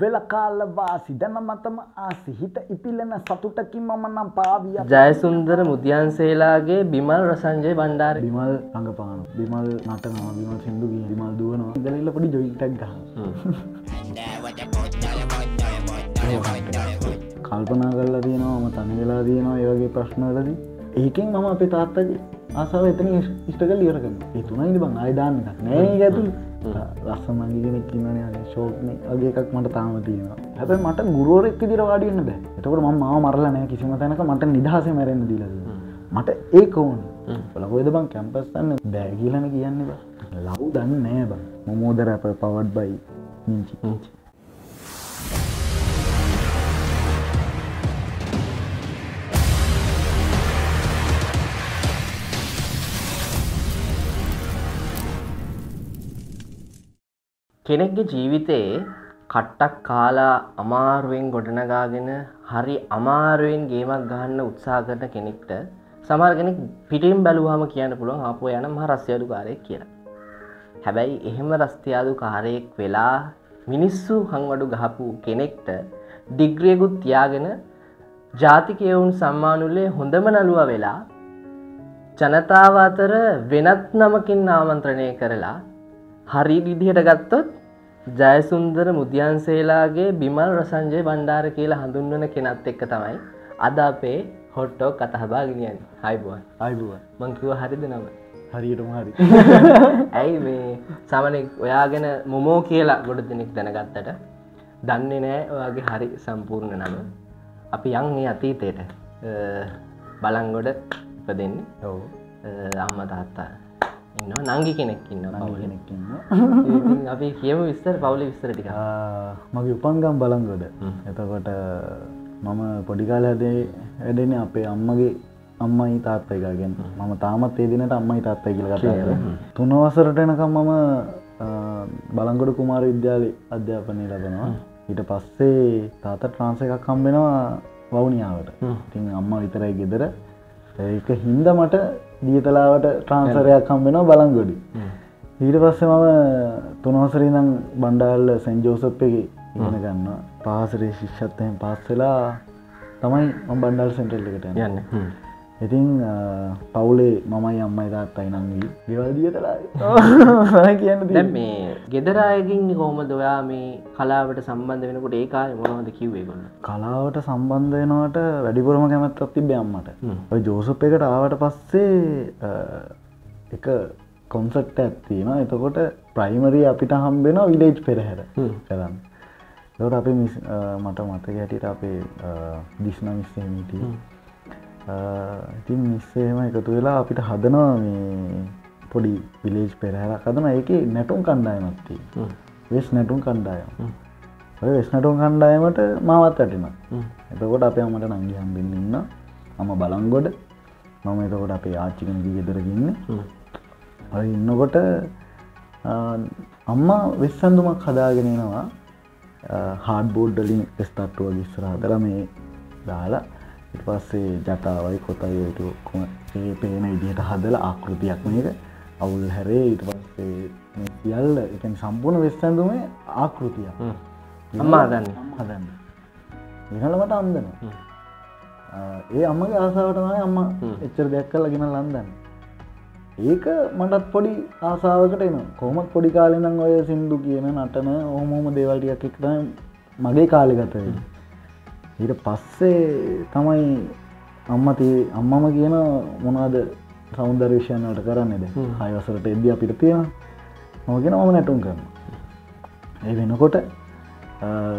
වෙලකාල්ල වාසි දැන මතම ආසි. හිත ඉපිලෙන සතුටකින් මම නම් පාවිය. ජයසුන්දර මුදියන්සේලාගේ බිමල් රසංජය බණ්ඩාර. බිමල් රඟපාන බිමල් නටනවා. බිමල් සිින්දු බිමල් දුවනවා. ඉදලල්ල පොඩි ජොයිටක් ගහ කල්පනා කරලා තියෙනවා ම තනි වෙලා තියෙනවා ඒවගේ ප්‍රශ්නලද ඒකෙන් මම අපේ තාත්තගේ ආසාාව එතන ඉස්ටක ලියරකම ඒ තුනයි බං අයිදාන්න එකක්. නෑ ඇතු. ලස්සමගේෙනෙක් කින්නන ශෝක්න වගේ එකක් මට තාම තියෙනවා. හැබ මට ගුරුවරෙක් දිර වාඩියන්න බෑ. එතකට ම මාව මරලනෑ කිසිම තැනක. මට නිදහස මැරෙන්න්න දීල මට ඒ ඕන. පලකොයිද බං කැම්පස්තන්න බෑගිලන කියන්න ලව් දන්න නෑ බ. මොමෝදර අප පවඩ් බයි මිංචි කෙනෙක්ගේ ජීවිතයේ කට්ටක් කාලා අමාරුවෙන් ගොඩනගාගෙන හරි අමාරුවෙන් ගේමක් ගහන්න උත්සා කරන කෙනෙක්ට සමහර කෙනෙක් පිටින් බැලුවහම කියන්න පුළුවන් ආපුව යන මහ රස්්‍යයාදු කාරයෙක් කියලා. හැබැයි එහෙම රස්තියාදු කාරයෙක් වෙලා මිනිස්සු හංවඩු ගහපු කෙනෙක්ට ඩිග්‍රියකුත් තියාගෙන ජාතිකයවුන් සම්මානුල්ලේ හොඳම නළුව වෙලා ජනතාව අතර වෙනත් නමකින් ආමන්ත්‍රණය කරලා හරි විදිහට ගත්තොත් ජයසුන්දර මුදියන්සේලාගේ බිමල් රසංජය බණ්ඩාර කියලා හඳුන්වන කෙනත් එක්ක තමයි අද අපේ හොට්ටෝ කතහබාගෙනියන් හයිබුවන් අයිබුව මංකිව හරිද නම? හරියටම හරි. ඇයි මේ සමනෙක් ඔයාගෙන මොමෝ කියලා ගොඩ දෙනෙක් දැනගත්තට දන්නේ නෑ ඔයාගේ හරි සම්පූර්ණ නම. අපි යන් ඒ අතීතයට බලංගොඩ ඉපදෙන්නේ. ඔවු. අම්ම තාත්තා ඉන්න නංගි කෙනෙක් ඉන්න කෙනෙක්න්න ඉතින් අපි කියම විස්තර පවුලි විස්තර ටික මගේ උපන්ගම් බලංගොඩ. එතකොට මම පොඩිකාල ඇදේ වැඩෙන අපේ අම්මගේ අම්මයි තාත්තයිකාගෙන් මම තාමත් ඒදිනට අම්මයි තාත්තයි කියල කතා තුනවසරට එනකම් මම බලංගොඩ කුමාර විද්‍යාලි අධ්‍යාපනය ලබනවා. ඊට පස්සේ තාත ට්‍රාන්ස එකක් කම්බෙනවා වවනියාවට. ඉතින් අම්ම විතරයි ගෙදර. ඒක හින්ද මට දියතලාවට ට්‍රාන්සරයක් කම්බෙනවා බලංගොඩි. ඊට පස්සේ මම තුනවසරීදම් බණ්ඩාල්ල සැන්ජෝසප් එක ඉගෙන ගන්න පාසරේ ශිෂ්ෂත්වයෙන් පස්සෙලා තමයි බණ්ඩල් සෙන්ටල් එකට යන්න ඉතින් පවුලේ මමයි අම්මයි තාත්තයි නංගී ගෙවල්දියතලා කියන්න දැන් මේ ගෙදරයකින් කොහොම දොයා මේ කලාවට සම්බන්ධ වෙනකොට ඒකාල මොනවද කිව්වේ ගොන්න කලාවට සම්බන්ධයනවට වැඩිපුරම කැමැත් තිබ අම්මට. ඔය ජෝසප් එකට ආවට පස්සේ එක කොන්සට් ඇත්තින එතකොට ප්‍රයිමරී අපිට හම්බෙන විලේජ් පෙරහැර. කරන්න දොට අපේ මට මතක හැටිට අපේ දිශ්න මිස්සේමීට ඉතින් මිස්සේම එකතු වෙලා අපිට හදනවා මේ පොඩි විලේජ් පෙරහැර කදන ඒක නැටුම් කණ්ඩායමත්ති වෙස් නැටුම් කණ්ඩායම. ඔය වෙස් නැටුම් කණ්ඩායමට මවත් ඇටින එතකොට අපේ අමට නංගි හම්බෙන් ඉන්න මම බලංගොඩ. මම එතකොට අපේ ආච්චිකනගේ ගෙදරගන්න ඔය ඉන්නකොට අම්මා වෙස්සන්දුමක් හදාගෙනෙනවා හාඩ බෝඩ්ඩලින් ස්තට්ටුව ගිස්සර හදර මේ දාලා පස්සේ ජටාවයි කොතයිට කොම ඒ පේන විදිහට හදල ආකෘතියක් මේක. අවුල් හැරේ ඉට පස්සේ සියල්ල එකන් සම්පූර්ණ වෙස්සැඳුමේ ආකෘතිය අම්මා දන්න හදන්න. ඉහලමට අන්දන ඒ අම්මගේ ආසාාවටමයි අම්ම එච්චර දෙයක් කල ගෙන ලන්දන්න ඒක මටත් පොඩි ආසාාවකට එන කොමත් පොඩි කාලෙනම් ඔය සිින්දු කියන නටන ඕහොම දේවල්ටියක් එක්ට මගේ කාලෙගතයි ඊට පස්සේ තමයි අම්මති අම්මම කියන මොනාද සෞන්දර්විෂයනට කරන්නද හයවසරට එද්‍ය අපිට තියෙන මගෙන මම නැටුම් කරන ඒ වෙනකොට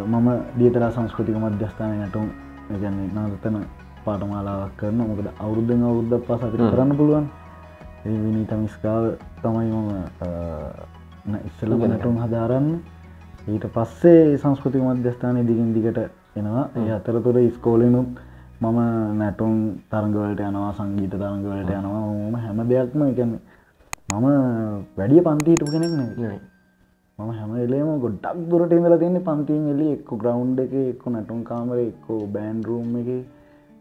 මම දියතලා සංස්කෘතික මධ්‍යස්ථානය නැටුම් ගැන්නේ නාතන පාටමාලාවක් කරන මොකද අවුරුද්ධෙන් අවුද්ධ පස අපිට කරන්න පුළුවන්. ඒ විනීත මිස්කාව තමයි මම ඉස්සලම නැටුම් හදාරන්න. ඊට පස්සේ සංස්කෘතික මධ්‍යස්ථානය දිගින් දිගට එනවා ඒ අතරතුර ඉස්කෝලනුත් මම නැටුම් තරගවලට යනවා සංගීත තරගවලට යනවා. මම හැම දෙයක්ම එකන්න මම වැඩිය පන්තිීටු කෙනෙක් නෙ මම හැම එලේම ගොඩක් දුරට ඉඳල තින්නේ පන්තිීන් එලි එක්ක ග්‍රවන්් එක එක්ක නැටුම් කාමර එක්කෝ බෑන් රූම් එක.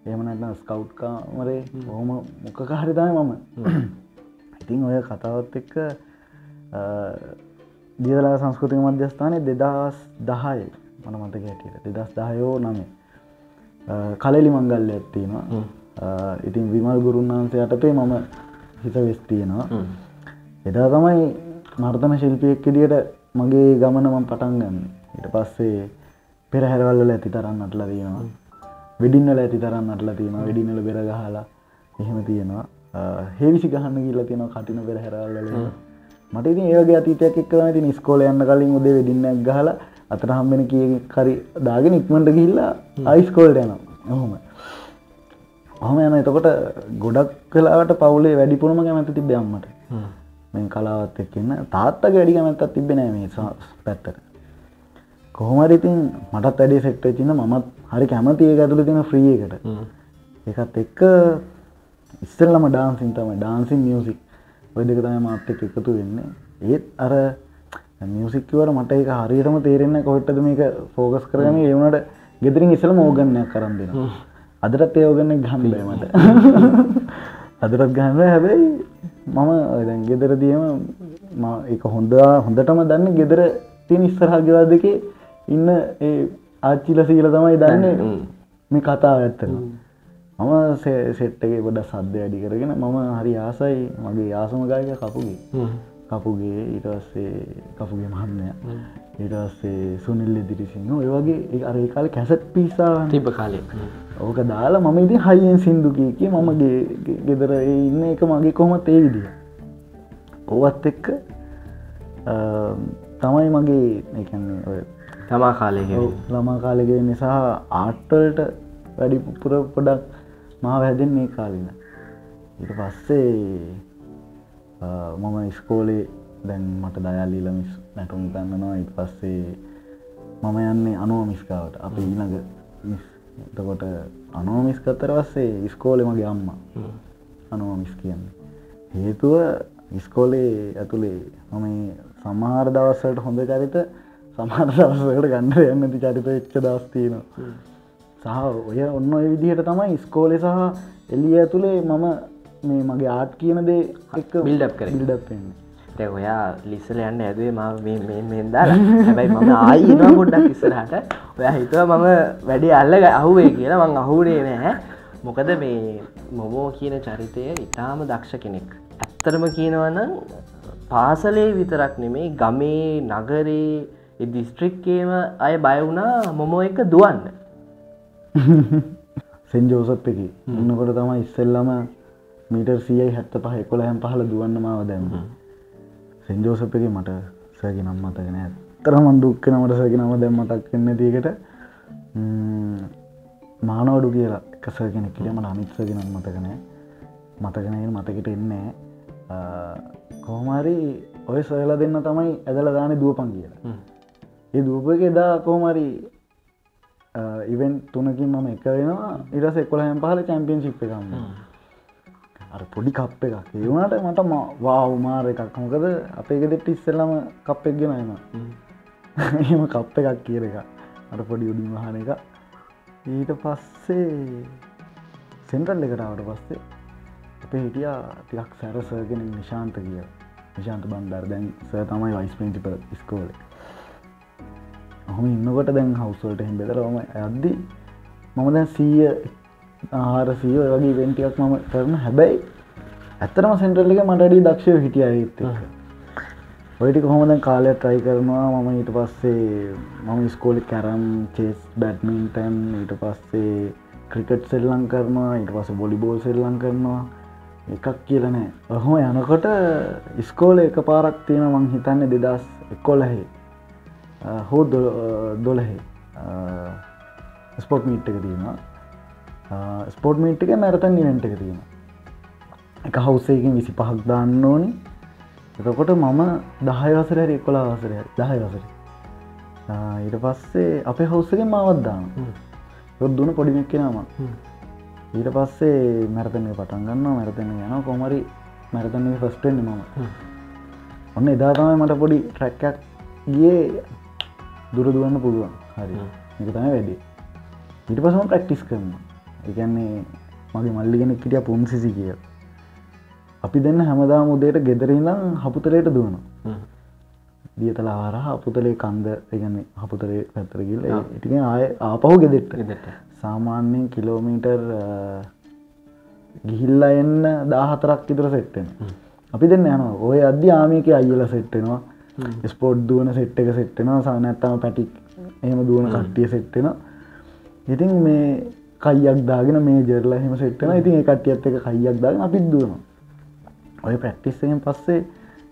එහම නැටන ස්කව් කාමරේ. හොම. මොකකාරිතයි මම. ඉතින් ඔය කතාවත් එක්ක දියදලා සංස්කෘතික මධ්‍යස්ථානය දෙදස් දහය මට මතක හැටියට. දෙදස් දායෝ නමේ කලෙලි මංගල්ල ඇත්තිීම ඉතින් විමල් ගුරුන් වහන්සේ යටතේ මම හිත වෙස්තියෙනවා එදා තමයි නර්තන ශිල්පියෙක් ඉදිට මගේ ගමනම පටන් ගන්න. ඊට පස්සේ පෙරහැරවල්ල ඇති තරන්න අටල තියෙනවා වෙඩින්නල ඇති තරන්න අටල තියෙනවා වෙඩින්නල බෙරගහලා එහෙම තියෙනවා. හෙවිසි ගහන්න කියල තියෙන කටින පෙරහැරවල්ල මට ඉතින් ඒගේ අතීතයක් එක්කම ති ස්කෝල යන්න කලින් උදේ වෙඩින්නක් ගහලා අතර හම්බෙන කිය කරි දාගෙන ඉක්මට ගිල්ලා අයිස්කෝල්ට යන ඔහොම ඔහම යන එතකොට ගොඩක් කලාට පවුලේ වැඩිපුරම කැමැති තිබ අම්මට. මෙ කලාවත් එක්කන්න තාත්තක වැඩි කැමැත්තත් තිබෙන මේ පැත්තට කොහොමරිඉතින් මටත් වැඩේ සෙක්ට චින්න මත් හරි කැමති ඒ ඇතුළ තින ්‍රියකට එකත් එක්ක ඉස්සල්ලම ඩාන්සින් තම ඩාන්සින් මියසික් ඔය දෙක තම මාත් එක් එකතු වෙන්නේ. ඒත් අර මියසික්වට මට එක හරියටම තේරෙන්න කොට්ටද මේක ෆෝගස් කරන ඒවනට ගෙදරින් ඉස්සල මෝගන්නයක් කරන්න දෙෙන අදරත් ඒෝගන්න ගහන්බේ මට. අදරත් ගහන්ව හැබැයි මම දැන් ගෙදරදියම එක හොඳ හොඳටම දන්න ගෙදර තියෙන ඉස්සරහගෙවා දෙකේ ඉන්න ඒ ආච්චිල සීල තමයි දන්න මේ කතා ඇත්තනවා මම සෙට්ටගේ ගොඩ සද්‍ය අඩි කරගෙන මම හරි ආසයි මගේ ආසමගායක කපුගේ කපුගේ ඊටස්සේ කපුගේ මහන්නය ඊටස්සේ සුනිල්ල දිරිසිංහ ඔය වගේ ඒ අර කාල කැසට් පිසා තිබ කාලය ඕක දාලා මම ඉති හයියෙන් සිින්දුකීක මමගේ ගෙදර ඉන්න එක මගේ කොමත් ඒ විදිිය ඕවත් එක්ක තමයි මගේ එකන්නේ ඔය තමා කාලය ළමා කාලෙගේ නිසා ආට්ටල්ට වැඩි පුර පොඩක් මා වැදෙන් මේ කාලින ඊට පස්සේ මම ඉස්කෝලේ දැන් මට දයාලීල මිස් නැටුම් ගන්නනවා ඉට පස්සේ මම යන්නේ අනුව මිස්කාවට අප ඊළඟ එතකොට අනෝමිස් කත්තර වස්සේ ඉස්කෝලෙ මගේ අම්ම අනුව මිස් කියන්නේ. හේතුව ඉස්කෝලේ ඇතුළේ මම සමහර දවස්සට හොඳ චරිත සමහර දවසකට ගණඩ යන්නති චරිත එච්ච දස්තියනවා සහ ඔය ඔන්න ඔය විදිහට තමයි ඉස්කෝලෙ සහ එලිය ඇතුළේ මම මේ මගේ ආට් කියන දේ එක් බිල්ඩප් කර බිල්ඩප්න්නේ ඔයා ලිස්සල යන්න ඇදේ ම මෙන්දා හැබයි මම ආයිනවා ගොඩ්ඩක් ඉස්සරහට. ඔය හිතුව මම වැඩි අල්ලග අහුවේ කියලා. මං අහුරේ නැහැ. මොකද මේ මොමෝ කියන චරිතය ඉතාම දක්ෂ කෙනෙක්. ඇත්තරම කියනවනම් පාසලේ විතරක් නෙමේ ගමේ නගරේ දිස්ත්‍රික්කේම අය බයවුනා මොමෝ එක දුවන්න. සෙන්ජෝසප් එක. ඉන්නකොට තමයි ඉස්සෙල්ලම මීටර් සියයි හැත්ත පහ එකොළ හැම් පහල දුවන්න මාව දැම්ම. සෙන්ජෝසප් එක මට සැකි නම් මතගෙන ඇත්තරමන් දුක්ක නමට සැකි නම දැම් මතක් කන්න තිකට මානවඩු කියලා එකසගෙන කිරීමට අනිත්සගෙන මතකනෑ මතකනය මතකට එන්නේ කොහොමරි ඔය සොයල දෙන්න තමයි ඇදල දාන දුවපන් කියලා. ඒ දූපක එදා කෝමරි ඉවෙන් තුනකින් මම එක වෙනවා. ඉරස එකොලහම් පහල චැම්පියන් ශිප් එකන්න අර පොඩි කප් එකක්. ඒවුණට මට වාවමාර එකක්. මොකද අපේ ගෙදෙට ඉස්සෙල්ලම කප් එක් ගෙන එම එහෙම කප් එකක් කියර එක. අට පොඩි උඩින් වහන එක. ඊට පස්සේ සෙන්ටල් එකටාවට පස්සේ අපේ හිටිය ටිකක් සැරසගෙන නිශාන්ත කිය නිශාන්ත බන්ධර් දැන් සය තමයි වයිස් පිටිප ස්කෝල හොම ඉන්නකොට දැන් හවසල්ට හිම් බෙතරම ඇද්දි මම දැන් සීය ආහාරසිය වගේ වෙන්ටියක් මම කරන. හැබැයි ඇත්තරම සෙන්ටරල්ලික මටඩි දක්ෂය හිටිය ඇත්ත ඔයිටි කොහොමද කාලය ට්‍රයි කරනවා? මම ඊට පස්සේ මම ස්කෝලි කැරම් චෙස් බැඩ්මින්ටන් ඊට පස්සේ ක්‍රිකට් සෙල්ලං කරනවා ඊට පස්ස බොලිබෝල් සෙල්ලං කරනවා. එකක් කියලනෑ ඔහොම යනකොට ඉස්කෝල එක පාරක් තියෙන මං හිතන්නේ දෙදස් එක්කොලහේ හෝ දොලහේ ස්පොට් මීට් එක තියෙනවා. ස්පෝට් මීට් එක මැරතන් නිවෙන්ට එක තියෙන එක හවසයකින් විසි පහක් දාන්න ඕනි. එතකොට මම දහය වසර හරි එකොලා වසර දහය වසර. ඊට පස්සේ අපේ හවස්සගෙන් මවත්දාන යොද්දුන පොඩිමක් කෙනම ඊට පස්සේ මැරතනය පටන් ගන්න මැරතන යන කොමරි මැරතන්නේ ෆස්ටෙන්න්න මම. ඔන්න එදා තමයි මට පොඩි ට්‍රැක්කක් ගිය දුර දුවන්න පුළුවන් හරි එක තම වැඩි. ඊට පසම ප්‍රක්ටිස් කරනවා එකන්නේ මගේ මල්ලිගෙන කිටිය පුන්සිසි කිය අපි දෙන්න හැමදා මුදේට ගෙදරඉඳම් හපුතරයට දුවන දියතලා හරහ අපපුතලේ කන්ද එකන හපුතරේ පැත්තරගිල්ල ඉටික ආය ආපහු ගෙදරට සාමාන්‍යයෙන් කිලෝමීටර් ගිහිල්ල එන්න දාහතරක් ඉතර සෙට්ටෙන අපි දෙන්න යනවා. ඔය අධ්‍ය ආමික අයිල සෙට්ටෙනවා ස්පෝට් දුවන සෙට් එක සෙට්ටෙනවා සනැත්තම පැටික් එහෙම දුවන කට්ටිය සෙට්ටෙන ඉතින් මේ කයියක් දාගෙන මේ ජරලා හෙම සෙට්ටන ඉතින් ඒ කට්ටියත් එක කයියක් දාගෙන අපිත් දුවනවා. ඔය ප්‍රක්ටිස්සයෙන් පස්සේ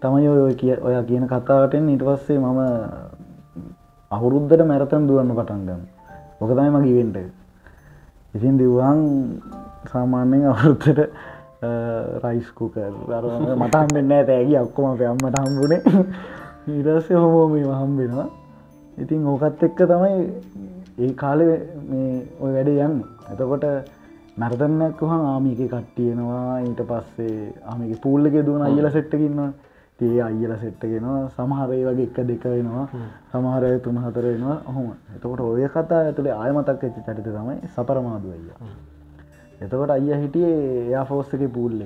තමයි ඔය කිය ඔය කියන කතාවටෙන් ඊට පස්සේ මම අවුරුද්ධට මැරතන් දුවන්න පටන්ගන්න ඕක තමයි මගේ වෙන්ට ඉතින් දිව්වාන් සාමාන්‍යයෙන් අවුරුත්තට රයිස්කුකර් මටහම් වෙන්න ඇතෑගේ ඔක්කොම අප අම්මට හම්බුණේ ඊටස්සේ හොමෝ මේ හම්බෙනවා. ඉතින් ඕකත් එක්ක තමයි ඒ කාලෙ මේ ඔය වැඩ යන්න. එතකොට මැරතන්නක් හම ආමික කට්ටියනවා ඊට පස්සේ ආමික පූල්ලක දුවන අයිල සෙට්ටකින්නවා ඒ අයිල සෙට්ටගෙනවා සමහරය වගේ එක දෙක වෙනවා සමහරය තුන හතර වෙනවා හොම එතකොට ඔය කතා ඇතුළේ ආයමතක් ඇච්ච චරිත තමයි සපරමාදු අයියා. එතකොට අයිය හිටියේ එයා ෆෝස්සක පූල්ලක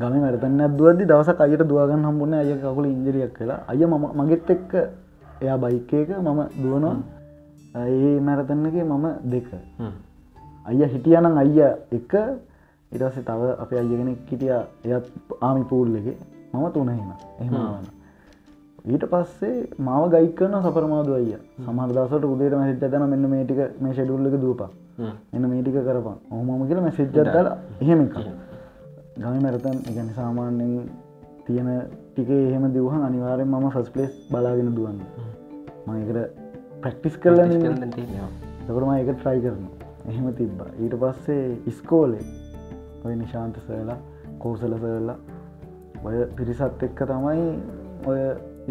ගම මැරතන්න දුවදදි දවස අයට දුවගන්න හම්බුන්න අය කකුල ඉන්ජරියක් කියලා අය මගෙත් එක්ක එයා බයිකේක මම දුවනවා ඒ මැරතන්නගේ මම දෙක. අයිය හිටියනම් අයිය එක. ඉටස්සේ තව අප අයගෙනෙක් හිටිය. එයත් ආමි පූල් එක. මම තුනහෙන එහෙමවන ඊට පස්සේ මාව ගයිකන සපරමාදු අයිය. සමහරදසට උදේට මැසිච්ච තැන මෙන්න මේටික මේ ෂෙඩුල්ලක දූපා එන්න මේටික කරපන්. ඔහොමම කියලා මැසිච්ජත්දල එහෙම එක ගම මැරතන් එකන සාමාන්‍යෙන් තියෙන ටික එහෙම දිවහන් අනිවාරෙන් මම ෆස් පලේස් බලාගෙන දුවන්න. මකට ප්‍රක්ටිස් කරලන තකරම එක ට්‍රයි කරන එහෙම තිබ්බ. ඊට පස්සේ ඉස්කෝලේ ඔය නිශාන්ත සයලා කෝසල සයල්ලා ඔය පිරිසත් එක්ක තමයි ඔය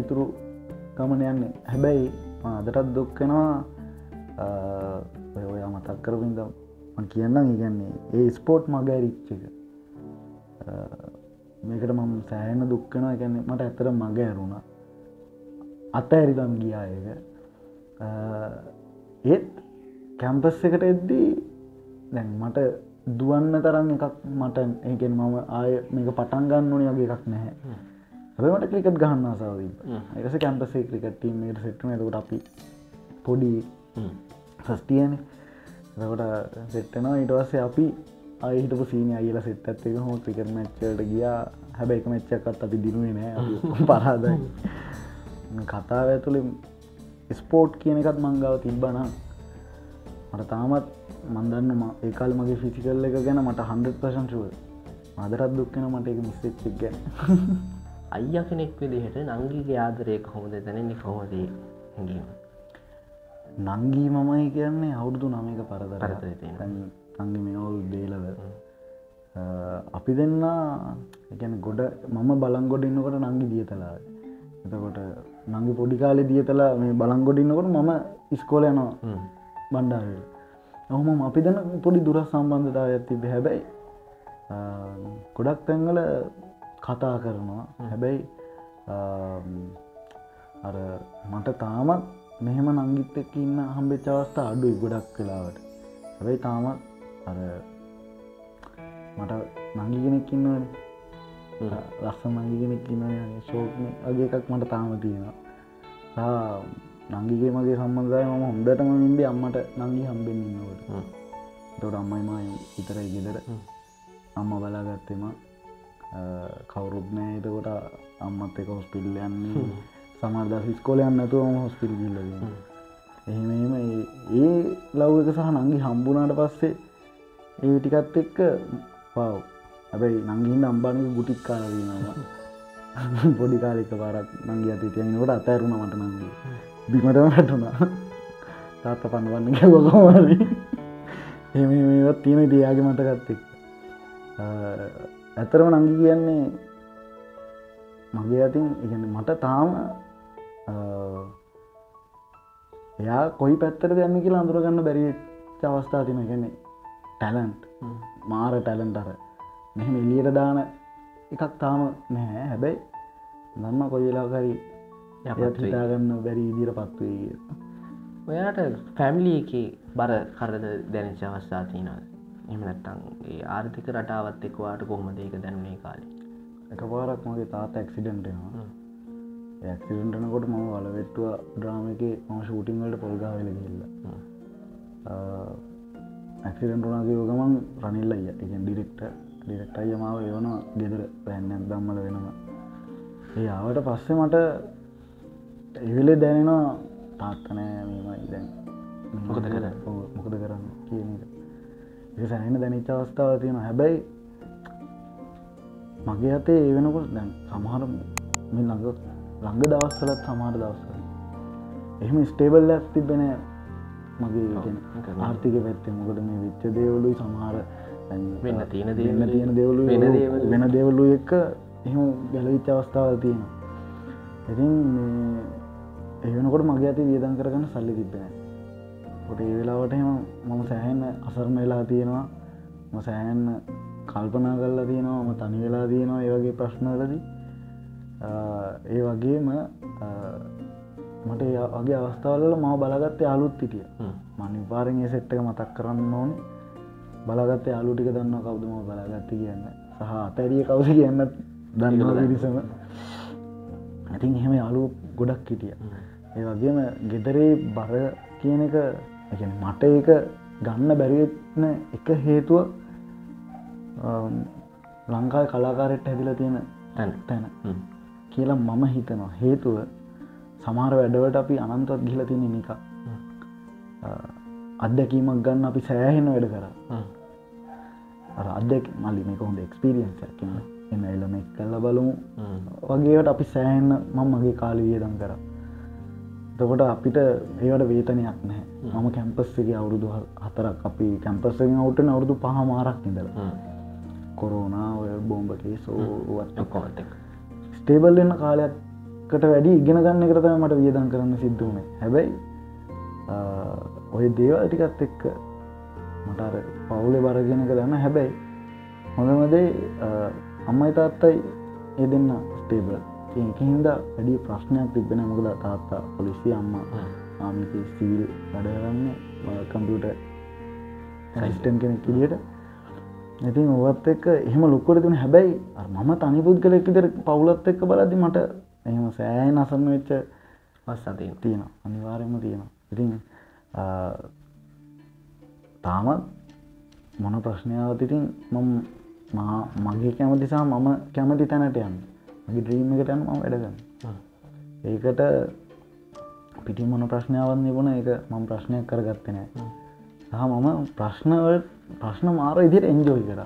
ඉතුරු ගමන යන්නේ. හැබැයි අදටත් දුක්කෙනවා ඔය මතක් කරපින්ද කියන්නම්. ඉගන්නේ ඒ ස්පෝට් මග රිච්චක මේකට මම සෑහන දුක්කන ගැන්නේ මට ඇතර මග ඇරුණ. අත ඇරිදම් ගියායක ඒත් කැම්පස් එකට එද්දී දැන් මට දුවන්න තරම් එකක් මට ඒකෙන් මම ආය මේක පටන් ගන්න ඕනි වගේ එකක් නැහැ. හැබමට ක්‍රිකට් ගහන්න ආසාව එකස කැම්පසේ ක්‍රිකට් ටීමට සෙට්න එකට අපි පොඩි සස්ටියන එකට සෙට්ටනවා ඉටවස්සේ අපි අයිහිටපු සීන අයිල සෙට් ඇත්තක හෝ ක්‍රිකට් මච්චට ගියා. හැබැයි එක මෙච්චකත් අපි දිනුවේ නෑ පරාදයි. කතාව ඇතුළින් ස්පෝට් කියන එකත් මංගාව තිබ්බනම් මට තාමත් මන්දන්න ඒකාල් මගේ ෆිසිකල් එක ගැන මට හන්ඩ ප්‍රශංශුව අදරත් දුක්කෙන මට එක මිස්සෙච්චක් ගැන. අයිය කෙනෙක් විදිහට නංගීගේ ආදරය කොහොමද දැනෙන්නේ? කොහොමදී හැඟීම? නංගී මමයි කියන්නේ අවුරුදු නමක පරදර පරතරය තියෙන. නංගි මෙවුල් දේලව. අපි දෙන්න එකන ගොඩ මම බලංගොඩ ඉන්නකොට නංගි දියතලා එතකොට නංගි පොඩිකාලෙ දියතලා මේ බලංගොඩින්නකොට මම ඉස්කෝල යනවා. බණ්ඩාරයට ඔහොම අපි දෙන පොඩි දුරස් සම්බන්ධතාව ඇති හැබැයි ගොඩක් තැන්වල කතා කරනවා. හැබැයි අර මට තාමත් මෙහෙම නංගිත් එක්ක ඉන්න හම්බෙච් අවස්ථා අඩුයි ගොඩක් කලාවට හැබැයි තාමත් අර මට නංගිගෙනෙක් ඉන්නවන ලස්ස මංගිගෙනෙක් ඉන්න ශෝක්න වගේ එකක් මට තාම තියෙනවා. නංගිගේ මගේ සම්බන්ධය මම හොඳටම ඉන්දේ අම්මට නංගි හම්බෙන් ඉන්නවට තොට අම්මයි මයි ඉතරයි ගෙදර. අම්ම බලාගත්තෙම කවුරුත්නෑ එතකොට අම්මත් එක හොස්පිල්ල යන්නේ. සමර්ද හිස්කෝලයන් නැතුවම හොස්පිල් ගිල්ල එහෙම ඒ ලව් එක සහ නංගි හම්බුනාට පස්සේ ඒ ටිකත් එක්ක පව් ඇබයි නංගිහින්න අම්බානක ගුටික් කාලදීනවා පොඩි කාලෙක පාරත් නංගි අත තියනකොට අතෑරුණ මට නංගී බිමටම වැටුණා. තාත්ත පණවන්න ගැවකෝමරි එමත් තියෙන තියාගේ මතකත්තෙක් ඇතරම නංගි කියන්නේ මගේ අතින් ඉගන්න මට තාම එයා කොයි පැත්තර යන්න කියලා අඳුරගන්න බැරි අවස්ථා තින ගැන ටැලන්ට් මාර ටැලන්ට අර මෙහම එලියට දාන එකක් තාම නැහැ. හැබැයි දන්න කොයිලාකරි හිතාගන්න බැරි ඉදිර පත්වේ කිය ඔයාට ෆැමිලි එක බර කරද දැනච අවස්ථා තියනවද? එම නැත්තන්ගේ ආර්ථික රටාවත් එක්වාට කොහොමද ඒක දැනුනේ කාලේ? එක පාරක් මගේ තාත ඇක්සිඩන්ටනවා ඇක්සිඩන්ටනකොට මම වලවෙට්ටුව ඩ්‍රාම එක මම ෂූටිංවලට පොල්ගා වෙල ගිල්ල ඇක්සිඩන්ට වනාගේ යෝගමන් රනිල්ල අය එක ඩිරෙක්ට ඩිරෙක්ට අයමාව ඒවන ගෙදර පැන්නක් දම්මල වෙනම ඒ ආවට පස්සේ මට එවිලේ දැනෙනවා තාත්තනෑ මේමයි දැන්. මොකද කර මොකද කරන්න කියන එක. සෑහෙන දැනිච්ච අවස්ථාව තියෙන හැබැයි මගේ අතේ ඒ වෙනකොට දැන් සමහර මේ ළඟ ළඟ දවස්සලත් සමහර දවස්සල එහෙම ස්ටේබල් ඇස් තිබෙන මගේ ආර්ථික පැත්තේ මොකද මේ විච්ච දේවලුයි සමහර වෙන්න තියෙන දේ වෙන්න තියෙන දේවලු. වෙන දේවල්. එක්ක එහෙම ගැලවිච්ච අවස්ථාවල් තියෙනවා. ඉතින් මේ ඒ වෙනකොට මගේ ඇති වියදන් කරගන්න සල්ලි තිබෙන ොට ඒ වෙලාවට එහෙම මම සෑහෙන්න අසරණ වෙලා තියෙනවා. ම සෑහෙන්න කල්පනා කරලා තියෙනවා. ම තනි වෙලා තියෙනවා ඒවගේ ප්‍රශ්නලදී ඒ වගේම මට ඒ වගේ අවස්ථාවල ම බලගත්තේ අලුත් හිටිය. මනිපාරෙන් ඒ සෙට්ටක මතක් කරන්න ඕන බලගත්ත යාලු ටික දන්න කවුදම බලගත්ත කියන්න. සහ අතැරිය කවුද කියන්න දන්නවා පිරිසම ඇතින් එහෙම යාලු ගොඩක් හිටිය. ඒ වගේම ගෙදරේ බර කියන එක මට ඒක ගන්න බැරිවෙත්න එක හේතුව ලංකායි කලාකාරෙට්ට හැදිලා තියෙන තැන. තැන කියලා මම හිතනවා. හේතුව සමහර වැඩවට අපි අනන්තවත් ගිල තියෙන නික අත්දැකීමක් ගන්න අපි සෑහෙන වැඩ කර. අදෙක් මල්ලි මේක හොඳ එක්ස්පිරියන්ස් ඇකින්න එන්න එල්ලම එක් කල්ල බලමු. වගේට අපි සෑහෙන්න මං මගේ කාලි වියදම් කර. තකොට අපිට ඒවට වේතනයක් නෑ මම කැම්පස්සගේ අවුරුදු හතරක් අපි කැම්පස්සෙන් අවුටන අවුරුදු පහ මාරක් ඉඳල කොරෝනා ඔය බෝම්බකේ සෝවත් එක්ක. ස්ටේබල් වෙන්න කාලයක්කට වැඩි ඉගෙන ගන්න කරත මට වියදන් කරන්න සිද්ධ වුණේ හැබැයි ඔය දේවල් ටිකත් එක්ක මටර පවුලෙ බරගෙනක දන්න හැබැයි හොඳමදේ අම්මයි තාත්තයි ඒ දෙන්න ස්ටේබල් ඒහින්ද වැඩි ප්‍රශ්නයක් තිබෙන මොකද තාත්තා පොලිසි අම්ම ආමික සිවිල් වැඩරන්නේ කම්පියුට සයිස්ටන් කෙනෙක් විදිට ඉතින් ඔවත් එක්ක එහෙම ලොක්කොට තින හැබැයි මම තනි පුද්ගලෙක් විතර පවුලත් එක්ක බලදදි මට එහෙම සෑය නසන්න වෙච්ච පස් අතින් තියෙන අනිවාරයම තියෙනවා. ඉතින් ආ, තාමත් මොන ප්‍රශ්නයාවත් ඉතින් මම මා- මගේ කැමතිසා මම කැමති තැනට යන්න. මගේ ද්‍රීම එකට යන්න මම වැඩගන්න ඒකට පිටි මොන ප්‍රශ්නාවන් නිබුණ. එක මම ප්‍රශ්නයක් කරගත්තනෑ සහ මම ප්‍රශ්නවල ප්‍රශ්න මාර ඉදිට එන්ජෝයි කර.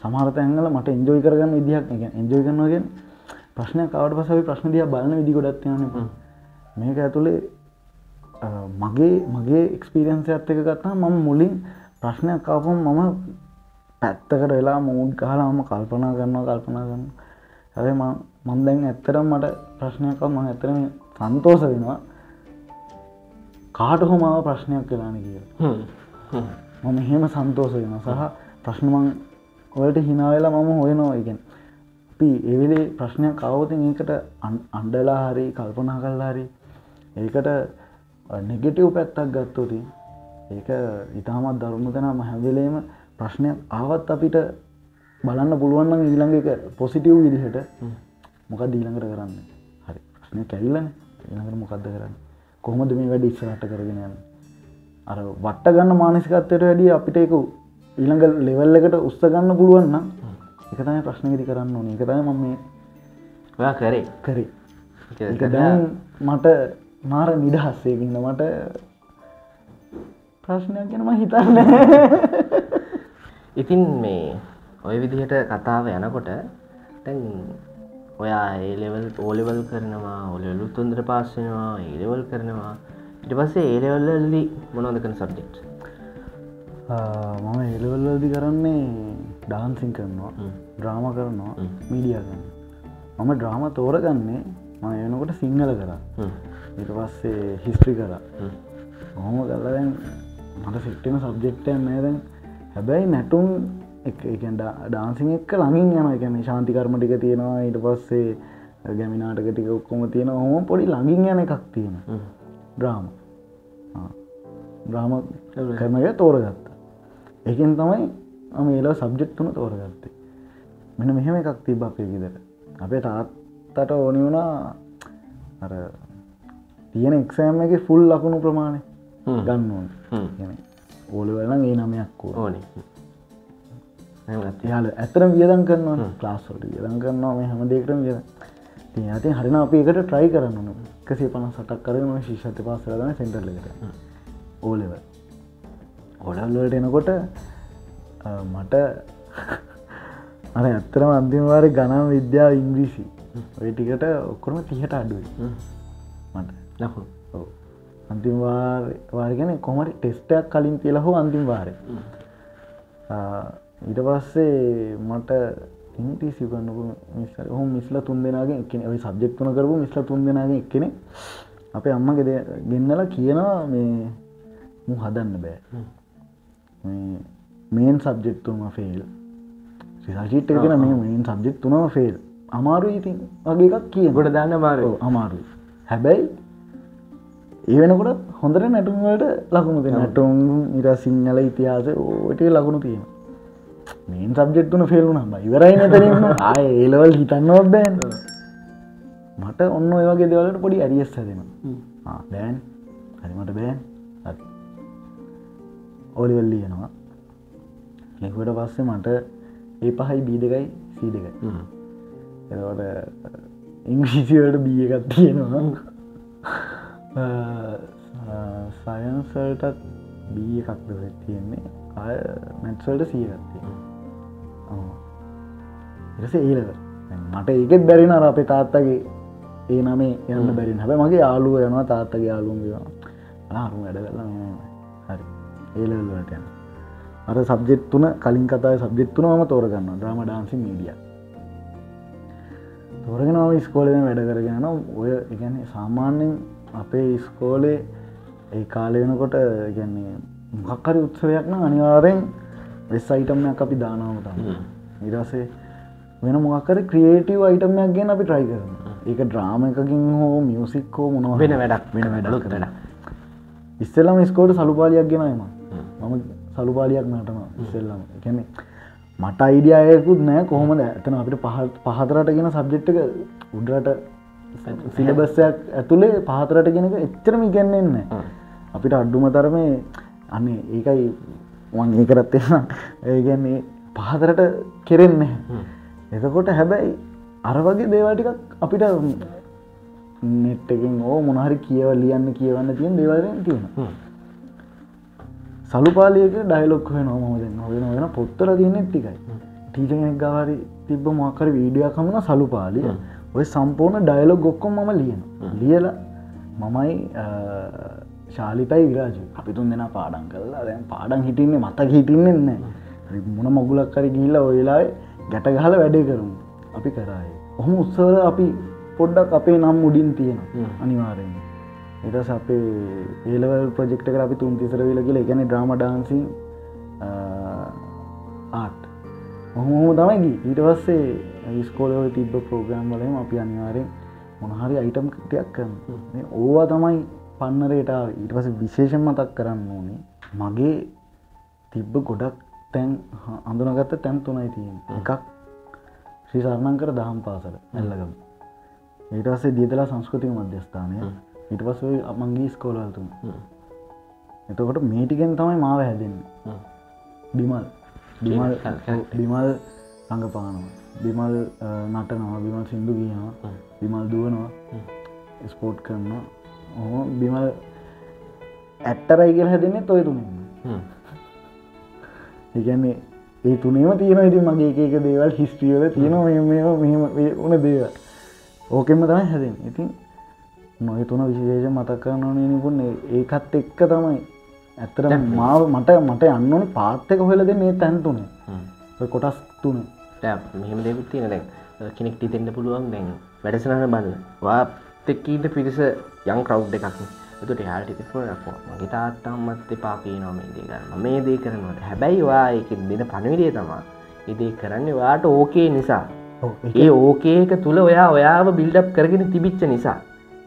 සමහරත ඇංගල මට එන්ජෝයි කරගන්න විදිහක් එක එන්ජෝයි කරනගෙන් ප්‍රශ්නය කවට පසවි ප්‍රශ්න දිය බලන විදි ගොඩත්යන මේක ඇතුළේ මගේ මගේ එක්ස්පිරියන්ස ඇත්තක ගත්තා මම මුලින් ප්‍රශ්නයක් කාපුම් මම පැත්තකට වෙලා මූඩ් කාලා මම කල්පනා කරනවා කල්පනා කරන්න හැබයි මන් දැන් ඇත්තරම් මට ප්‍රශ්නයක්ව ම ඇතරම සන්තෝස වෙනවා. කාට හොමාව ප්‍රශ්නයක් කලාන කියලා. මම එහෙම සන්තෝස වෙන සහ ප්‍රශ්නමං ඔලට හිනාවෙලා මම හොයනවා. ඉගෙන් අපි එවෙලේ ප්‍රශ්නයක් කවතින් ඒකට අන්- අන්ඩලා හරි කල්පනා කල්ලා හරි ඒකට නෙගෙටව් පැත්තක් ගත්තෝති ඒක ඉතාමත් දරුණු තැනම හැවෙලේම ප්‍රශ්නයක් ආවත් අපිට බලන්න පුළුවන්න ඊළඟ එක පොසිටව් විදිහට මොකක් දීළඟට කරන්න? හරි ප්‍රශ්නය කැවිල්ලන ඊළඟට මොකක්ද කරන්න? කොහොමද මේ වැඩ ඉස්සරට කරගෙන යන්න? අර වට්ට ගන්න මානසිකත්වයට වැඩිය අපිට එක ඊළඟ ලෙවල් එකට උස්ස ගන්න පුළුවන්න එක තමයි ප්‍රශ්නගති කරන්න ඕන. එක තයි මම ඔයා කරේ. කරේ. මට මාර නිදහස්සයකින්න මට ප්‍රශ්නයක් ගැනම හිතන්න ඉතින් මේ ඔය විදිහට කතාව යනකොට තැන් ඔයා ඒලෙවල් ඕලෙවල් කරනවා ඔලෙලු තුන්දර පාස්සෙනවා ඒලෙවල් කරනවා. ඉට පස්සේ ඒලෙවල්ලදි මොනොද කන සබ්ජෙක්් මම එලවල්ලදි කරන්නේ ඩාන්සින් කරනවා ඩ්‍රාම කරනවා මීඩිය කරන්න මම ඩ්‍රාම තෝරගන්නේ ම එනකොට සිංහල කරා ඉට පස්සේ හිස්ට්‍රි කර. හොම. කල්ලදැන් මට සිට්ටෙන සබ්ජෙක්ටයන් නෑදැන් හැබැයි නැටුම් ඩාන්සිං එක්ක ළඟින් යන එකන ශාන්තිකර්ම ටික තියෙනවා. ඊට පස්සේ ගැමිනාටක ටික ඔක්කොම තියෙන හොම පොඩි ළඟින් යන එකක් තියෙන ඩ්‍රාම ඩ්‍රාම කරනය තෝරගත්ත. ඒකෙන් තමයි මම ඒලා සබ්ජෙක්්තුන අර තියෙන එක්සෑම් එක ෆුල් ලකුණු ප්‍රමාණය. ගන්න ඕන. ඕලවලන් ඒ නමයක් ඕනේ. එයාල ඇතරම් වියදන් කරනවා ලාස්වලට වියදන් කරනවා මේ හැම දෙකටම වියද තිය ඇති හරින අප එකට ට්‍රයි කරන්න එකසේ පන සටක් කරන ශිෂත පාසරගන සෙන්ටර්ලකට ඕලෙව ඔඩල්ලට එනකොට මට අර ඇත්තරම අන්තිමවාර ගනම් විද්‍යාව ඉංග්‍රීසි. ඔය ටිකට ඔක්කොම තිහට අඩුවයි හ්ම්. මට ලකුණු. ඔව්. අන්තිම වාර- වාරගෙන කොමට ටෙස්ටයක් කලින් තියල හෝ අන්තිම වාරය ඊට පස්සේ මට ඉන්ටීසි කන්නපු මිස්ල හොම මිස්ල තුන් දෙනාගෙන් එකන ඔයි සබ්ජෙක්තුන කරපු මිස්ල තුන් දෙනාගෙන් එක්කෙනෙ අපේ අම්මගේ ගෙන්නලා කියනවා මේ මු හදන්න බෑ. මේන් සබ්ජෙක්තුම ෆෙල් රිසල්චිට් එකෙන මේ මේන් සබ්ජෙක් තුනම ෆෙල් අමාරු ඉතින් වගේ එකක් කිය ගොඩ දාන්න මාරු ඔව්, අමාරුයි. හැබැයි ඒ වෙනකොට හොඳට නැටුම්වලට ලකුණු දෙ නැටුම් ඉර සිංහල ඉතිහාස ඕට ලකුණු තියෙන මේන් සබ්ජෙක්තුන ෆෙල්ුනම් ඉවරයි නතරීම ආය ඒලවල් හිතන්නවත් බෑන් මට ඔන්න ඔය වගේ දෙවලට පොඩි අරියස් හැදෙන බෑන්. හරිමට බෑන්. ඔලිවල්ලි යනවා ලෙකුවට පස්සේ මට ඒ පහයි බී දෙකයි සී දෙකයි. එතකොට ඉංග්‍රීසිවලට බිය එකත් තියෙනවා සයන්සල්ටත් බී එකක්ද තියෙන්නේ. අය මැත්සල්ට සියගත්තිය එස ඒලක මට ඒකෙත් බැරින අර අපේ තාත්තගේ ඒ නමේ යන්න බැරි හැබ මගේ යාලුව යනවා තාත්තගේ යාලුම් අරුම් වැඩ කරලා හරි. ඒලවලට යන අර සබ්ජෙත් තුන කලින් කතාව සබ්ජෙත් තුනම තෝරගන්න ්‍රම ඩාන්සි මීඩිය තෝරගෙනාව ස්කෝලෙන වැඩ කරගෙන ඔය ඉගැන්නේ සාමාන්‍යෙන් අපේ ඉස්කෝලේ ඒ කාලය වෙනකොට ගැන්නේ මොකක්කරි උත්සවයක්න අනිවාරෙන් වෙස් අයිටම්යක් අපි දානාව තම ඉරසේ වෙන මොකර ක්‍රියේටව අයිටමයක් ගෙන අපි ට්‍රයි කරන ඒක ඩ්‍රාම එකකින් හෝ මියසික් හෝ මොනව වෙන වැඩක්. වෙන වැඩක්. වැඩක්. ඉස්සෙල්ලම ස්කෝට සලුපාලියක් ගෙනම මම. සලුපාලියක් නටනවා ඉස්සෙල්ලම. එකැනෙ මට අයිඩියයකුත් නෑ කොහොමද? ඇතන අපිට පහ- පහතරට ගෙන සබ්ජෙක්්ක උඩරට සිලබස්සයක් ඇතුළේ පහතරට ගෙනක එච්චරම ඉගැන්නෙන්න අපිට අඩ්ඩුම තරමේ අන්නේ ඒකයි වන් ඒ කරත් එන්න ඒගැන්නේ පහතරට කෙරෙන්න එතකොට හැබැයි අර වගේ දේවාටිකක් අපිට නෙට් එකෙන් ඕ මොනහරි කියව ලියන්න කියවන්න තියෙන දේවරෙන් තියෙන සලුපාලියක ඩයිලොක් වෙන මොද වෙන වෙන පොත්තර තියනෙත් ටිකයි ටීචගෙනෙක් ගවාරි තිබ්බ මොකර වීඩිය කමන සලුපාලිය ඔය සම්පූර්ණ ඩයිලොක් ගොක්කොම් මම ලියන ලියල මමයි ශාලිතයි විරාජ අපි තුන් දෙෙන පාඩන් කරලා දැන් පාඩන් හිටින්නේ මතක හිටින්නෙන්න මොන මොගුලක්කර ගිල්ල ඔයලායි ගැට ගහල වැඩේ කරමු. අපි කරයි. ඔහොම උත්සවල අපි පොඩ්ඩක් අපේ නම් මුඩින් තියෙන අනිවාරෙන් එටස් අපේ ඒලවල් ප්‍රජෙක්ට කර අපි තුන් තිසර වෙල කියල එකන ඩ්‍රම ඩාන්සි ආට් ඔහොම තමයිගි ඊට පස්සේ ස්කෝලව තිබ්බ ප්‍රෝග්‍රම් වලම අපි අනිවාරෙන් මොනහරි අයිටම් කටයක් කරන මේ ඕවා තමයි පන්නරයට ඊට පස විශේෂෙන් මතක් කරන්න ඕනේ මගේ තිබ්බ ගොඩක් තැන් අඳුනගත්ත තැන් තුනයි තියෙන එකක් ශ්‍රී සරණංකර දහම් පාසල ඇල්ලගම. ඊට පස්සේ දියතලා සංස්කෘතික මධ්‍යස්ථානය. ඊට පස්ස අමංගේ ස්කෝලල්තුම එතකොට මේටිකෙන් තමයි මාව හැදෙන්න. බිමල්. බිමල් බිමල් රඟපානවා බිමල් නටනවා බිමල් සිින්දු කියනවා බිමල් දුවනවා ස්පෝට් කරනවා. ඕ බිමල් ඇත්තරයි කියල හැදෙන්නේ ඔය තුනෙන්න ඒගැන්නේ ඒ තුනේම තියෙන ඉති මගේ එක එක දේවල් හිස්ට්‍රියල තියෙනවා මෙ මෙ මෙහෙම උන දේව ඕකෙම තමයි හැදෙන් ඉතින් නොය තුන විශේෂ මතක් කරන නිපුන් ඒකත් එක්ක තමයි. ඇත්තර මාව මට මට යන්නනි පාත්තක හොලද මේ තැන්තුනේ ඔය කොටස් තුන මෙහම දෙකුත් තියෙන දැන් කෙනෙක්ට දෙන්න පුළුවන් දැන් වැඩසනහන බන්න වාතෙක්කීට පිරිස යං කව් එකක් තුට යාට මගේ තාත්තම්මත් එපා පේනොම දේ කරන්න. මේ දේ කරනවට හැබැයි වා එක දෙන පණවිඩිය තමා ඉදේ කරන්න වාට ඕකේ නිසා. ඒ ඕකේක තුළ ඔයා ඔයාව බිල්ඩප් කරගෙන තිබිච්ච නිසා.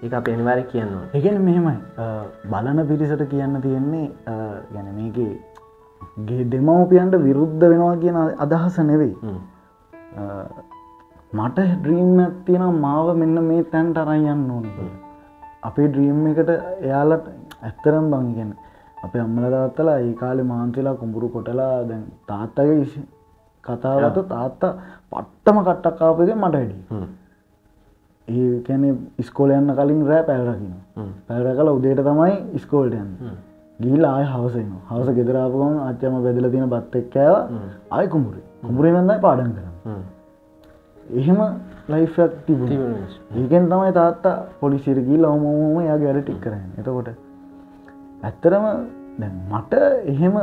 ඒ අප අනිවාර කියන්නවා එකන මෙහෙමයි. බලන පිරිසට කියන්න තියෙන්නේ ගැන මේකේ ගේ දෙමවපියන්ට විරුද්ධ වෙනවා කියන අදහස නෙවෙයි මට ඩ්‍රීම් තියෙන මාව මෙන්න මේ තැන්ට අරයන්න ඕන අපේ ඩ්‍රීම් එකට එයාලට ඇත්තරම් බංගෙන අපේ අම්මල තාත්තලා ඒ කාලෙ මාන්තිලා කුඹුරු කොටලා දැන් තාත්තගේ කතාවත තාත්තා පට්ටම කට්ටක්කාපක මට වැඩි ඒ කැනෙ ඉස්කෝල යන්න කලින් රෑ පැල්රකින පැල්ර කල උදේට තමයි ඉස්කෝල්ට යන්න. ගිල් ආය හවසන හවස ගෙදරාපුගම අච්චම බැදල තියෙන බත් එක්කෑව ආය කුඹුරේ. කුඹුරේමඳයි පාඩන් කරන්න එහෙම ලයිෆක් තිබ ඒකෙන් තමයි තාත්තා පොලිසිරගී ලවමෝම යාගේ වැඩ ටික් කරන්න. එතකොට ඇත්තරම මට එහෙම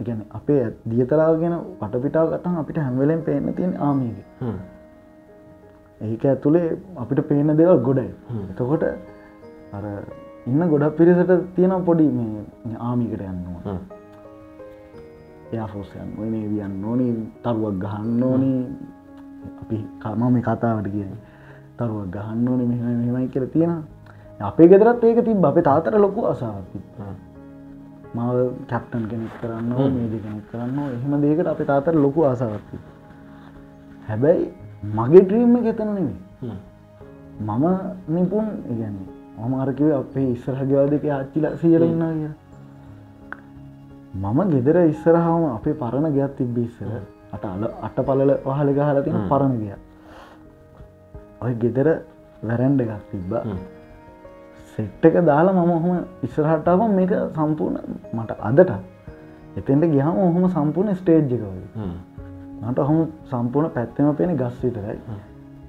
ගැන අපේ දියතලාව ගෙන වටපිටාව ගතන් අපිට හැම්වෙලෙන් පේන්න තියෙන ආමීගේ ඒක ඇතුළේ අපිට පේන දෙවල් ගොඩයි. එතකොට අර ඉන්න ගොඩක් පිරිසට තියෙන පොඩි මේ ආමිකට යන්නවා යාෆෝසයන් ඔය නේවියන්න ඕනි තරුවක් ගහන්න ඕනි. අපි කම මේ කතාවට කියන තරුවක් ගහන්න ඕනි මෙ මෙමයි කියර තියෙන අපේ ගෙදරත් ඒක තිබ අපේ තාතර ලොකු අසාති මව කැප්ටන් කෙනෙක් කරන්න මේද කෙනෙක් කරන්න එහෙම දේකට අපේ තාතර ලොකු ආසාවත්ති හැබැයි මගේ ඩ්‍රීම්ම ගෙතන නෙවේ මම නිපුන් ඉගන්නේ මම අරකිව අපේ ඉස්සරහගවල් දෙක ආච්චිල සියල ඉන්න කිය මම ගෙදර ඉස්සරහම අපේ පරණ ගයක් තිබ්බ ඉස්සර. අට අල අට පලල පහල ගහල තින පරණ ගිය ඔය ගෙදර වැරැන්ඩ එකක් තිබ්බ. සෙට් එක දාලා මම ඔහොම ඉස්සරහටාව මේක සම්පූර්ණ මට අදට. එතෙන්ට ගිහම ඔහොම සම්පූර්ණ ස්ටේජ් එකවයි මට ඔහොම සම්පූර්ණ පැත්තම පෙන ගස් විතරයි.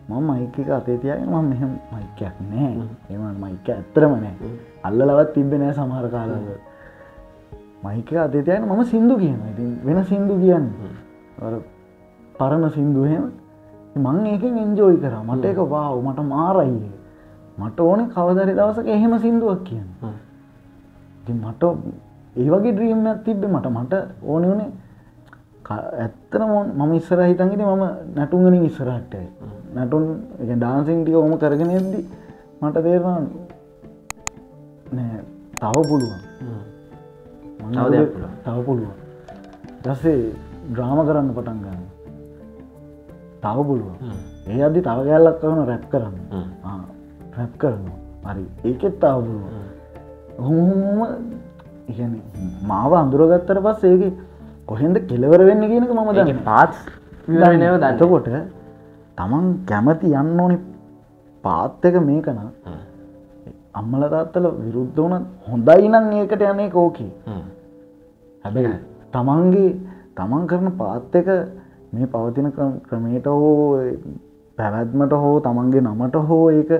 මම මයික එක අතේතියගෙන ම මෙහම මයිකයක් නෑ එම මයික ඇත්තරම නෑ අල්ල ලවත් තිබෙ නෑ සමහර කාලද මයික අතේතියන මම සිින්දු කියන ඉතින් වෙන සිින්දු කියන්න. පරණ සිින්දුහෙම මං ඒකෙන් එන්ජෝයි කර. මට එක වාව මට මාරයියේ මට ඕනේ කවදරි දවසක එහෙම සිින්දුවක් කියන්න. මට ඒ වගේ ඩ්‍රීම්යක් තිබ්බ. මට මට ඕන වනේ ඇත්තන මම ඉස්සර හිතන්ගෙන මම නැටුන්ගනින් ඉස්සරහට නැටුන් ඩාන්සිංටික ඕම කරගෙන එද්දි මට තේරවා තව පුළුවන් තව පුළුවන්. දස්සේ ග්‍රාම කරන්න පටන් ගන්න. තව පුළුවන්. ඒ අදදි තව ගැල්ලක් කරන රැප් කරන්න. රැප් කරනවා. හරි. ඒකෙත් තව පුළුවන්. හොහොම ඉගැන මාව අඳුරගත්තර පස් ඒක කොහෙන්ද කෙලවර වෙන්න කියනක මම දන්න පාත් නව දතකොට තමන් කැමති යන්න ඕනි පාත් එක මේකන අම්මල තාත්තල විරුද්ධ වන හොඳයි නං ඒකට යනේ කෝකී හැබැයි තමන්ගේ තමන් කරන පාත් එක මේ පවතින ක්‍රමයට හෝ පැවැත්මට හෝ තමන්ගේ නමට හෝ ඒක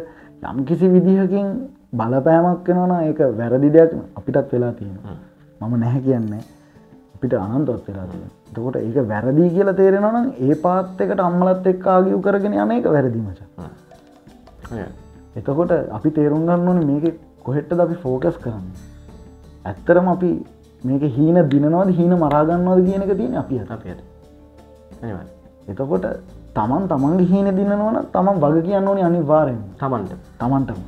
යම් කිසි විදිහකින් බලපෑමක් වෙනවන ඒක වැරදි දෙයක් අපිටත් වෙලා තියෙන මම නැහැ කියන්නේ. අපිට අනන්තොත් වෙලා තියෙන තකොට ඒක වැරදිී කියලා තේරෙනවනම් ඒ පාත් එකට අම්මලත් එක් ආගියු කරගෙන යන එක වැරදිීමච එතකොට අපි තේරුම් ගන්න ඕන මේක කොහෙට්ට අපි ෆෝකස් කරන්න? ඇත්තරම අපි මේක හීන දිනනවද හීන මරාගන්නවද කියන එක තියෙන අපි අපට එතකොට තමන් තමන්ගේ හීන දින්නවන තමන් වග කියන්න ඕනි අනිවාරෙන් තමන්ට. තමන්ටම.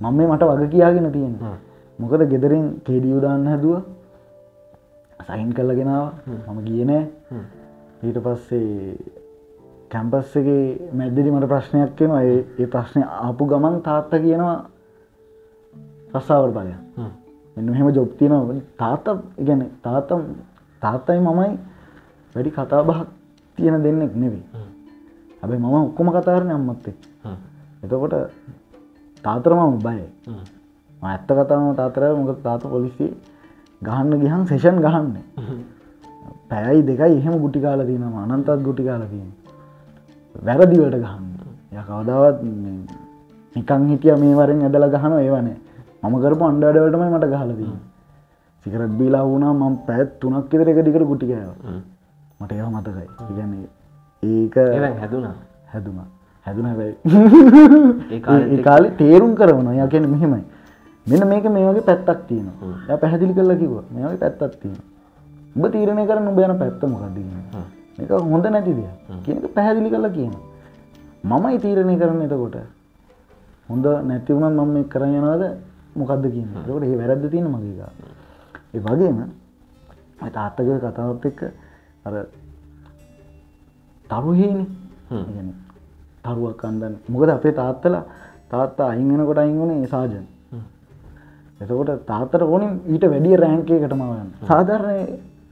මම මේ මට වග කියාගෙන තියෙන මොකද ගෙදරින් කෙඩියුදාන්න හැදුව සයින් කල්ලගෙනාව මම ගියනෑ ඊට පස්සේ කැම්පස්සගේ මැද්දදි මට ප්‍රශ්නයක් වෙනවා ඒ ප්‍රශ්නය ආපු ගමන් තාත්ත කියනවා රස්සාවට බලය එන්න හෙම ජොබ්තියනව තාත්ත ඉගැන තාත්තම් තාත්තයි මමයි වැඩි කතා බහක් තියෙන දෙන්නෙක් නෙවේ හැබයි මම ඔක්කොම කතාරණ අම්මත්තේ. එතකොට තාතරමම බය ඇත්ත කතාම තාතර මොක තාත පොලිසි ගහන්න ගිහන් සේෂන් ගහන්න. පැයයි දෙකයි එහෙම ගුටි කාල තියනම අනන්තත් ගුටි කාල තියෙන වැරදිවට ගහන්න. ය කවදාවත් නිකං හිටිය මේ වරෙන් ඇදල ගහන ඒවනේ මම කරපු අන්ඩඩවටමයි මට ගහලදී සිකරත් බීලා වුණා මම පැත් තුනක් කෙතර එක දිකට ගුටිකෑව මට ඒව මතකයි. ඉගන්නේ ඒක හැදුනා? හැදුනා. හැදුන හැබැයි. ඒ කාලෙ තේරුම් කරවන ය කියන මෙහෙමයි. මෙන්න මේක මේ වගේ පැත්තක් තියෙනවා. ය පැහැදිලි කරලා කිව මේ වගේ පැත්තක් තියෙන උඹ තීරණය කරන්න උඹ යන පැත්ත මොකක්ද මේක හොඳ නැති දෙයක්. කියනක පැහැදිලි කරලා කියන මමයි තීරණය කරන්න එතකොට. හොඳ නැති වුණත් මම මේ කරන්න යනවාද මොකක්ද කියන කට ඒ වැරද්ද තියෙන මගේක ඒ වගේම තාත්තක කතාවත් එක්ක අර තරුහේනි. තරුවක් කන්දන්න මොකද අපේ තාත්තලා තාත්තා අයිංගෙන කොට අයිංගුණ සාජන්. එතකොට තාතර ඕනින් ඊට වැඩිය රෑංකයකට මවන්න සාධාරණය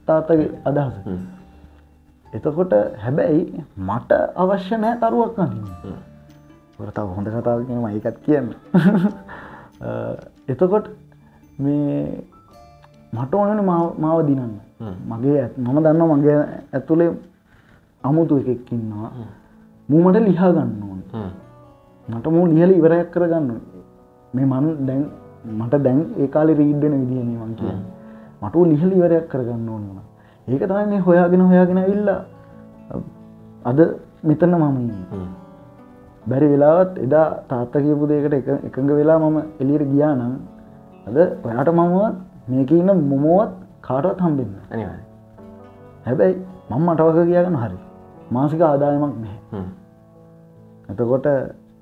තාත්තගේ අදහස. එතකොට හැබැයි මට අවශ්‍ය නෑ තරුවක් අන්න ොරතාව හොඳ කතාවම ඒකත් කියන්න එතකොට මේ මට ඕනන මාව දිනන්න. මගේ මම දන්න මගේ ඇතුළේ අමුතු එකෙක්කින්නවා මූමට ලිහා ගන්න ඕන. මට මූ ලියල ඉවරයක් කරගන්න මේ මන් දැන් මට දැන් ඒකාලි රීඩ්ඩන විදිහනවන් කිය මට ලිහල ඉවරයක් කරගන්න ඕන ඒක තමයි මේ හොයාගෙන හොයාගෙන ඉල්ල අද මෙතන්න මම බැරි වෙලාවත් එදා තාත්ත කියපු දෙකට එකඟ වෙලා මම එලියට ගියා නම් අද ඔයාට මමවත් මේක ඉන්න මොමෝවත් කාටවත් හම්බෙන්න හැබැයි මං මටවක කියගන්න හරි. මාසික ආදායමක් නැහැ. එතකොට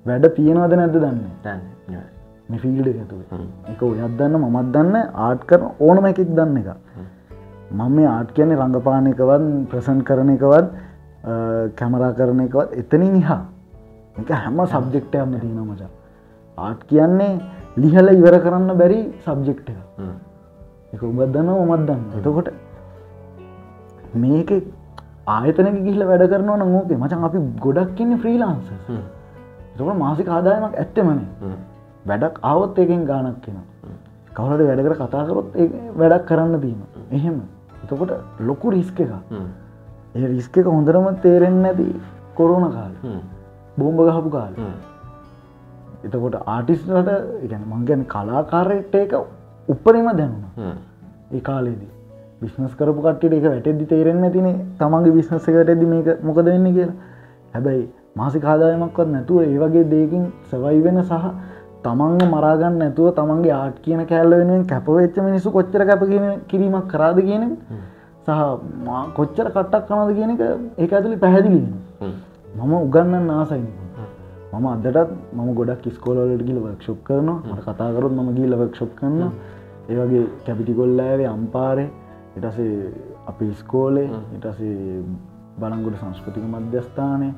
වැඩ තියෙනවද නැද්ද දන්න මේ ෆිල්ඩ ඇතුව එක ඔයත් දන්න මමත් දන්න ආට් කරන ඕනම එකෙක් දන්න එක මම මේ ආට් කියන්නේ රඟපානකවත් ප්‍රසන් කරන එකවත් කැමරා කරන එකවත් එතනින් නිහා එක හැම සබ්ජෙක්ටයක්ම තියෙන මචා. ආට් කියන්නේ ලිහල ඉවර කරන්න බැරි සබ්ජෙක්ට එක එක උබත් දන්න ඔමත් දන්න එතකොට මේක ආයතන ගිහිල වැඩ කරනවා නෝක මචන් අපි ගොඩක් කියන්නේ ෆ්‍රීලාන්ස එතකට මාසික ආදායමක් ඇත්තමන වැඩක් ආවොත් ඒකෙන් ගානක් කියෙන කවලට වැඩකර කතාකරොත් වැඩක් කරන්න දීම එහෙම. එතකොට ලොකු රිස්ක එක ඒ රිස්ක එක හොඳරම තේරෙන් නැති කොරුණ කාල බෝම්භ ගහපු කාල. එතකොට ආටිස්ලට ඉගැන මංගැන කලාකාරයට ඒක උපරිම දැනුණ. ඒ කාලේදී. බිස්නස් කරපු කට්ට එක වැටෙදදි තේරෙන් තින තමන්ගේ බිස්නසකට ඇද මේක මොකද වෙන්න කියලා. හැබැයි මාසි කාදායමක්වත් නැතුව ඒ වගේ දේකින් සවයි වෙන සහ තමන්ග මරාගන්න නැතුව තමන්ගේ ආට් කියන කෑල්ල වෙනුවෙන් කැපවෙච්ච මිනිසු කොච්චර කැප කිරීමක් කරාද කියන සහ කොච්චර කට්ටක් කනද කියන එක ඒ ඇතුළි පැහැදිලි මම උගන්න ආසයිනික මම අදටත් මම ගොඩක් ස්කෝලට ගිල වක්ෂප් කරන මට කතාකරොත් මම ගිල වක්ෂප් කරන්න ඒවගේ කැපිටිකොල්ලෑවේ අම්පාරේ එටසේ අපි ස්කෝලේ එටසේ බලංගොඩ සංස්කෘතික මධ්‍යස්ථානය.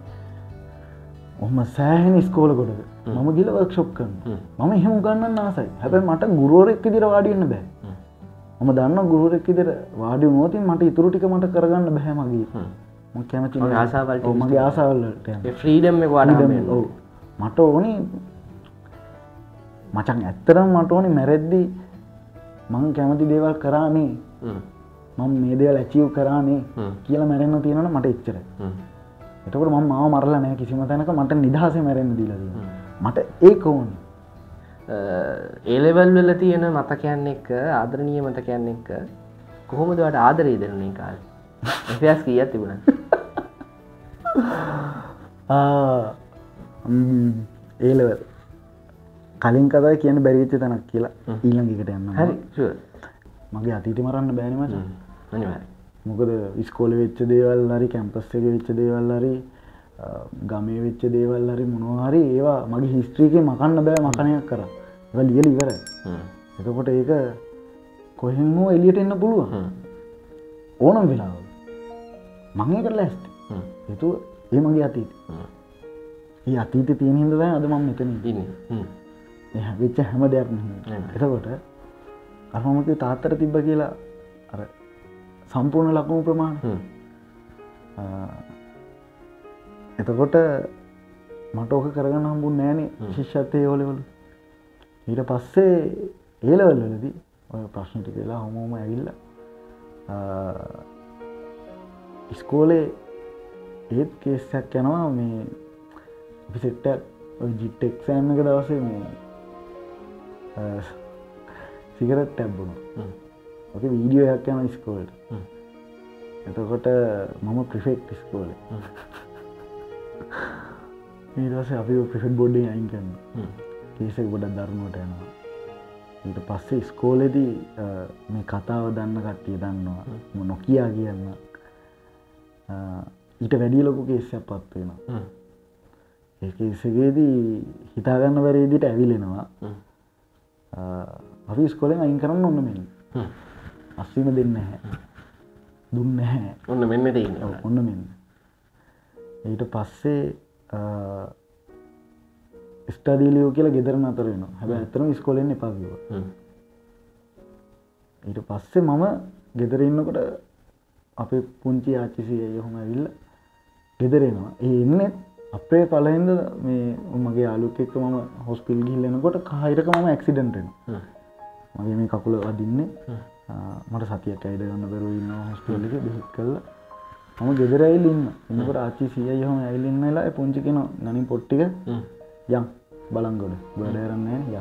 ඔහම සෑහෙන ස්කෝල කොටක මම ගිල වර්ක්ෂොප් කරන මම එහෙම ගන්න ආසයි. හැබැයි මට ගුරුවරෙක් දිර වාඩියන්න බෑ. මම දන්න ගුරුවරෙක් දිර වාඩි මෝතින් මට ඉතුරු ටික මට කරගන්න බැහැමගේ කැමති ආසාවල් මගේ ආසාවල්ලට ෆ්‍රීඩම් වාඩ මට ඕනි මචන් ඇත්තරම් මට ඕනි මැරෙද්දී මං කැමති දේවල් කරානේ. මං මේ දේවල් ඇචිව් කරානේ කියලා මැරෙන්න්න තියෙනට මට එච්චර. එතකට ම මාව මරල නෑ කිසිම තැනක මට නිදහස මැරෙන් දීලද මට ඒක ඕනි. ඒලෙවල් වෙල තියෙන මතකයන්න එක්ක ආදරණීය මතකයන්න එක්ක කොහොමද වට ආදරී දෙරනේ කාල් එෆස් කිය තිබුණ? ඒලව කලින් කතා කියන බැරිවිච්ච තැනක් කියලා ඊළඟකට යන්න හරි මගේ අතීති මරන්න බෑනීම මොකද ඉස්කෝල වෙච්ච දේවල් හරි කැම්පස් එක වෙච්ච දේවල් හරි ගමේ වෙච්ච දේවල් හරි මොනවාහරි ඒවා මගේ හිස්ත්‍රීක මකන්න බෑ මකනයක් කර. ලියල ඉවර එතකොට ඒක කොහෙන් හෝ එලියට එන්න පුළුව ඕනම් වෙලාව මංඒ කරලා ඇස්ති එතු ඒ මගේ අතීත ඒ අතීත තියෙන හිදද අද මම මෙතන ඉන්න. වෙච්ච හැම දෙයක් එතකොට අරමක තාත්තර තිබ්බ කියලා අර සම්පූර්ණ ලකුණු ප්‍රමාණ එතකොට මට ඕක කරගන්න හම්බුන් නෑනේ ශිෂ්‍යත්තය ඕලෙවලු ඊට පස්සේ ඒලවල්ලදී ඔය ප්‍රශ්නටි කියලා හොමෝම ඇවිල්ල ඉස්කෝලේ ඒත් කේස්සයක් යනවා මේ පිසෙට්ටක් ජිට්ටෙක්සෑම් එක දවසේ මේ සිගරට් ටැබ්බුණු ඕක වීඩියෝ යක් යන ස්කෝල්ට එතකොට මම ප්‍රිෆෙක්් ස්කෝල ඊටස අපි ප්‍රිෆෙට් බොඩ්ඩින් අයින් කරන්න කේසක ගොඩක් ධර්මට යනවා. ඊට පස්සේ ස්කෝලෙදී මේ කතාව දන්න කට්ටිය දන්නවා. නොකයා කියන්න ඊට වැඩිය ලොකු කේසයක් පත්වෙනවා ඒ ඉසගේදී හිතාගන්න වැරේදිට ඇවිලෙනවා. අපි ස්කොලෙන් අයින් කරන්න ඔන්න මෙ අස්වීම දෙන්න හැ දුන්න හැ ඔන්න මෙන්න තින්න ඔන්න මෙන්න. ඊට පස්සේ ස්ටඩීලියෝ කියලා ගෙදර අතර වෙන හැබ ඇතරම ස්කොලෙන් එපාකිව ඊට පස්සේ මම ගෙදර ඉන්නකොට අපේ පුංචි ආච්චිසිය යොහොම ඇවිල්ල ගෙදරෙනවා. ඒ එන්න අපේ පලහින්ද මේ මගේ අලුක් එක්ක මම හොස්පිල් ගිල්ලෙනකොට කාහිරක මම ඇක්සිඩන්ටෙන මගේ මේ කකුල වදින්නේ මට සතියක් අයිඩ ගන්න බැරුවන්න හොස්පිල්ලික බෙහිත් කල්ල මම ගෙදර ඇයිල් ඉන්න. එන්නකට ආචි සිය යහම ඇල්ලින්නලා පුංචි කෙන ගනින් පොට්ටික යම් බලංගොඩ. ගඩරන්නේ ය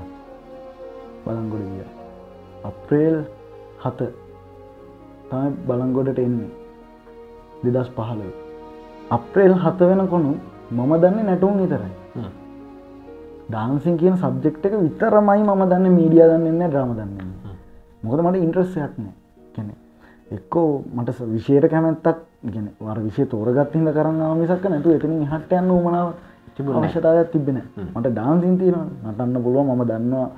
බලංගොඩ ගිය. අප්‍රේල් හත තමයි බලංගොඩට එන්නේ. දෙදස් පහළ අප්‍රේල් හත වෙනකොනු මම දන්න නැටුම් විතරයි. ඩාන්සින් කියන සබ්ජෙක්් එක විතරමයි මම දන්න මීඩිය දන්නන්න ්‍රම දන්න මොකද මට ඉන්ට්‍රස්යක් නෑ කැනෙ එක්කෝ මට විශයට කැමැත්තක් ගෙන වර විශය තෝරගත්තින්ද කරන්න මිසක් නැතු එතන හට යන්න මනාව අවශ්‍යතාවයක් තිබෙන මට ඩාන්සින් තියෙන නටන්න පුළුව මම දන්නවා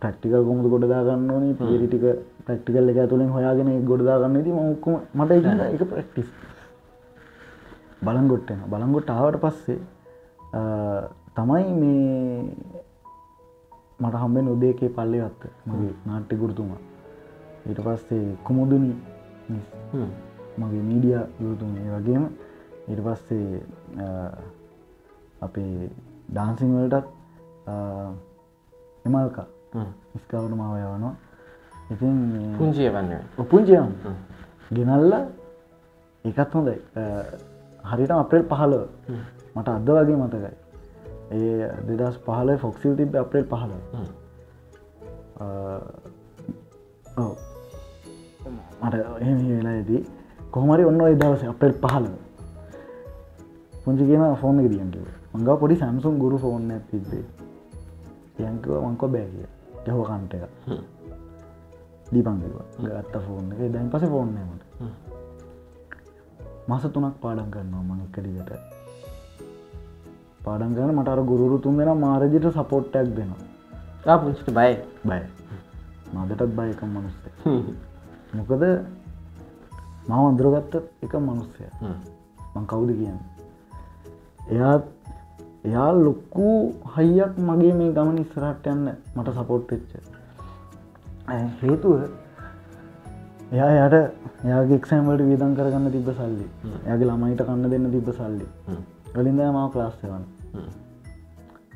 ප්‍රක්ටිකල් කොමුද ගොඩදාගන්න ඕනේ? පිරිටික ප්‍රක්ටිකල් එක තුළින් හොයාගෙන ගොඩදාගන්න ති මක්කම මට එක ප්‍රක්ටිස් බලංගොට්ටෙන බලංගොට්ට ආවට පස්සේ තමයි මේ මට හම්බෙන් උදේකේ පල්ලෙ අත්ත මගේ නාට්‍ය ගුරුතුමා. ඊට පස්සේ කුමුදුනි මගේ මීඩිය ගුරුතුම. වගේම ඊට පස්සේ අපේ ඩාන්සිං වලටත් එමල්කා ඉස්කවට මාව යවනවා ඉතින් පුංචිය වන්න ඔපුංචියම් ගෙනල්ල එකත් හොඳයි හරිට අප්‍රේල් පහලව මට අද වගේ මතකයි ඒ දෙදස් පහල ෆොක්සිල් තිබ අප්‍රේල් පහල මට එහම වෙලා ඇදී කොහමරි ඔන්න ඔයි දවස අප්‍රේල් පහල පුංචි කියන ෆෝන දියන්ටව මඟ පොඩි සැම්සුම් ගුරු ෆෝර්න තිබ්බේ යංකව මංකො බෑගිය යහෝ කන්ට එක. දීපංගව ගත්ත ෆෝන් එක. දැන් පස ෆෝන්නමට මස තුනක් පාඩම් කරනවා මං එකඩිකට පාඩම් කරන මට අර ගුරු තුන් දෙෙන මාරජිට සපෝට්ටක් දෙනවා. පුංචිට බයි බය මදටත් බයකම් මනුස්සේ මොකද මව අන්දරගත්ත එක මනුස්සය. මං කවුද කියන්න? එයාත් එයා ලොක්කු හයියක් මගේ මේ ගමන ඉස්සරහට යන්න මට සපෝට් වෙච්ච. හේතුව එයා යට යාගේ එක්සෑම්වලට විදන් කරගන්න තිබ සල්ලි. ඇගේ ළමයිට කන්න දෙන්න තිබ සල්ලි. වලින්ද මාව ක්ලාස්සවන්න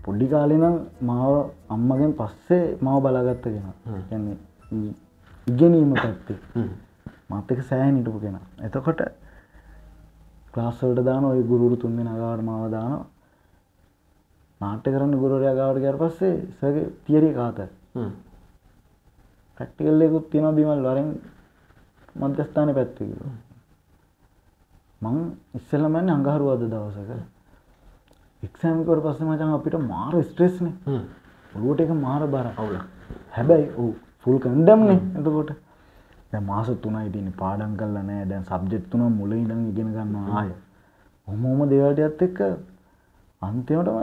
පොඩ්ඩි කාලිනම් මාව අම්මගෙන් පස්සේ මාව බලාගත්තගෙන ඉගෙනීම පැත්තේ. මත්තක සෑහ නිටපු කෙන. එතකොට ක්ලාස්සවලට දාන ඔය ගුරුරු තුන්දෙන අගාවට මාව දාන නාට්‍ය කරන්න ගුරුරයා ගාවට ගැර පස්සේ සගේ තියරි කාත ප්‍රක්ටිකල්ලෙකුත් තියෙන බිමල් වරෙන් මධ්‍යස්ථාන පැත්වකිල මං ඉස්සල්ලමන්න අඟහරුවද දවසක. එක්සෑමිකොට පස්ස මචන් අපිට මාර ස්ට්‍රෙස්න ඔලුවට එක මාර බර අවුල හැබැයි ඕ ෆුල් කන්ඩම්නේ එතකොට. මාස තුනයි තින පාඩන් කල්ල නෑ දැන් සබ්ජෙට් තුන මුල ඉඩන් ඉගෙන ගන්න ආය. හොමෝම දෙවටයත් එක්ක අන්තිමටම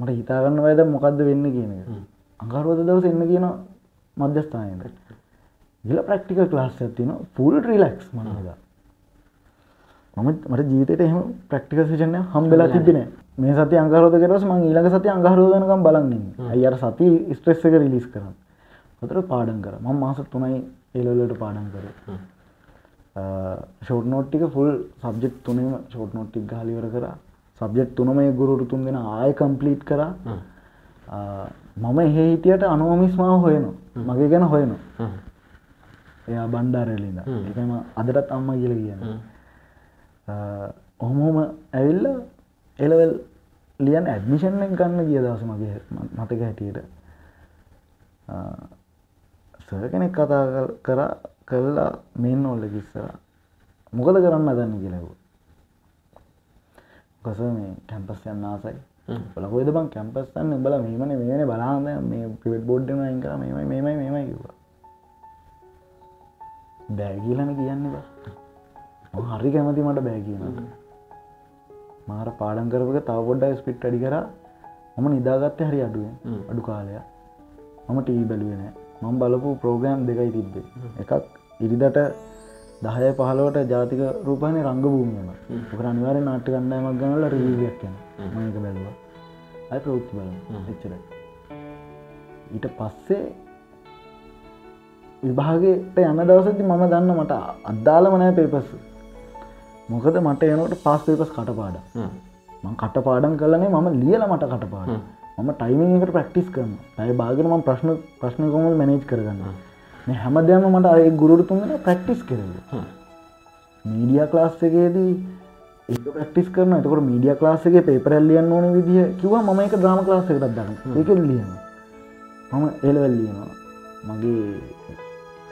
මට හිතාගන්න වැද මොකක්ද වෙන්න කියන අඟරුවද දවස එන්න කියන මධ්‍යස්ථානයට ගිල ප්‍රක්ටික ලාස් ඇතින පුල් රිලක්ස් මනද මම මට ජීතයට එහම ප්‍රක්ටික සිෂන හම්බෙලා තිබෙන මේ සති අංගරෝධ කරස ම ඊළඟ සති අංගහරෝධනකම් බලන්න අයර සති ස්ට්‍රෙස් එක රිලිස් කරන්න හතර පාඩන් කර. ම මාස තුනයි එලවලට පාඩන් කර. ෂෝට් නෝට්ටික ෆුල් සබ්ජෙක්් තුනම ෂෝට් නෝට්ටික් හලිවර කර සබ්ජෙක්් තුනම ගුරුට තුන් දෙෙන ආය කම්පලීට් කර. මම එහෙ හිටියට අනුවමිස්මාව හොයන මගේ ගැන හොයන එයා බණ්ඩාරලින්ද එකම අදටත් අම්ම කියල කියන්න. ඔහොමෝම ඇවිල්ල එලවල් ලියන් ඇඩ්මිෂන්ෙන් ගන්න ගිය දවස මගේ මතක හැටියට. සර කෙනෙක් කතා කර කරලා මෙන්න ඔල්ල කිස්සර මොකද කරන්න අදන්න කියලව ගස මේ කැම්පස් යන්න ආසයි. බල හොද බං කැම්පස්තන්න බල මේමන මේන බලාන්න මේ පිට බෝඩ්ඩම අයිකර මෙමයි මෙමයි මෙමයි කිවා බෑගීලන කියන්න බ. හරි කැමති මට බෑ කියන මාර පාඩන් කරපක තව පොඩ්ඩ ස්පිට් අඩි කර. මම නිදාගත්තය හරි අඩුවෙන් අඩු කාලයක්. මම ටී බැලුවෙන මං බලපු ප්‍රෝග්‍රෑම් දෙකයි තිබ්බේ. එකක් ඉරිදට දහය පහලවට ජාතික රූපයන රංග භූමියම ක අනිවාර නාට්‍ය කණ්ඩයමක් ගනල රීවියක් යන මක බැලවා. අයි ප්‍රෘත්ති බල එච්චරයි. ඊට පස්සේ විභාගට යන්න දවසති මම දන්න මට අද්දාලම නෑ පේපස් මොකද මට එනට පස් පේපස් කටපාඩ මං කට පාඩම් කලනේ මම ලියල මට කටපාඩ මම ටයිමකට ප්‍රක්ටිස් කරන ඇය බාගනම ප්‍රශ්න ප්‍රශ්නකොම මැනේජ් කරගන්න මේ හැම දෙයම මට අය ගුරුට තුන්ගෙන ප්‍රක්ටිස් කරල මීඩිය ක්ලාස් එකේදී ඒ ප්‍රක්ටිස් කරන තකට මීඩිය ක්ලාසගේ පේපරල් ලියන්න ඕන විදිහ කිව ම එක ්‍රම ලාස එකක් දන්න ඒක ලියන මම එලවල් ලියනවා. මගේ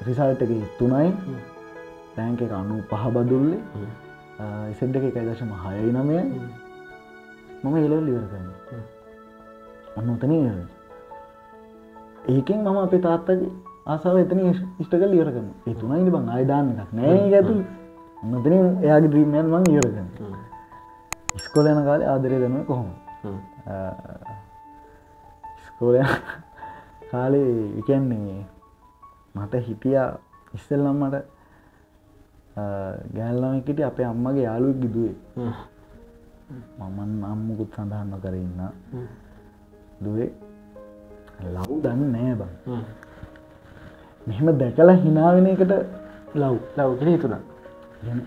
රිසල්ට එක තුනයි. තෑන්ක එක අනු පහ බදුල්ලේ ඉසෙන්ට එක එකයි දශම හයයි නමය. මම එලවල් ලිවර කරන්න ඔන්න ඔතන ඒකෙන් මම අපේ තාත්තගේ ආසාාව එතන කරන ඒ තුනයි බං අයිදාන්න එකක් නෑ ඇතු. ඔන්නතන එයාගේ ද්‍රීමයන් මං ඉවරගන්න ඉස්කොල යන කාලේ ආදරය දනුව කොහොම ස්කෝලය කාලේ එකන්නේ මට හිටියා ඉස්සෙල්ලම් මට ගෑල්ලමකට අපේ අම්මගේ යාලුවක් ගිදුවේ මමන් අම්මුකුත් සඳහන්න කරන්න දුවේ ලව් දන්න නෑ බං මෙහෙම දැකලා හිනාවෙන එකට ලව්. ලව්ගෙන හිතුන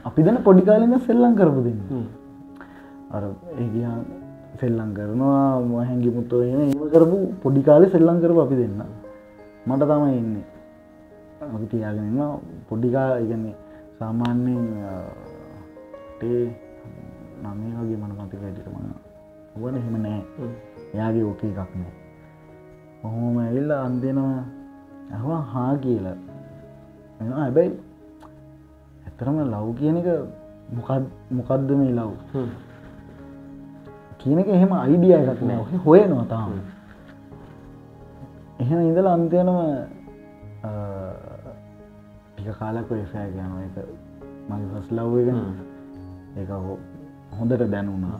අපි දන පොඩිකාලන්න සෙල්ලං කරපු දෙන්න. අර ඒගිය සෙල්ලං කරනවා හැඟි මුත්තෝ එන ඒම කරපු පොඩිකාලෙ සෙල්ලං කරපු අපි දෙන්න. මට තමයි එන්නේ අපි තියාගෙනන්න පොඩ්ඩිකා ඉගන්නේ සාමාන්‍යයෙන් ටේ නමේ වගේ මන මතික ඇටිට මන වන එහෙම නෑ. එයාගේ ඕක එකක් නෑ. ඔහොම ඇවිල්ල අන්දෙනවා ඇහවා හා කියලා. හැබැයි ඇතරම ලව් කියන එක මොකක්ද මේ ලව්? කියන එක එහෙම අයිඩිය එකක් නෑ. හොය නොතාම එහෙම ඉඳල අන්තියනම ටික කාලක එෆෑ යන එක මගේ හස් ලව්ගෙන එක. හොඳට දැනුණා.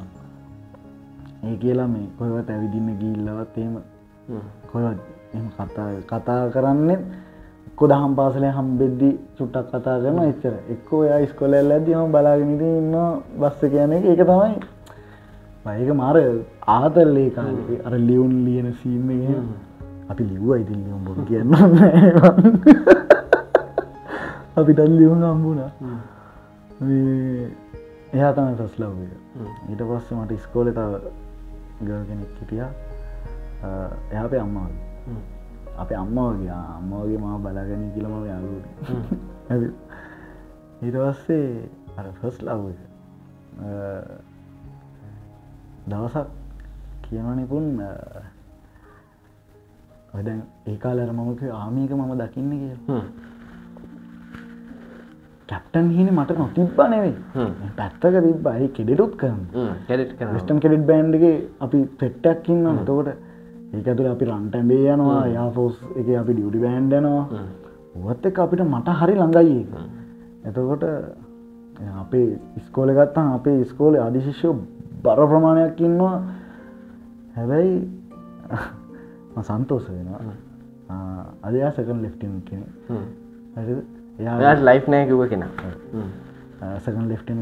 ඒ කියලා මේ කොයවත් ඇවිදින්න ගිල්ලවත් එහෙම කොයවත් එම කතා කතා කරන්නේ. කො දහම් පාසලය හම්බෙද්දි චුට්ටක් කතා කරන එච්චර එක්කෝ යා ස්කොලල් ඇදම බලාගෙනට ඉන්න බස්ස කියන එක ඒක තමයි බයක මාර ආතල්ලේ කාලේ. අර ලියවුන් ලියන සීම අපි ලිව්ව ඉතින් ලියුම් බොරු කියන්න අපි තල් ලියවුණ අම්බුණා එයා තමයි සස්ලව් ඊට පස්සේ මට ස්කෝල තව ගල් කෙනෙක් හිටියා. එයා අපේ අම්මාව අපේ අම්මාවගේ අම්මාවගේ මා බලාගැන කියලම යාලුට ඊට පස්සේ අර ෆස් ලව් දවසක් කියනනිකුන් ඔදැන් ඒකාලර මමක ආමීක මම දකින්න කිය කැප්ටන් හින මට නොතිබ්බා නෙවෙයි. පැත්තක තිබ්බයි කෙඩෙටුත් කරන ස්ටම් කෙඩෙට් බෑන්්ගේ අපි පෙට්ටක් ඉන්න තකොට ඒක ඇතුළ අපි රන්ටැන්බේ යනවා යාෆෝස් එක අපි ඩියුටි බෑන්්ඩනවා ඔත් එක අපිට මට හරි ළඟයි එතකොට අපේ ඉස්කෝල ගත්තා අපේ ඉස්කෝල අධිශිෂ්‍යෝ බර ප්‍රමාණයක් ඉන්නවා. හැබැයි සන්තෝස වෙනවා. අදයා සකන් ලෙෆ්ටම් කෙන එයා ලයි් නෑ කිව කෙන. සකන් ලෙෆ්ටම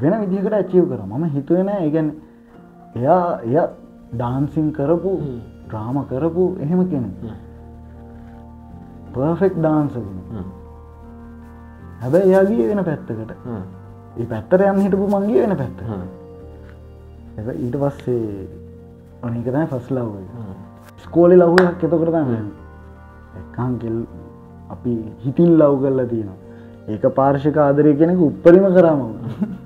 වෙන විදිකට ඇචීව කර. මම හිතුවෙන ඒගැන එයා එය ඩාන්සිං කරපු ්‍රාම කරපු එහෙම කෙන පර්ෆෙක්් ඩාන්සගෙන හැබැයි එයාගේ වෙන පැත්තකට. ඒ පැත්තර යම් හිටපු මංගේ වෙන පැත්ත ඊට පස්සේ අනිකතයි ෆස් ලව් ස්කෝලි ලව්යක් එතකට තම එකංකෙල් අපි හිතින් ලව් කරලා තියෙනවා. ඒක පාර්ශක ආදරය කෙනෙක උප්පරිම කරම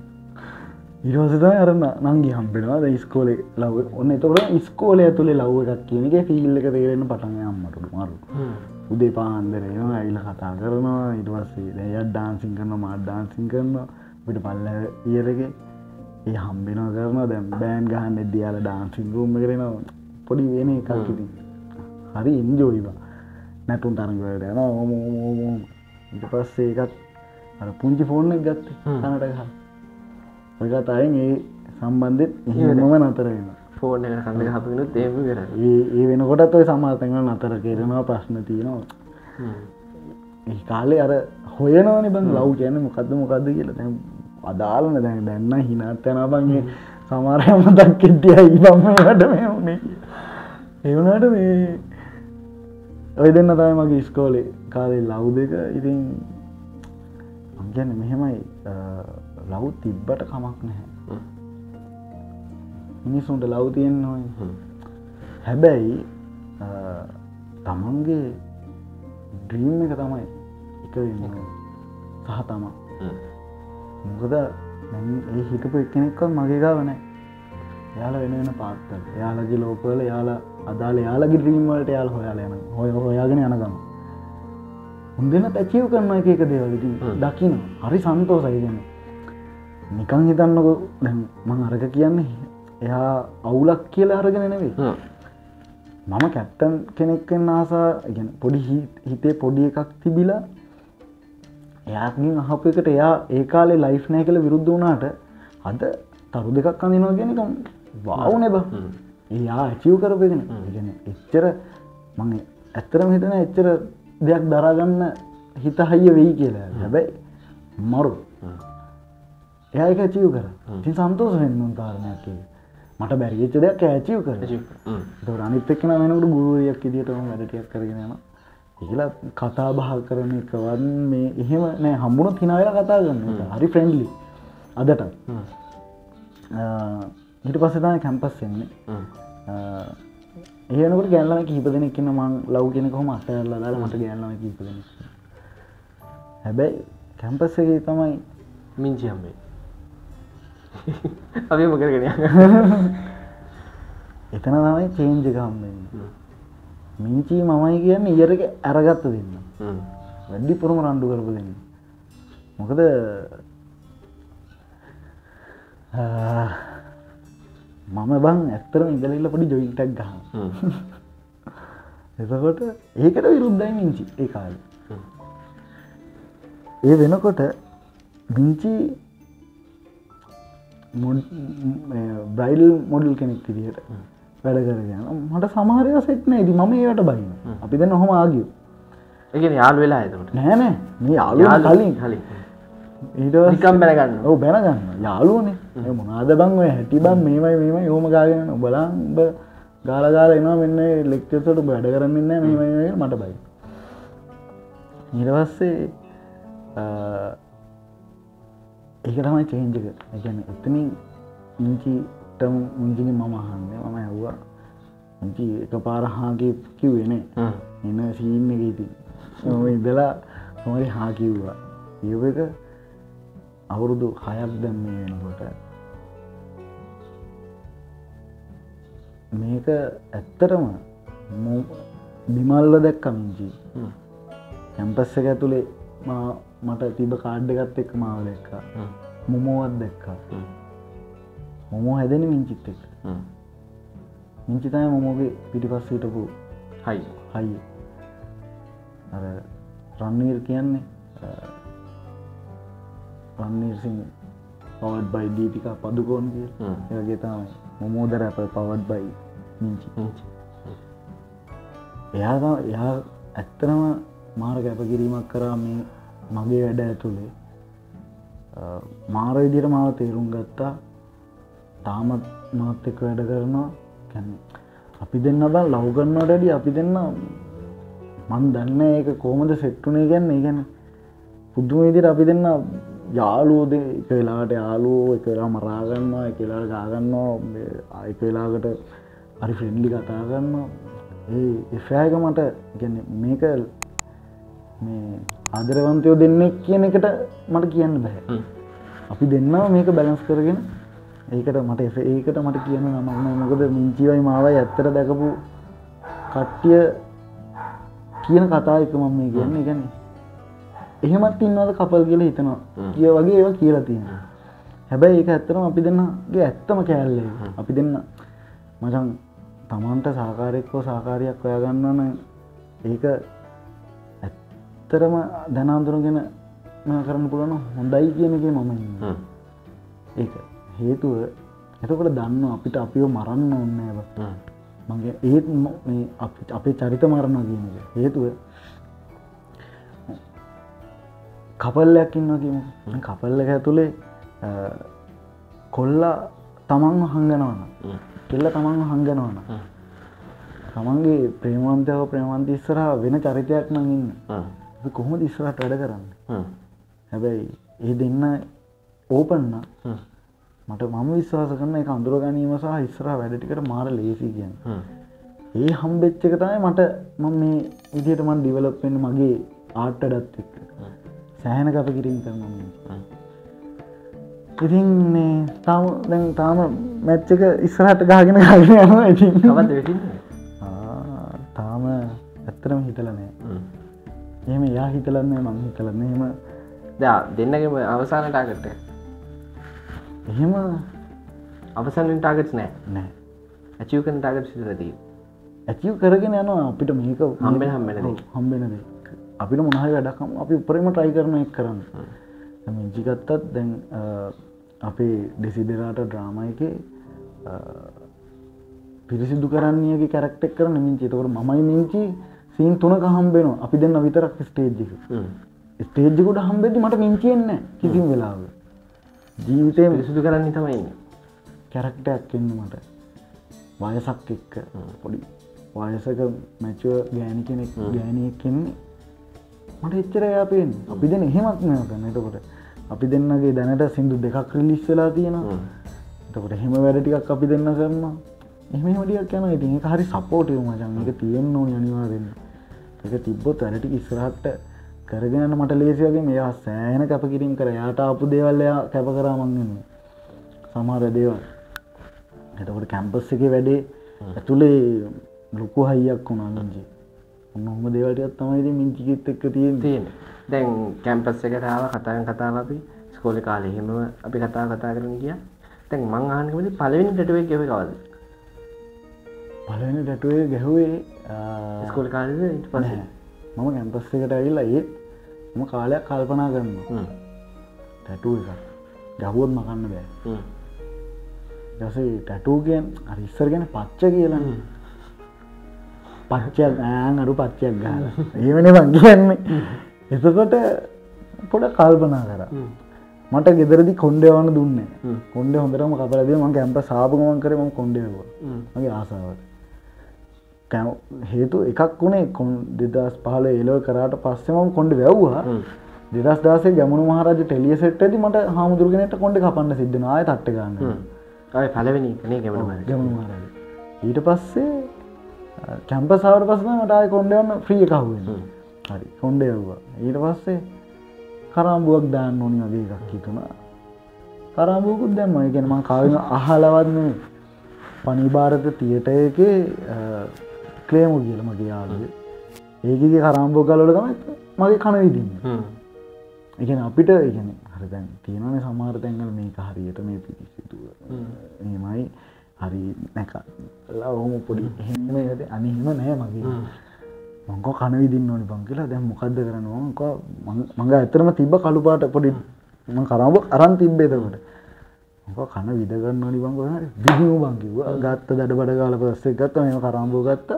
ඉරෝසත අරන්න නංගි හම්බෙනවා. ස්කෝල ලව ඔන්න එතකට ස්කෝලය තුළේ ලව් එකක් කියනක ෆිල්ල එක තේරෙන පටන අම්මට මරු උදේ පාන්දරයනවා ඇයිල කතා කරනවා. ඉටවස්සේ දැයත් ඩාන්සිං කරන මාත් ඩාන්සිං කරනවා. පිට පල්ල ඉයරගේ ඒ හම්බෙනවා කරනවා. දැම් බෑන් ගහන්න එදදියාල ඩාන්සිං රූම කරෙනවා පොඩි වෙන එකක් ඉති හරි ඉන්ජෝයිවා නැටුන් තරගට යන ඕම ඉට පස්සේ එකත් අර පුංචි ෆෝර්න ගත්ත. තනට ගහ අයෙන් ඒ සම්බන්ධෙත් එහෙමම නතර වෙන ෆෝර්න එක කඳ හපිනු තේම කර ඒ වෙනකොටත් ඔය සමාතැඟ නතර කෙරෙනවා ප්‍රශ්න තියෙනවා. කාලේ අර හොයනවනි බං ලව් කියන්න මොකක්ද මොකක්ද කියලා. දැ අදාලන දැන්. දැන්න හිනත් යන බන්ගේ සමාරයම දක්කෙටිය ඉබම්මට මේ වුණේ එවුණට මේ ඔය දෙන්න තයි මගේ ස්කෝලේ කාලේ ලව් දෙක. ඉතින් අගැන මෙහෙමයි ලව් තිබ්බට කමක් නැහැ. මිනිසුන්ට ලව් තියෙන් නොයි හැබැයි තමන්ගේ ඩ්‍රීම් එක තමයි එක සහ තමා. මොකද ඒ හිටපු එක්කෙනෙක්ව මගේ ගාවන යාල වෙන වෙන පාත්තල් යාලගේ ලෝකවල යාලා අදාල යාලගේ ද්‍රීම්වලට යාල් හොයාල යන හොය හොයාගෙන යනගම උන්දෙන පැචිව් කරන එක එක දේවලති දකින හරි සන්තෝසයිගෙන නිකං හිතන්නකො මං අරක කියන්නේ එයා අවුලක් කියලා අරගෙන නෙවෙයි. මම කැප්ටන් කෙනෙක්ෙන් ආසා ගැන පොඩි හිතේ පොඩි එකක් තිබිලා එයාකින් අහප එකට එයා ඒ කාලේ ලයිෆ් නෑ කළ විරුද්ධ වුණාට අද තරු දෙකක් අඳනවා ගෙනකම් වාව නැබ එයා ඇචිව් කරපගෙන ගෙන එච්චර මං ඇත්තරම හිතන එච්චර දෙයක් දරාගන්න හිත හයිය වෙයි කියලා. හැබැයි මරු එයා එක ඇචිව් කර. ති සන්තෝස වෙන්නුම් කාරණයක් මට බැරිච්ච දෙයක් ඇචිව් කර. අනිත් එක්කන වෙනකට ගුරුවයක් ඉදිටම වැඩටියක් කරගෙන යන කියලා කතා බහ කරන එකවන් මේ එහෙම නෑ. හම්බුණ තිනාවෙලා කතා ගන්න හරි ෆ්‍රෙන්ඩලි අදට හිට පස්සතම කැම්පස් එන්නේ. ඒනකට ගැල්ලම කීප දෙන එකන්න මං ලව් කෙනෙ කොම අටල්ල දාල මට ගැල්ලම කීප දෙන හැබැයි කැම්පස් එක තමයි මිංචියම්බේ අපි මොකරගෙන එතන තමයි චේන්ජකම්බෙන් මිංචී මමයි කියන්න ඉයරක ඇරගත්ත දෙන්න. වැඩි පුරම රණ්ඩු කරපු දෙන්න. මොකද? මම බං ඇත්තරම ඉදලල්ල පොඩි ජොයිටක් ගහ එතකොට ඒකට විරුද්ධයි මිංචි ඒ කාල. ඒ වෙනකොට මිංචි බ්‍රයිල් මොඩල් කෙනෙක් තිරියට වැඩ කරගෙන මට සමාරය සෙට්න ඇති මම ඒවට බහින අපි දෙන්න හොම ආගිය එක යාල් වෙලා ඇතට නෑනෑ මේ යාලු කලින්. ඊට නිකම් බැනගන්න. ඔව බැනගන්න. යාලුවනේ මොනාද බං ඔය හැටි බම් මේමයි මේම යෝම ගාගෙන උබලා උඹ ගාලගාල එනවා මෙන්න ලෙක්චසට වැඩ කරන්නන්න මේ මට බයි නිරවස්සේ ඒක තමයි චේන්ජක එකන එතනින් ඉංචිටම මුංජිනි මම අහන්න. මම ඇව්වා ඉංචි එක පාරහාගේ කිව්වෙනේ එන්න සීන්න එක ඉති ඉදලා හොමරි හා කිව්වා. ඒව එක අවුරුදු හයක් දැම් මේ වෙනකොට. මේක ඇත්තටම බිමල්ල දැක්කමින්චි කැම්පස්ස එක ඇතුළේ මට තිබ කාඩ්ඩගත් එක් මාව දැක්කා මොමෝවත් දැක්කා. මොමෝ හැදෙන මිංචිත් එක් මිංචිතය මොමෝගේ පිටිපස් හිටපු හයි. හයි රන්නීර් කියන්නේ රන්නීර්සිං පවඩ් බයි දීපිකා පදුකෝන් කිය ඒගේ තමයි. මොමෝදර අප පවඩ් බයි මිංචි එයා එයා ඇත්තනම මාර කැපකිරීමක් කරා මේ මගේ වැඩ ඇතුළේ මාර විදිර මාව තේරුම් ගත්තා. තාමත් මාත් එක්ක වැඩ කරනවා. කැන අපි දෙන්න බ ලව්ගන්නට ඩඩි අපි දෙන්න මන් දන්න ඒක කෝමද සෙට්ටුනේ ගැන්න ගැන පුද්දුම විදිර අපි දෙන්න යාලුවද එක වෙලාට යාලුවෝ එක වෙලා මරාගන්නවා එක වෙලාට ගාගන්නවා අයක වෙලාකට හරි ෆ්‍රෙන්ඩලි කතා කරන්නවා ඒ එෆෑක මට ගැන මේක මේ ආදරවන්තයෝ දෙන්නෙක් කියන එකට මට කියන්න බැහැ අපි දෙන්නවා මේක බැලන්ස් කරගෙන ඒකට මට ඒකට මට කියන නමන්න මොකද මිංචිවයි මාවයි ඇත්තර දැකපු කට්ටිය කියන කතා එක මම මේ කියන්න. ගැන එහෙමත් ඉන්නවද කපල් කියල හිතනවා. කිය වගේ ඒවා කියලා තියෙන හැබැයි ඒක ඇත්තරම අපි දෙන්නගේ ඇත්තම කෑල්ලේ අපි දෙන්න මචන් තමන්ට සාකාරයෙක්කෝ සාකාරයක් ඔයාගන්නන ඒක ඇත්තරම දැනාන්දුරගෙන කරන්න පුළන හොඳයි කියනක මම ඒක හේතුව එතකොට දන්න අපිට අපිෝ මරන්න ඔන්න ඇව මගේ ඒත් අපේ චරිත මරණ කියන හේතුව කපල්ලයක් ඉන්න කිම කපල්ල ඇතුළේ කොල්ලා තමන්ව හංගනවන කෙල්ල තමන්ව හංගනවන තමන්ගේ ප්‍රේමන්තයව ප්‍රේමන්ති ඉස්සරහා වෙන චරිතයක් නම් ඉන්න අපි කොහොම ඉස්සරහට වැඩ කරන්න? හැබැයි ඒ දෙන්න ඕපන්න මට මම විශ්වාස කරන එක අඳුර ගැනීම සහ ඉස්සරහ වැඩටිකට මාර ලේසි කියන්න. ඒ හම්බෙච්ච එක තමයි මට මම මේ විදියට මන් ඩිවලප්ෙන් මගේ ආට්ටඩත් එක්ක. සෑහන කප කිරීම කරන ඉතින් තාම දැන් තාම මැච්චක ඉස්සරහට ගාගෙන ගගෙන යනවා ඉතින්. කවද වෙටින්න? ආ, තාම ඇත්තරම හිතලනෑ එහෙම යා හිතලන්නේ මං හිතලන්න එහෙම. දා දෙන්නගම අවසාන ටාගට එහෙම අවසන් ටාගට් නෑ. නෑ. ඇචිකන් ටාගට සිරදී ඇතිව කරගෙන යනවා අපිට මේක හම්බෙන හම්බෙන. හම්බෙනද අපිට මොනහරි වැඩක්කම අපි උපරම ට්‍රයි කරන එක් කරන්න. මිංචිගත්තත් දැන් අපේ ඩෙසිඩරාට ඩ්‍රාම එක පිරිසිදු කරන්නේගේ කැරක්ටෙක් කරන මිංචි තකට මයි මිංචි සීන් තුනක හම්බෙනවා. අපි දෙන්න විතරක් ස්ටේජ්ජික ස්ටේජ්ජකුට හම්බෙදි මට මිංචියෙන්න කිසිම වෙලාව ජීවිතය පිරිසිදු කරන්න තමයි කැරක්ටයක් එන්න මට. වයසක් එක්ක. පොඩි වයසක මැචුව ගෑනි කෙනෙක් ගෑනයක් කෙන්නේ මට එච්චර යාපයෙන් අපි දෙන එහෙමත් නය ගන්න එතකොට අපි දෙන්නගේ දැනට සිින්දු දෙකක් රිලිස් වෙලා තියෙනවා. එතකොට හෙම වැඩ ටිකක් අපි දෙන්න කරනවා එහම ටියක් යන ඉතින් එක හරි සපෝටව මචන් එක තියෙන් ඕන අනිවා දෙන්න එක තිබ්බොත් වැඩටි ඉස්රහට්ට කරගෙනන්න මට ලේසියගේ මෙයා සෑන කැප කිරීම කර. යාට අපපු දේවල්ලයා කැප කරාමන්ගන්න සමාර දේවල්. එතකොට කැම්පස් එක වැඩේ ඇතුළේ ලොකු හයියක් වුණා මිංචි ඔන්න හොම දේවල්ටත් තමයිද මිංචිකෙත් එක්ක තියෙන් තියෙන දැන් කැම්පස් එකටාව කතාන් කතාව අපි. ස්කෝල කාලෙ හෙම අපි කතා කතා කරන කිය තැන් මං ආනකමති පලවෙනි ටටුව කෙව කවද පලවෙනි ටැටුවේ ගැහුවේ ස්කෝල කාලද? ඉට පස මම කැම්පස් එකට ඇවිල්ලා ඒත් ම කාලයක් කල්පනා කරන්න ටැටුව එක ගැහුවත් මකන්න බෑ. දසේ ටැටූ කියෙන් අරිස්සර ගැන පච්ච කියලා පච්චයක් ෑන් අරු පච්චයක් ගාල ඒවන බං කියන්නේ. එතකොට පොඩ කල්පනා කර. මට ගෙදරදි කොන්්ඩයවන දුන්න කොන්ඩ හොඳරම කපලද ම කැම්ප සාපගමන් කර ම කොන්ඩයව මගේ ආසාාවට හේතු එකක් වුණේ කොන් දෙදස් පහල ඒලව කරාට පස්සෙමම් කොඩ වැැව්වා. දෙදස් දාසේ ගැමුණු මහරජ ටෙලිය සෙට් ඇති මට හාමුදුරගෙනට කොඩ කපන්න සිද්ධ ආය තට්ට ගන්න. ඔය පලවෙනි කනේ ගැමන ගැමුණු මහරජ. ඊට පස්සේ කැම්ප සවට පස්සන මටයි කොන්ඩයන්න ්‍රිය කහුවෙන් හරි කොන්ඩ යව්වා. ඊට පස්සේ කරම්බුවක් දාන්න ඕනි වගේ එකක් හිතුණා. කරම්බුවකුත් දැම්ම. ගැනම කාවෙන අහලවත්න පනිභාරත තියට එක ක්‍රේමු කියල මගේ යාලුවේ ඒකගේ කරම්බෝ කලොට තමයි මගේ කන විදින්න එකන අපිට ඉගෙන හරිතැන් තියෙනන සමාර තැන්ගල මේක හරියට මේ පිරිසිතුව ඒමයි හරි නැක ඔහොම පොඩි එහෙම ඇද අනිහෙම නෑ මගේ. මංක කන විදින්න ඕනි පං කියලා දැම් මොකක්ද කරනවා මඟ ඇතරම තිබ කළුපාට පොඩි කරම්බ අරන් තිබ්බේතකොට කන විදගන්න ඕනි බංග විදිම බංකිව ගත්ත දඩ බඩ කාල පස්සේ ගත්ත. මෙම කරම්බෝ ගත්ත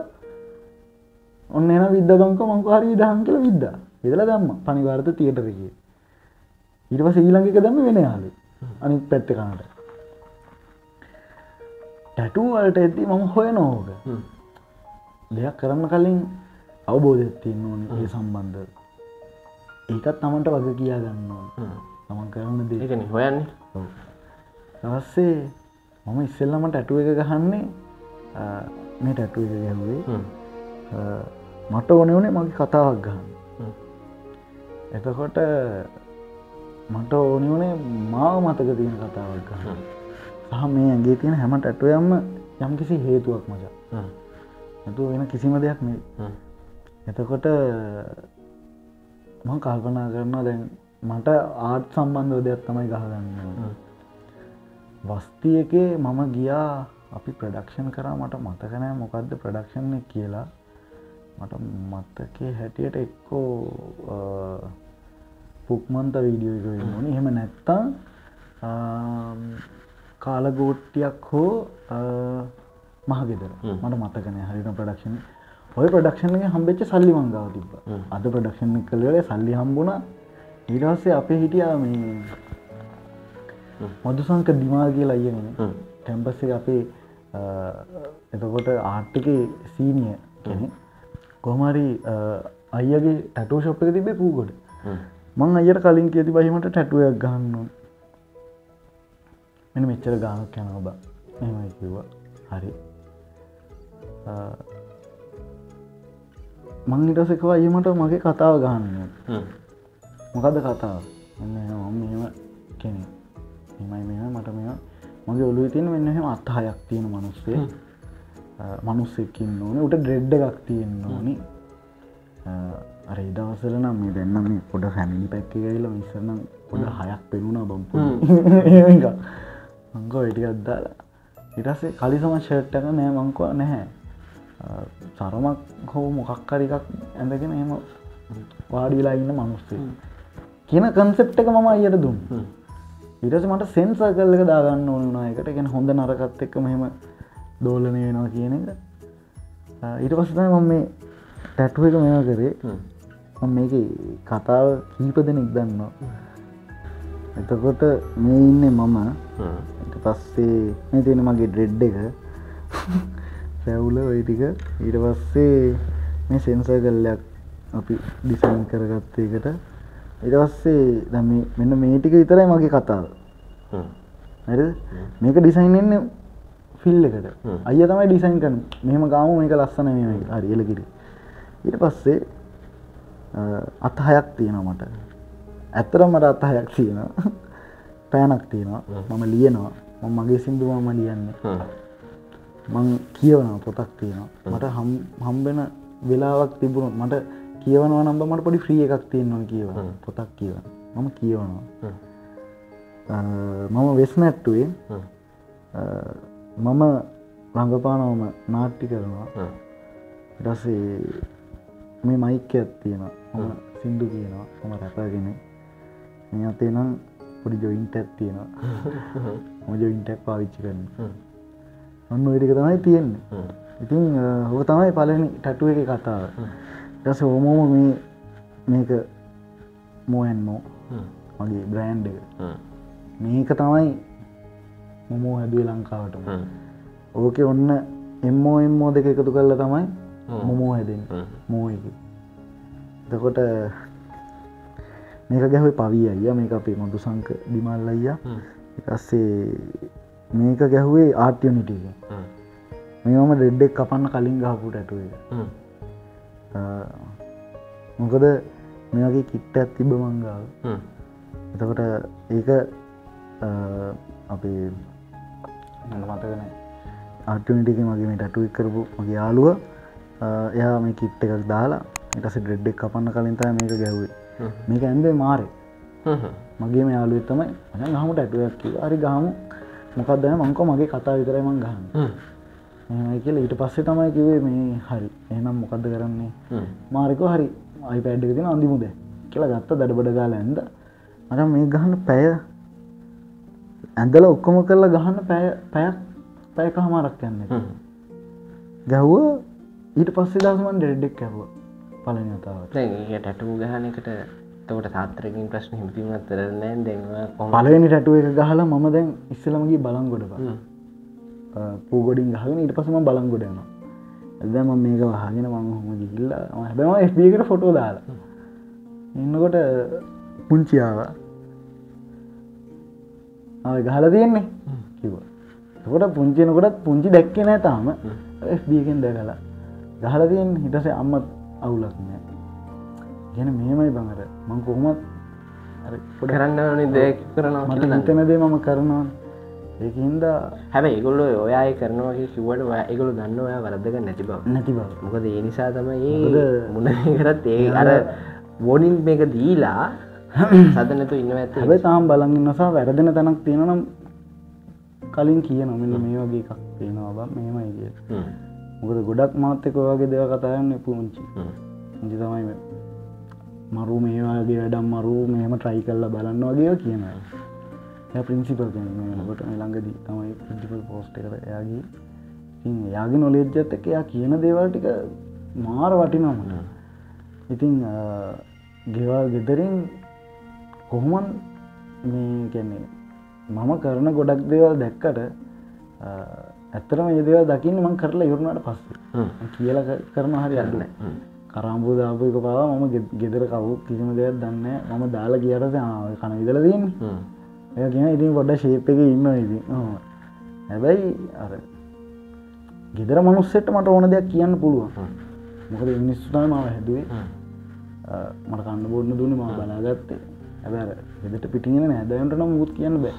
ඔන්න එන විද්ද බංක මංක හරි විදහන් කියල විද්ද. විදල දම්ම. පනිවාර්ත තියටරගේ ඊට පස ඊළඟක දම වෙන යාලු අනි පැත්ත කනට. ටැටුවල්ට ඇති මම හොය නෝක දෙයක් කරන්න කලින් අවබෝධයක්තින්න ඕන ඒ සම්බන්ධ ඒකත් තමන්ට වග කියා ගන්න ඕන. තමන් කරන්න දේ. ඒකන හොයන්නේ. දවස්සේ මම ඉස්සෙල්ලමට ඇටුව එක ගහන්නේ මේ ටැටුව එක ගැහුවේ මට ඕන වනේ මගේ කතාවක් ගහන්න. එතකොට මට ඕනි වනේ මාව මතක තියෙන කතාවක් ගහන්න. සහ මේ ඇගේ තියෙන හැම ටැටුවයම්ම යම් කිසි හේතුවක් මච. ඇතු වෙන කිසිම දෙයක් නෙ එතකොට මං කල්පනා කරනවා දැන් මට ආට් සම්බන්ධව දෙයක් තමයි ගහගන්න වස්තිය එකේ මම ගියා අපි ප්‍රඩක්ෂන් කරා මට මතකනෑ මොකක්ද ප්‍රඩක්ෂන් එක කියලා මට මත්තකේ හැටියට එක්කෝ පුක්මන්ත වීඩියෝ මොනි හෙම නැත්තා කාලගෝට්ටියක් හෝ මහගෙදර. මට මතකනය හරින ප්‍රඩක්ෂන් ඔය ප්‍රඩක්ෂණ හම්බෙච්ච සල්ලි මංගාව තිබ අද ප්‍රඩක්ෂණ කළේ සල්ලි හම්බුණ. ඊරස්සේ අපේ හිටියා මේ මදුසංක දිමා කියලා අයගෙන ටැම්පස්ස අපේ එතකොට ආර්ටික සීනිය කෙනෙ කොහමරි අයගේ ටටෝ ශොප් එක තිබේ පූගොඩ මං අයට කලින් කියති බහිමට ටැටුවයක් ගන්න මෙන මෙච්චර ගානක් යන ඔබ මෙමයි කිව්වා. හරි. මං ඉටසකවා අයමට මගේ කතාව ගන්න මොකද කතාව? මෙම කෙනෙ එමයි මෙ මට මෙ මගේ ඔලු තියන මෙන්නහෙම අත්හායක් තියෙන මනුස්සේ මනුස්සෙකින් ඕන. උට ඩ්‍රෙඩ්ඩ එකක් තියෙන්න්න ඕනි. අර ඉදවසල නම් මේ දෙන්න මේ පොඩ හැමිලි පැක්ක ගයිල විස්සනම් පොඩ හයක් පෙනුණා බම්පු මංග වැඩි අද්දාලා ඉටසේ කලිසම ෂර්ට්ටක නෑ මංකවා නැහැ. සරමක් හෝ මොකක්කරිකක් ඇඳගෙන එම වාඩිලා ඉන්න මනුස්සේ. කියන කන්සෙප්ට එක මම අයට දුම් ඉරස මට සෙන්ස කල්ලක දාගන්න ඕන වනායකට ගැන හොඳ නරකත් එක්ක මෙහෙම දෝලනය වෙනවා කියන එක. ඊට පස්සත මම මේ ටැටුව එක මෙවා කරේ. මේක කතාව කීප දෙනෙක් දන්නවා. එතකොට මේ ඉන්න මම. පස්සේ මේ තියෙන මගේ ඩ්‍රෙඩ් එක. සැවුල ඔයිටික ඊට පස්සේ මේ සෙන්සර් කල්ලයක් අපි ඩිසයින් කරගත්තයකට ඉට පස්සේ දම මෙන්න මේ ටික විතරයි මගේ කතාව. මේක ඩිසයින්න්න ෆිල් එකට. අය තමයි ඩිසයින් කන මෙම ගාම මේක ලස්සන හරිියලකිරි ඊට පස්සේ අත්හයක් තියෙනවා මට. ඇත්තරම් මට අත්හයක් තියෙනවා. පෑනක් තියෙනවා. මම ලියනවා. මම මගේ සිින්දුවම ලියන්නේ. මං කියවන පොතක් තියෙනවා. මට හම්බෙන වෙලාවක් තිබුණු මට කියවනවා නම්බ මට පොඩි ්‍රිය එකක් තියෙනවා කියව පොතක් කියව මම කියවනවා. මම වෙස් නැට්ටුවේ මම රඟපානවම නාට්ටි කරනවා. ඩසේ මේ මයික්‍ය ඇත්තියෙන මම සිින්දු කියනවා. මම රැපගෙන මේ අතේ නම් පොඩි ජොයින්ට ඇත්තියෙනවා ම ජොයින්ටක් පාවිච්චි කරන්න ඔන්න ඔටික තමයි තියෙන්නේ. ඉතින් හෝ තමයි පලනි ටටුව එක කතාව. ටස හෝමෝම මේ මේක මෝයන්මෝ මගේ බ්‍රෑන්් එක. මේක තමයි මොමෝ හැදුවේ ලංකාවටම. ඕක ඔන්න එම්මෝ එම්මෝ දෙක එකතු කල්ල තමයි මොමෝ හැදෙන් මෝක දකොට මේක ගැහයි පවී අයිය. මේක අපේ මොදු සංක දිමල් අයියා එකස්සේ මේක ගැහුවේ ආට්‍යනිටික මේම ඩෙඩ්ඩෙක් කපන්න කලින් ගහපුට ඇටුව මොකද මේගේ කිට්ට ඇත් තිබ මංගාව. එතකොට ඒක අපේ මතකන ආටනිටික මගේ මේ ටටුවක් කරපු මගේ යාලුව එයා මේ කිට්ට එකක් දාලා එටස ඩෙඩ්ඩෙක් කපන්න කලින්තා මේක ගැහුවේ. මේක ඇන්දේ මාරය මගේ මේ යාලුව තමයි ම හමට ඇටුවක් අරි ගහමු. මොකක්දන මංකෝ මගේ කතා විතරයිමං ගහන්න. එමයි කියල ඊට පස්සේ තමයි කිවේ මේ හරි. එනම් මොකක්ද කරන්නේ? මාරිකෝ හරි. අයි පැඩ්ඩක තින අඳිමුද කියලා ගත්ත දඩබඩ ගාල ඇන්ද මට මේ ගහන්න පැය ඇඳල ඔක්කොම කරලා ගහන්න පැය පැයක් පැයක හමාරක් යන්න. ගැහ්ව. ඊට පස්සේ දසමන් ඩෙඩ්ඩෙක් ඇැව පලන තාව ටැටූ ගහන එකට තවට තාත්‍රකින් ප්‍රශ්න දෙවා පලවෙනි ටැටුව එක ගහලා මම දැන් ඉස්සලමගේ බලංගොඩ පූගොඩින් ගහගෙන ඊට පසම බලංගොඩනවා ඇදම මේක වහගෙන මං හොම ගිල්ල හැබම ස්පිකට ෆොටෝ දාලා. ඉන්නකොට පුංචියාව ගහල තියෙන්නේ? කිව කොට පුංචිනකොටත් පුංචි දැක්කෙ නෑ තාම. FBකෙන් දැකලා. ගහල තියෙන් හිටසේ අම්මත් අවුලක් නෑ. ගැන මේමයි බඟර මං කොහොමත් කරන්න දෙයක් කරනවා හිතනදේ මම කරනවා. ඒහින්ද හැබ ඒගොල්ල ඔයා කරනවාගේ කිවට ඒගොලු දන්න ඔයා වරදක නැති බව. නැති බව. මොකද ඒ නිසා තමයි මුණ කරත් ඒ අර වෝනින් මේක දීලා සදනතු ඉන්න ඇත හැබ තාම් බලගන්නසා වැරදෙන තැනක් තියෙනනම් කලින් කිය නොමන්න මේ වගේ එකක් තියෙනවා බ මෙමයි කිය මොකද ගොඩක් මාත්තක වගේ දෙව කතායන්න පුංචි ඉජි තමයි මරු මේවාගේ වැඩම් මරු මෙහම ට්‍රයි කල්ල බලන්න වගේ කියනයි පින්සිපල් කොට ළඟදී තමයි පිටිපල් පෝස්ට කර යාගේ යාගේ නොලේජ්ජත් එක එයා කියන දේවල් ටික මාර වටිනමන ඉතිං ගෙවල් ගෙදරින් කොහොමන් මේ කැන්නේ මම කරන ගොඩක් දේවල් දැක්කට ඇත්තරම ඒදව දකින්න මං කරලා ඉවරුණට පස්සේ. කියල කරන හරි අඩුන කරම්පු දාපු එක පාව මම ගෙදර කවු කිසිම දෙයක් දන්න මම දාලා කියට කන විදල තියෙන් එය කියෙන ඉතින් පොඩ ශේප එක ඉන්න ඉති හැබැයි අර ගෙදර මනුස්සෙට මට ඕන දෙයක් කියන්න පුළුවන්. මොකද මිනිස්සුතම මාව හැදුවේ. මට කන්න බොන්න දුන්න ම බලාගත්තේ ඇබැර ගෙදට පිටිගෙන නැදයන්ට නම් මුත් කියන්න බෑ.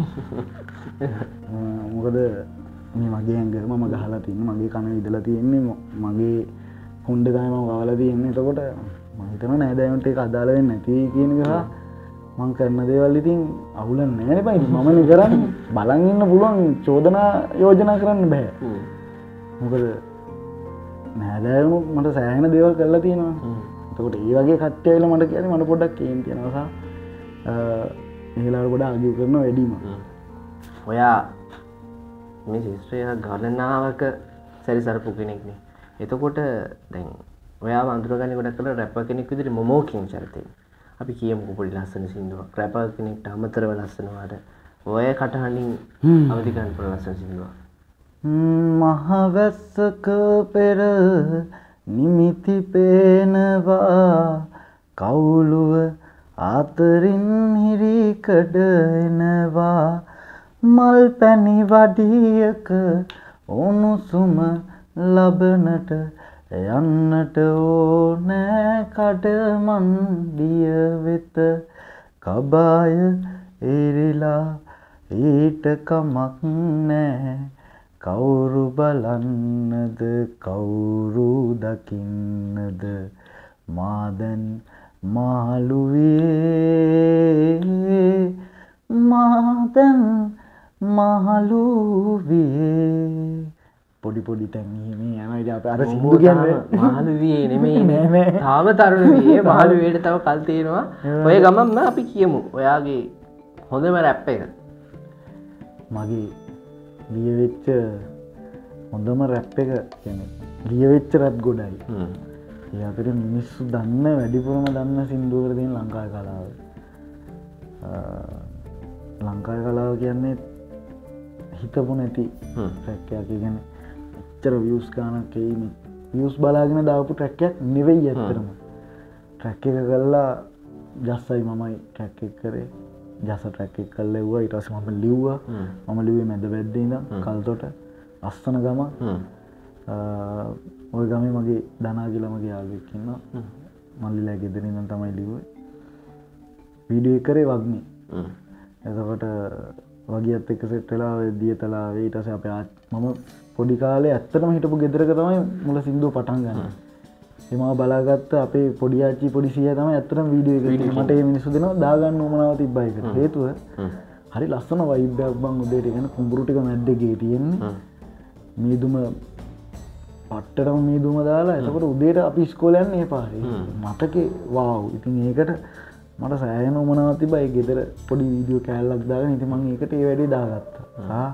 මොකද මේ මගේ ඇඟ මම ගහලා තින්න මගේ කන ඉදලා තියෙන්නේ මගේ හොන්ඩගයම වල තියන්න. එතකොට මහිතම නෑදෑමට එක අදාල වෙන්න නැති කියන එක මං කරන දේවල් ඉතින් අවුල නෑන පයි මමන කරන්න බලගන්න පුළුවන් චෝදනා යෝජනා කරන්න බෑ. මොකද නෑදෑනු මට සෑහෙන දේවල් කරලා තියෙනවා. තකොට ඒ වගේ කට්ටයල මට කියන මට පොඩක් කියෙන් තියෙනසා ඒලාට ගොඩ අගිය කරන වැඩීම. ඔයා මේ ශිස්ත්‍රය ගණනාවක සැරි සරපු කෙනෙක්නේ එතකොට දැන් ඔයා අන්දුරගනි ගොඩක් කළ රැප කෙනෙක් විදිරි මොමෝකින් චරිතය අපි කියමු පොඩි ලස්සන සිින්දුව රැප කෙනෙක්ට අමතරව ලස්සනවාට. ඔය කටහඬින් අවධිකන් පොල ලස්සන සිින්දුව මහවැස්සක පෙර නිමිති පේනවා. කවුලුව අතරින් හිරිකඩ එනවා. මල් පැණි වඩියක උණුසුම ලබනට යන්නට ඕනෑ කඩමන්දිය වෙත. කබාය එරිලා ඊට කමක් නෑ. කවුරු බලන්නද කවුරු දකින්නද? මාදැන් මාළුවේ මාදැන් මහලුවේ පොඩි පොඩි තැන්ීම යනට අප අර සිදු කියන්න. මහලුවේ නෙමේ නෑ නෑ. තාම තරුණ විය මහලුවයට තව කල් තියෙනවා. ඔය ගමම්ම අපි කියමු. ඔයාගේ හොඳම රැප්ප එක. මගේ ලියවෙච්ච හොඳම රැප් එක කියන ලියවෙච්ච රැප් ගොඩයි අතර මිනිස්සු දන්න වැඩිපුරම දන්න සිින්දුවරදින් ලංකාය කලාව. ලංකාය කලාව කියන්නේ හිතපු නැති ටැක්කයක් ගැන එච්චර වියස් ගානක් එයිම වියස් බලාගෙන දාපු ටැක්කයක් නෙවෙයි ඇත්තරම ට්‍රැක් එක කල්ලා ජස්සයි මමයි ටැක් එක් කරේ. ජස ටැක් එක් කල් එව්වා ඉටස් මම ලිව්වා. මම ලිවේ මැද වැද්දේද කල්තොට අස්සන ගම ඔය ගම මගේ දනා කියලමගේ යාල්වෙක්කින්න මල්ලිලා ගෙදරින්න තමයි ලිව වීඩිය කරේ වක්නි එතකොට වගේත් එක්ක සෙට්ටලා දියතලා වේටස අප මම පොඩි කාලේ ඇත්තටම හිටපු ගෙදරක තමයි මුල සිින්දුව පටන් ගන්න. එම බලාගත්ත අපේ පොඩියාචි පොඩිසිය තම ඇතරම් වීඩිය මට මිනිසු දෙෙන දාගන්න උමනාව තිබ්බයික හේතුව හරි ලස්සන වයිබයක් බං උදේටගෙන කුඹුරුටික මැද්දගේ තියෙන්නේ. මීදුම පට්ටටම මීදුම දාලා එතකට උදේට අපි ස්කෝලයන් ඒ පාරේ. මතක? වාව්. ඉතින් ඒකට මට සෑයන උමනාවති බයි ගෙදර පොඩි වීඩියෝ කෑල්ලක් දාගෙන ඉති මං ඒකට ඒ වැඩි දාගත්තා.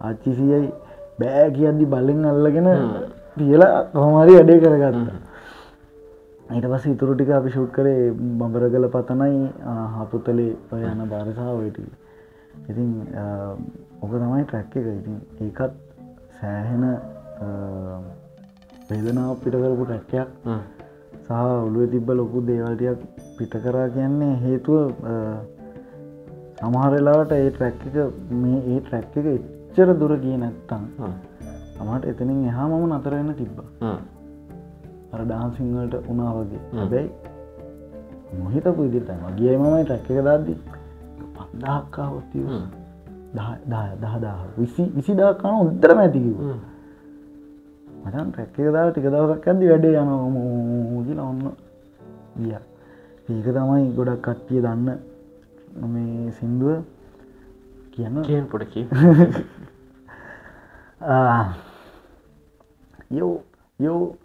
ආච්චිසියයි බෑ කියද්දි බලින් අල්ලගෙන තියලා කොහමරි වැඩේ කරගන්න ඊට පස ඉතුරු ටික අපි ශුට් කරේ බඹර කල පතනයි හපුතලේ ඔය යන බාරසාාවට ඉතින් ඕක තමයි ට්‍රැක් එක. ඉතින් ඒකත් සෑහෙන වේදනාව පිට කරපු ටැක්කයක් සහ ඔළුව තිබ්බ ලොකු දේවල්ටයක් පිට කරා කියන්නේ හේතුව සමහරලාට ඒ ට්‍රැක් එක මේ ඒ ට්‍රැක් එක එච්චර දුර කිය නැත්තං අමට එතනින් එහා මම නතරන්න තිබ්බ. අර ඩාන්සිංවලට උනා වගේ. හැබැයි මොහිතපු ඉදිරිත වගේ මමයි ටැක් එක දද්දි පන්දහක්කාවත්තිය දහදා විසි විසි දාකාන උද්දරම ඇතිකිව මටන් ටැක්ක දා ටික දවසක් ඇදදි වැඩේ යන මූජිල ඔන්න ගිය. ඒක තමයි ගොඩක් කට්ටිය දන්න මේ සින්දුව කියන්න කියෙන් පොඩකි යෝ යෝ.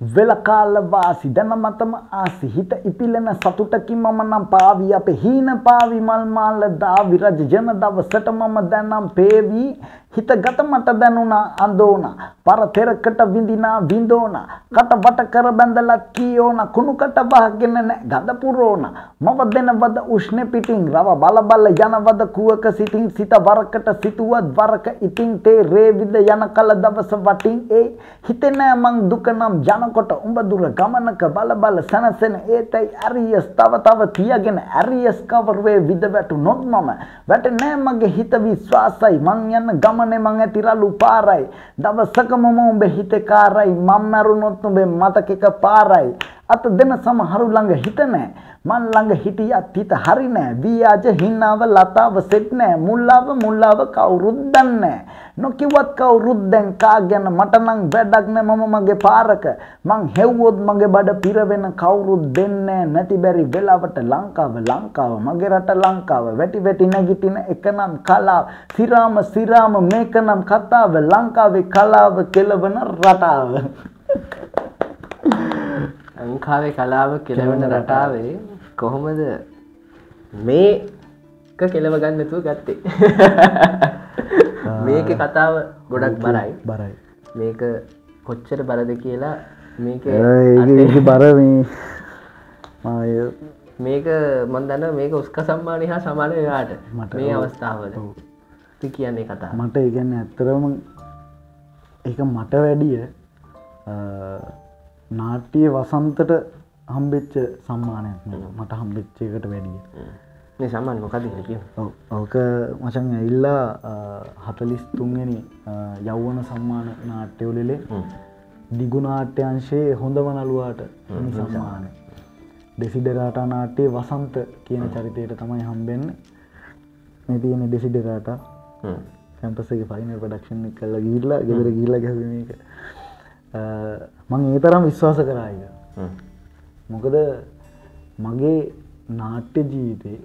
වෙලකාලවාසි දැන මතම ආසි. හිත ඉපිලෙන සතුටකි මම නම් පාවී. අප හීන පාවි මල්මාල දාවි රජ ජන දවසට මම දැනම් පේවී හිත ගත මට දැනුණා අඳෝන පර තෙරකට විඳිනා විඳෝන කට වට කර බැඳලත් කියෝන කුණුකට වහගෙන නෑ ගඳ පුරෝන. මව දෙනවද උෂ්ණ පිටින් රව බල බල යනවද කුවක සිටින් සිත වරකට සිතුවත් වරක ඉතින් තේ රේවිද යන කල දවස වටින් ඒ හිතෙනෑ මං දුක නම් යනකොට උඹ දුර ගමනක බල බල සැනසෙන ඒතයි ඇරියස් තව තව තියගෙන ඇරියස් කවර්වේ විද වැටුනොත් මම. වැටනෑ මගේ හිත විශ්වාසයි මං යන ගමනේ මං ඇතිරලු පාරයි. දවසක මම උඹේ හිතේ කාරයි. මම මැරුණොත් උඹේ මතකෙක පාරයි. අත දෙන සමහරු ළඟ හිත නෑ. මන් ළඟ හිටියත් හිත හරි නෑ. වියාජ හින්නාව ලතාව සෙට් නෑ. මුල්ලාව මුල්ලාව කවුරුත් දන්නේ නොකිවත් කවුරුත් දැන් කාගෙන මට නම් වැඩක් නෑ මම මගේ පාරක. මං හෙව්වොත් මගේ බඩ පිරවෙන කවුරුත් දෙන්නේ නැති බැරි වෙලාවට ලංකාව ලංකාව මගේ රට ලංකාව. වැටි වැටි නැගිටින එක නම් කලාව. සිරාම සිරාම මේක නම් කතාව. ලංකාවේ කලාව කෙලවන රටාව. ලංකාවේ කලාව කෙලවෙන රටාවේ කොහොමද? මේක කෙලව ගන්නතුව ගත්තේ. මේක කතාව ගොඩක් බරයි. බරයි. මේක කොච්චර බරද කියලා මේක බර මේ. මේක මන්දන්න මේක උස්ක සම්මානය හා සමාන යාට මට මේ. අවස්ථාවල ති කියන්නේ කතා මට ඉගන්න ඇත්තරම එක මට වැඩිය නාට්‍යය වසන්තට හම්බෙච්ච සම්මානයක්. මට හම්බෙච්ච එකට වැඩිය. මේ සම්මාන මොකද කිය. ඕක මචන් ඇල්ලා හතලිස් තුන්ගනි යව්වන සම්මාන නාට්‍යවලලේ දිගුනාට්‍යංශයේ හොඳම නළුවාට සම්මානය. ඩෙසිඩරාටා නාට්‍යයේ වසන්ත කියන චරිතයට තමයි හම්බෙන්න. මේ තියෙන ඩෙසිඩරාට කැම්පසගේ ෆයිනල් ප්‍රඩක්ෂන් කල්ල ගිල්ලා ගෙදර ගිල්ල එක මං ඒ තරම් විශ්වාස කරායික මොකද මගේ නාට්‍ය ජීවිතේ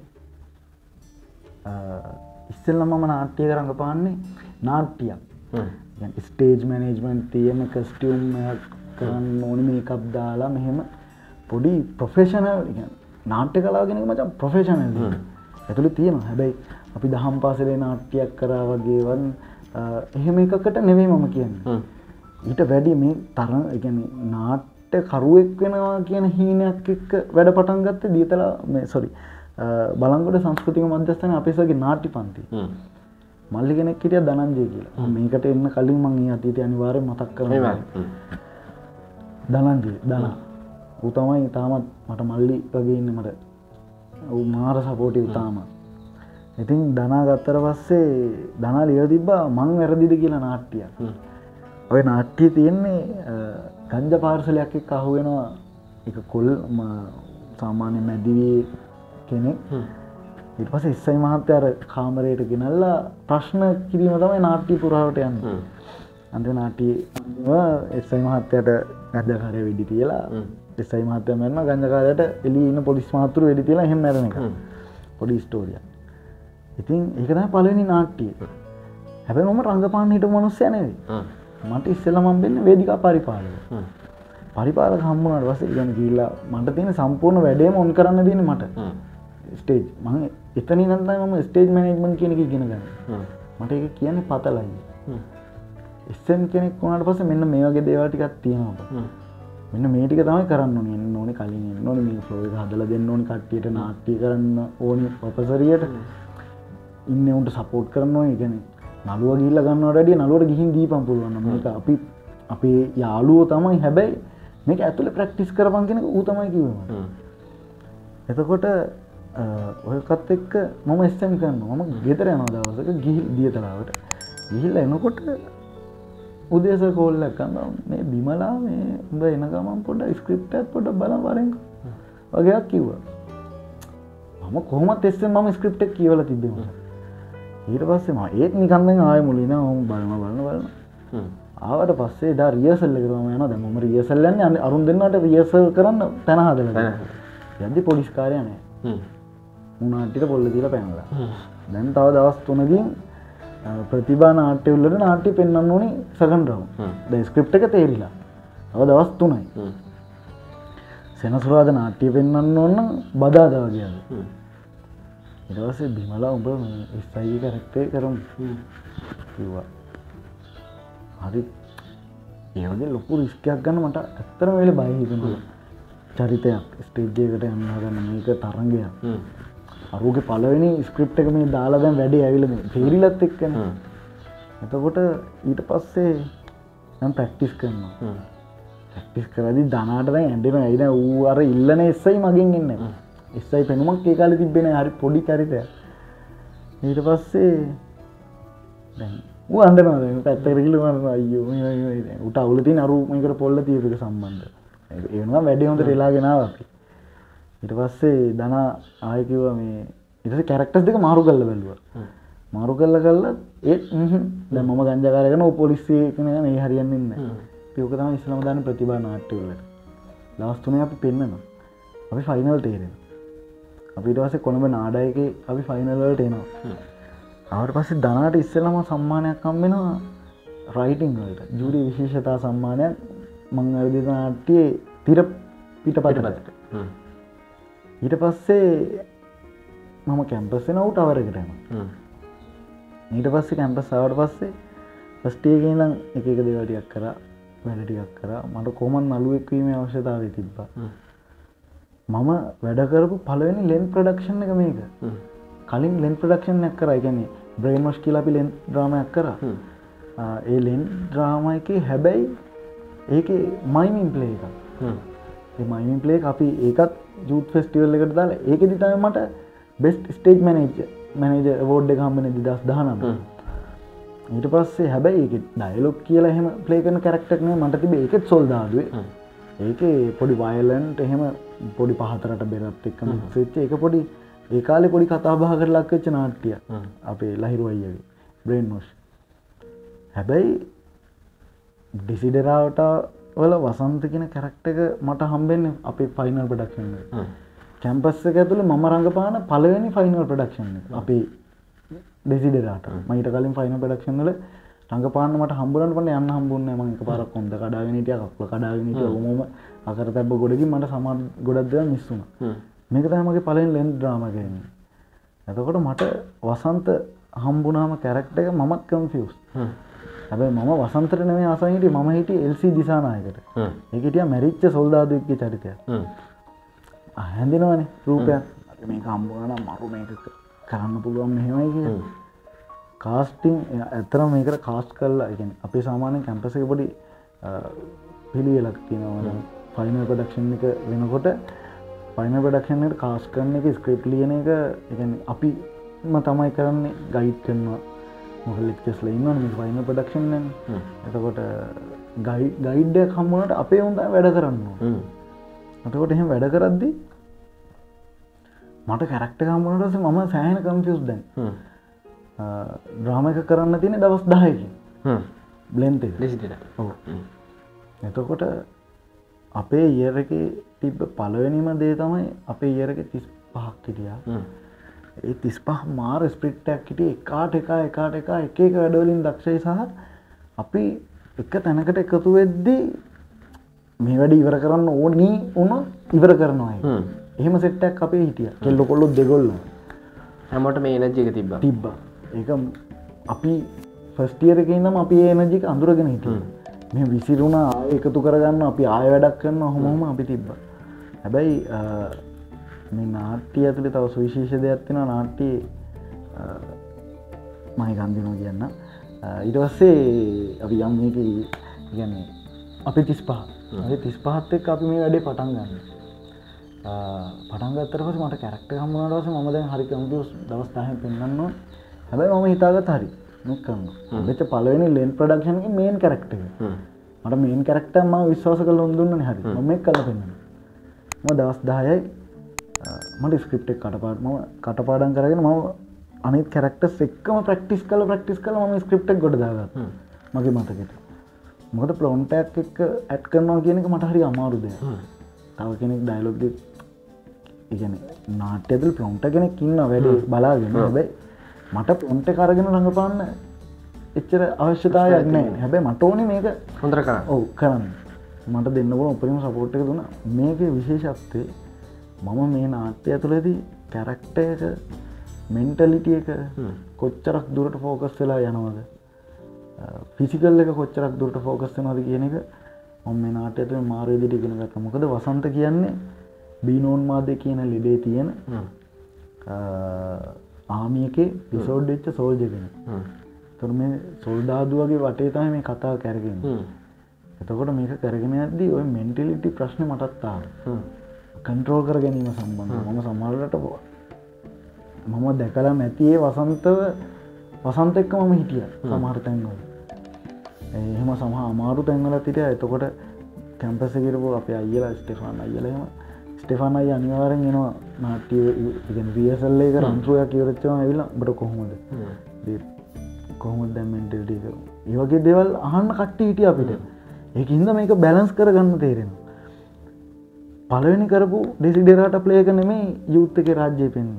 ඉස්සෙල්ල මම නාට්‍යය කරඟ පාන්නේ නාට්‍යයක්. ස්ටේජ් මනේජ්මන්් තියෙන කස්ටියම් කරන්න ඕනි මේකක් දාලා මෙහෙම පොඩි ප්‍රොෆෙෂනල් නාට්‍ය කලාගෙනක මචන් ප්‍රොෆෙෂනල් ඇතුළි තියෙන හැබැයි අපි දහම් පාසලේ නාට්‍යයක් කරා වගේවන් එහෙම එකකට නෙවෙයි මම කියන්න. ඊට වැඩි මේ තරම් එකන නාට්‍ය කරුවෙක් වෙනවා කියන හීනයක් එක්ක වැඩ පටන් ගත්ත දීතලා මේ සොරි බලංගොඩ සංස්කෘතික මධ්‍යස්ථාන අපේසගේ නාට්‍ය පන්ති. මල්ලි කෙනෙක් හිටිය දනන්ජය කියලා. මේකට එන්න කලින් මං ඒ අතීතය අනිවාර්ය මතක් කරන දනන්ජය දන ඌ තමයි තාමත් මට මල්ලි වගේ ඉන්න මට. මාර සපෝටි උතාම ඉතින් දනා ගත්තර පස්සේ දනා ලිය තිබ්බා මං වැරදිද කියලා නාට්ටිය ඔය නාට්‍යය තියෙන්නේ ගංජ පාර්සලයක් එක් අහුවෙනවා එක කොල් සාමාන්‍ය මැදිවී කෙනෙක්. ඉට පස ඉස්සයි මහත්තය අර කාමරයට ගෙනල්ලා ප්‍රශ්න කිරීම තමයි නාට්‍ය පුරාවට යන්න. අන්ත නාටී එස්සයි මහත්තයට ගජකාරය වෙඩි තියලා එස්සයි මහත්තය මෙන්න ගංජකාරයට එලි ඉන්න පොලිස් මාතුර වෙඩි තිලා හෙම මැරණ එක. පොඩි ස්ටෝරිය. ඉතින් ඒකතයි පලවෙනි නාට්ටිය හැබැ මම රංගපාන හිට මනුස්්‍ය නෙවේ මට ඉස්සෙල්ල මම් වෙන්න වේදිකා පරිපාලක. පරිපාලක හම්බුනට වස ඉගන කියල්ලා මට තියෙන සම්පූර්ණ වැඩේම ඔන් කරන්න දන මට. ස්ටේජ් මං එතනි නන්තයි මම ස්ටේජ් මනේජ්මන් කියන එක ගෙන ගන්න. මට එක කියන්නේ පතලයි. එස්සම් කෙනෙක් වුණට පස මෙන්න මේ වගේ දේවල්ටිකත් තියෙනවා මෙන්න මේටික තමයි කරන්න ඕන. ඕන කලින් නොන මේ ෆලෝ හදල දෙන්න ඕනි කට්ටියට නාට්ටි කරන්න ඕනි ඔපසරියට ඉන්න උන්ට සපෝට් කරන්න ඕන. ගැන නළුව ගිල්ල ගන්න වැඩිය නලුවට ගිහින් දීපම් පුළුවන්න මේක අපි අපේ යාලුවෝ තමයි. හැබැයි මේක ඇතුළ ප්‍රක්ටිස් කරපන් කෙනෙක ඌතමයි කිවීම එතකොට ඔයකත් එක්ක මම ස්ටම් කරන්න මම ගෙතර යන දවසක ගිහිල් දියතලාවට. ගිහිල්ල එනකොට උදේස කෝල්ලක් කන්න මේ බිමලා මේ උඹ එන ගමන් පොඩ ස්ක්‍රප්ට පොට බල වරෙන් වගේයක් කිව්ව. මම කොහොමත් එස්සෙන් මම ස්ක්‍රප්ටක් කියවල තිබෙම ඊට පස්සේ ම ඒත් නිකන්ද ආය මුලින හොම බලන බලන බලන ආවට පස්සේ ද රියසල්ල කරම යන දැම රියසල්ලන්න අන්න අරුන් දෙන්නට රියසල් කරන්න තැන හදල යදදි පොලිස්කාරයනෑ උනාටිට පොල්ල තිල පැනලා. දැන් තව දවස් තුනකින් ප්‍රතිබා නාට්‍යවල්ලට නාට්‍ය පෙන්න්න ඕනි සකන්රම් ද ස්ක්‍රප් එක තේරිලා. තව දවස් තුනයි. සෙනසුරාද නාට්‍ය පෙන්න්න ඔන්න බදාදවගේද ඉටවසේ බිමලා උඹ ස්තයි කරක්ටේ කරම් කිව්වා හරි ඒවගේ ලොකු රිස්කයක් ගන්න මට ඇත්තර වෙල බයහිතන චරිතයක් ස්ටේජ්ජයකට යන්න ගන්න මේක තරංගයක් අරුගේ පලවෙනි ස්ක්‍රප් එක මේ දාලා දැන් වැඩේ ඇවිලම පේරිලත් එක්කන එතකොට ඊට පස්සේ නම් පැක්ටිස් කරනවා පැක්ටිස් කරදි දනාට ඇඩෙන ඇයින වූ අර ඉල්ලන එස්සයි මගින් ඉන්න එස්සයි පෙනුමක් ඒ කාල තිබෙන හරි පොඩි චරිතය ඊට පස්සේ ඌ අන්දන පැත්තරකිල අයෝ උට අවුලති නරුමකට පොල්ල තියපක සම්බන්ධ. ඒවා වැඩි හොඳ රෙලාගෙනාව ඉට පස්සේ දනා ආයකිව මේ ඉට කැරක්ටස් දෙක මාරු කල්ල බැලුව. මාරු කල්ල කල්ල ඒත් දැ මම ගංජකාරගෙන පොලිස්සේ කන ඒ හරියන්නන්න පියක තම ඉස්ලම දාන ප්‍රතිබා නාට්‍යවලට. දවස්තුනය අපි පෙන්න්නන අපි ෆයිනල් තේරෙන අපිට වසේ කොළඹ නාඩයක අපි ෆයිනල්වලට එනවා. අවට පස්සේ දනාට ඉස්සලම සම්මානයක් කම්බෙනවා රයිටිං වලට. ජුඩි විශේෂතා සම්මානයක් මං අවිදි නාට්‍යයේ තිර පිට පටපතට. ඊට පස්සේ මම කැම්පස්සෙන වුට අවරකටම ඊට පස්සේ කැම්පස්සාවට පස්සේ පස්ටේගෙනම් එක එක දෙවටියක් කර වැඩටියක් කර. මට කොමන් නලුවෙක්වීම අවශ්‍යතාව තිබ්බ මම වැඩකරපු පලවෙනි ලෙන් ප්‍රඩක්ෂන් එක මේක. කලින් ලෙන් ප්‍රඩක්ෂන් එක් කර. ගැන බ්‍රේමොස් කියලාපි ලෙන් ්‍රාමයක් කර. ඒ ලෙන් ද්‍රාමයක හැබැයි ඒක මයිමින් ප්ලේ එක මයිමින් ප්ලේ අපි ඒකත් ජූත් ෆෙස්ටිවල් එකට දාලා ඒක දිතම මට best stage manage manage award එක හම්බෙන දිදස් දහනම ඊට පස්සේ හැබැයි ඒක ඩයිලොක් කියලා එහෙම ප්ලේ කරන කරක්ටක්න මට තිබ ඒකෙත් සොල්දාදුවේ ඒක පොඩි වයලන්ට එහෙම පොඩි පහතරට බෙරත් එක්කම වෙච්ච එක. පොඩි ඒ කාලෙ පොඩි කතාබා කර ලක්වෙච්ච නාට්ටිය අපේ ලහිරුවයියගේ බ්‍රේන් නොෂ් හැබැයි ඩිසිඩරාවට වල වසන්ත කෙන කැරක්ට එක මට හම්බෙන්න අපේ ෆයිනල් ප්‍රඩක්ෂන් කැම්පස්ස එක ඇතුළ මම රඟපාන පලවෙනි ෆයිනල් ප්‍රඩක්ෂන් අපේ ඩෙසිඩරට මයිට කලින් ෆයින ප්‍රඩක්ෂන් වල රඟපාන මට හම්බුලන් පට යන්න හම්බුන්න ම එක පාර කොන්ද කඩාගෙනටිය කක්ල කඩාගෙනට ඔමම අකර තැබ ගොඩකි මට සමත් ගොඩක්ද මිස්සුන මේක තමගේ පලෙන් ලෙන් ්‍රාමගෙන ඇතකොට මට වසන්ත හම්බුනාම කැරක්ට එක මමත් කම්ෆියස් හැබයි මම වසන්තර නෙවේ අසහිට මම හිට එල්සි දිසානායකට. එකටිය මැරිච්ච සොල්දාදක්ක චරිතය හැඳෙනවනේ රූපයක් මේ කම්බුවන මරු මේක කරන්න පුළුවන් මෙහෙමයි කිය කාස්ටිං ඇතර මේකට කාස්ට කල්ලා එක අපේ සාමානය කැම්පසක පොඩි පිළියලක් තියෙනවන ෆයිනල් ප්‍රඩක්ෂන් එක වෙනකොට පයින ප්‍රඩක්ෂන්ට කාස් කරන එක ස්ක්‍රප් ලියන එක අපි තමයි කරන්නේ ගයිඩ් කරනවා. මොහලෙක්ස් ලයින්න මේ ෆයින ප්‍රඩක්ෂන් එතකොට ගයි ගයිඩ්ඩ කම්මනට අපේ උන්ද වැඩ කරන්න අතකොට එහෙම වැඩ කරද්දි මට කැරක්ට කම්මනටස මම සෑහන කම්ෆියස් දැන් ඩ්‍රාම එක කරන්න තියෙන දවස් දහයකි බ්ලෙන්ත එතකොට අපේ ඉයරක තිබ්බ පලවෙනිම දේ තමයි අපේ ඉයරක තිස් පහක් හිටියා. ඒ තිස් පහ මාර ස්පිට්ටක් හිට එකාට එක එකාට එක එක එක වැඩවලින් දක්ෂයි සහ අපි එක තැනකට එකතු වෙද්දී මේ වැඩ ඉවර කරන්න ඕනී උන ඉවර කරනවා එහෙම සෙට්ටක් අපේ හිටිය. කෙල්ලො කොල්ලොත් දෙගොල්ල. හැමට මේ එනජක තිබ්බ. තිබ්බ ඒ අපි ෆස්ටියරකන්නම අපි ඒනජික අඳුරගෙන හිටිය. මේ විසිරුණ එකතු කරගන්න අපි ආය වැඩක් කරන්න හොමම අපි තිබ්බ. හැබැයි මේ නාට්‍ය ඇතුළි තව සුවිශේෂ දෙයක් තිෙන නාට්‍යය මයි ගන්දිනෝ කියන්න. ඉටවස්සේ අපි යම් මේක කියන්නේ අපි තිස් පහ තිස් පහත් එක් අපි මේ වැඩේ පටන් ගන්න. පටන්ගත්තරපස මට කැරක්ට හම්මනටස මද හරි කම්පියස් දවස්ථාහ පෙන්න්න හැබැයි මම හිතාගත් හරි. කරන්න වෙච පලවෙනි ලෙන් ප්‍රඩක්ෂන්ක මේන් කරක්ට මට මේන් කරක්ටම විශ්වාස කල ඔොදුන්න හරි. ම කල පෙන්න්න ම දවස් දායයි මට ස්ක්‍රප්ටෙක් කටපාට ම කටපාඩන් කරගෙන මම අනිත් කැරක්ටස් එක්කම ප්‍රක්ටිස් කල ප්‍රක්ටිස් කල ම ස්ක්‍රප්ටක් ගොඩ දාගත් මගේ මතකට. මොකද පලොන්ටක් එක්ක ඇත් කරනවා කියනක මට හරි අමාරුද තව කෙනෙක් ඩයිලොග් ඉගන නාට්‍යදල් පලොන්ට කෙනෙක් ඉන්න වැඩ බලාගෙන. හැබැයි මට පොන්ට කරගෙන රඟපාන්න එච්චර අවශ්‍යතාවයක් නෑ හැබැයි මට ඕන මේක හොඳර කර ඔව් කරන්න. මට දෙන්නපුල උපරිම සපෝට් එක දුන්න. මේක විශේෂත්වය මම මේ නාට්‍ය ඇතුළදී කැරක්ට එක මෙන්ටලිටිය එක කොච්චරක් දුරට ෆෝකස් වෙලා යනවද? ෆිසිකල් එක කොච්චරක් දුරට ෆෝකස් වෙනවාද කියන එක මම මේ නාට්‍ය ඇතුළේ මාරු විදිහට ඉගෙන ගත්තා. මොකද වසන්ත කියන්නේ බීනෝන්මාදය කියන ලෙඩේ තියෙන ආමියකේ පිසෝඩ් වෙච්ච සෝල්ජගෙන තුර මේ සොල්දාදුවගේ වටේ තමයි මේ කතාව කැරගෙන එතකොට මේක කරගෙන ඇද්දී ඔය මෙන්ටලිටි ප්‍රශ්න මටත්තාව කන්ට්‍රෝල් කර ගැනීම සම්බන්ධ මම සමල්ලට මම දැකලා නැතියේ වසන්තව වසන්ත එක්ක මම හිටිය සමහර තැන්වල. එහෙම සමහ අමාරු තැන්වල තිට එතකොට කැම්පස කිරපු අප අයිලා ස්ටෙෆාන් අයිලම ස්ටෙෆාන් අයි අනිවාරෙන් එනවා නාට්‍ය රියසල්ලේක රන්ත්‍රයක් කිවරච්චම ඇවිලා බට කොහොමද කොහොමද දැමෙන්ටටික ඒවගේ දෙවල් අහන්න කට්ට හිටිය අපිට ඒහින්ද මේක බැලන්ස් කර ගන්න තේරෙන පලවෙනි කරපු ඩෙසිඩෙරට ප්ලේක නෙමේ යුත්ත එක රාජ්‍යය පෙන්න්න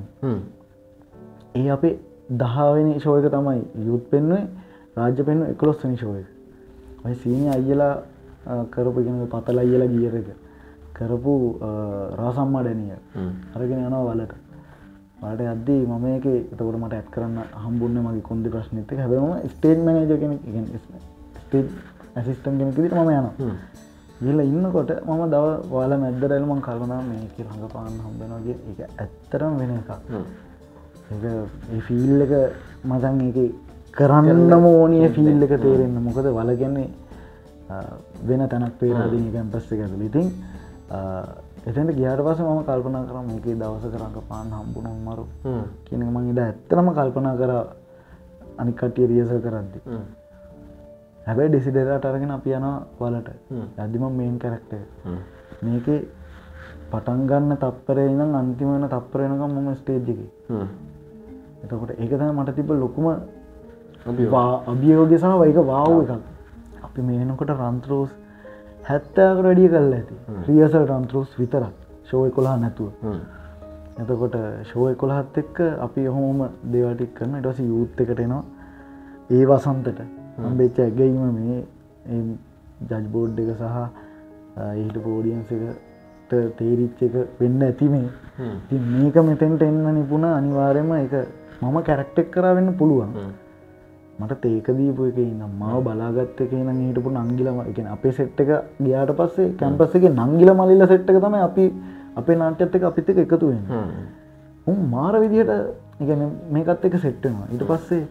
ඒ අපේ දහවෙනි ශෝයක තමයි යුත් පෙන්වේ රාජ්‍ය පෙන්ව එකොලොස්වනි ශෝය ඔය සීනි අයියලා කරපුගෙන පතල අයියලා ගියර එක කරපු රාසම්මා ඩැනිය අරගෙන යනවා වලට. වලට අද්දී මම එක එතකොට මට ඇත් කරන්න හම්බුන්න මගේ කොන්දි ප්‍රශ්නත හැබම ස්ටේට් මනජ කෙනෙ ස්ටේට් ඇසිස්ටන් කෙනෙකදිට මම යනවා. ගිල ඉන්නකොට මම දව වාල මැද්දරල්මන් කල්පනා මේක ළඟ පාන්න හම්බෙනගේ එක ඇත්තරම් වෙන එකක්. ෆිල් එක මතන් එක කරන්නම ඕනිය ෆිල් එක තේරෙන්න මොකද? වලගන්නේ වෙන තැනක් පේරදින කැම්පස්ස ඇතුළ. ඉතින් එතට ගියාට පස මම කල්පනා කරම මේක දවස කරංක පාන් හම්බුණුම් මරු කියන මං ඉඩ ඇත්තරම කල්පනා කර අනිකටිය රියසල් කරද්දි. හැබැයි ඩෙසිඩරට අරගෙන අපි යන වලට. ඇදිම මේන් කැරක්ට මේක පටන්ගන්න තප්පරේ නම් අන්තිමන තප්පරයනක මම ස්ටේජ් එක. එතකොට ඒකත මට තිබ ලොකුම අභියෝග සහ වයික වාව් එකක්. අපි මේනකොට රන්ත්‍රෝස් හැත්තෑක රඩිය කල් ඇති. රියසල් රන්ත්‍රෝස් විතරක්. ශෝය කොලා නැතුව. එතකොට ශෝය කොළහත් එක්ක අපි හොම දේවටික් කරන ඉටස යුත් එකට එනවා. ඒ වසන්තට. අම්බෙච්ච ඇගීම මේ ජජ්බෝඩ් එක සහ ඊට පෝඩියන්සකට තේරිච්ච එක වෙන්න ඇතිමේ ති මේක මෙතෙන්ට එන්න නිපුණ. අනිවාර්යම එක මම කැරක්ටෙක් කර වෙන්න පුළුවන් මට තේකදීපු එක ඉන්න මාව බලාගත්ත එක නම් හිටපු නංගිලම එක අපේ සෙට් එක ගියාට පස්සේ කැම්පස් එක නංගිල මලිල්ල සෙට් එක තම අපි අපේ නාට්‍යත් එක අපිත් එක එකතු වෙන උන් මාර විදිහට ඉගැන මේකත් එක සෙට්ටෙනවා ඊට පස්සේ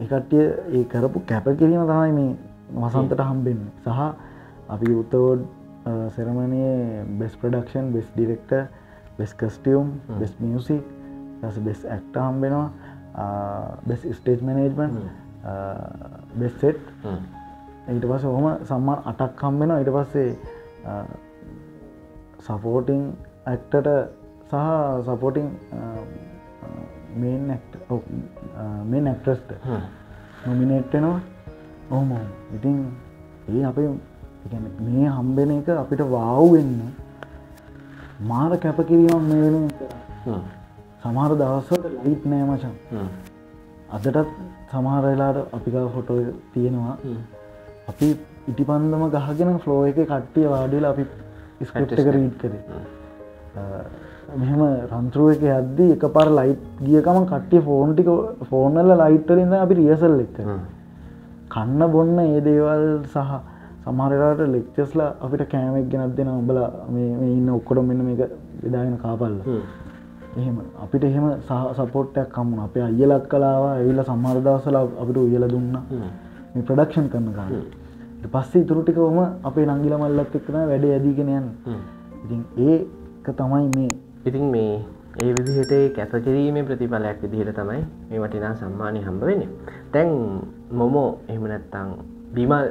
එකටිය ඒ කරපු කැප කිරීම තමයි මේ වසන්තට හම්බෙන්න. සහ අපි උත්තවෝඩ් සෙරමනයේ best production best director best costume best music ඇස බෙස් ඇක්ට හම්බෙනවා බෙස් ස්ටේජ් මනේජ්මන් බෙස්සෙට් ඊට පස්ස හොම සම්මාන් අටක් කම්බෙන ඊට පස්සේ සපෝටිං ඇක්ටට සහ සපෝටිං මේන් මේ නැක්ටස්ට නොමිනේට්ටනවා ඔහොම. ඉතින් ඒ අපේ මේ හම්බෙන එක අපිට වාව්වෙන්න මාර කැපකිරීමක් මේ වෙන සමහර දවස්වට ලයිට් නෑ මචන් අදටත් සමහරලාට අපිකා ෆොටෝ තියෙනවා. අපි ඉටි පන්දම ගහගෙන ෆ්ලෝ එක කට්ටිය වාඩිල අපි ස්කට් එක රීට් කරේ. මෙහම රන්ත්‍රුව එක ඇද්දී එක පර ලයිට් ගියකම කට්ටිය ෆෝන්ටික ෆෝනල්ල ලයිට්ටලින්ද අපි රියසල් එක්ක කන්න බොන්න ඒ දේවල් සහ සමහරලාට ලෙක්චස්ලා අපිට කෑමක් ගෙනත් දෙෙන උඹල මේ ඉන්න ඔක්කොට මෙන්න මේක විදාගෙන කාපල්ල එහෙම. අපිට එහෙම සපෝට්ටයක් කම්මුණ අපේ අයලක් කලාව ඇවිල්ල සම්මාර්දවසල අපිට උයල දුන්න. මේ ප්‍රඩක්ෂන් කරන කාන්න පස්සේ ඉතුරටිකවම අපේ නංගිල මල්ලත් එක්කන වැඩ ඇදීගෙනයන් ඉතින් ඒක තමයි මේ ඉතින් මේ ඒ විදිහට කැපකිරීමේ ප්‍රතිඵලයක් විදිහට තමයි මේ වටිනා සම්මානය හම්බ වෙන්නේ. තැන් මොමෝ එහෙම නැත්තං බිමල්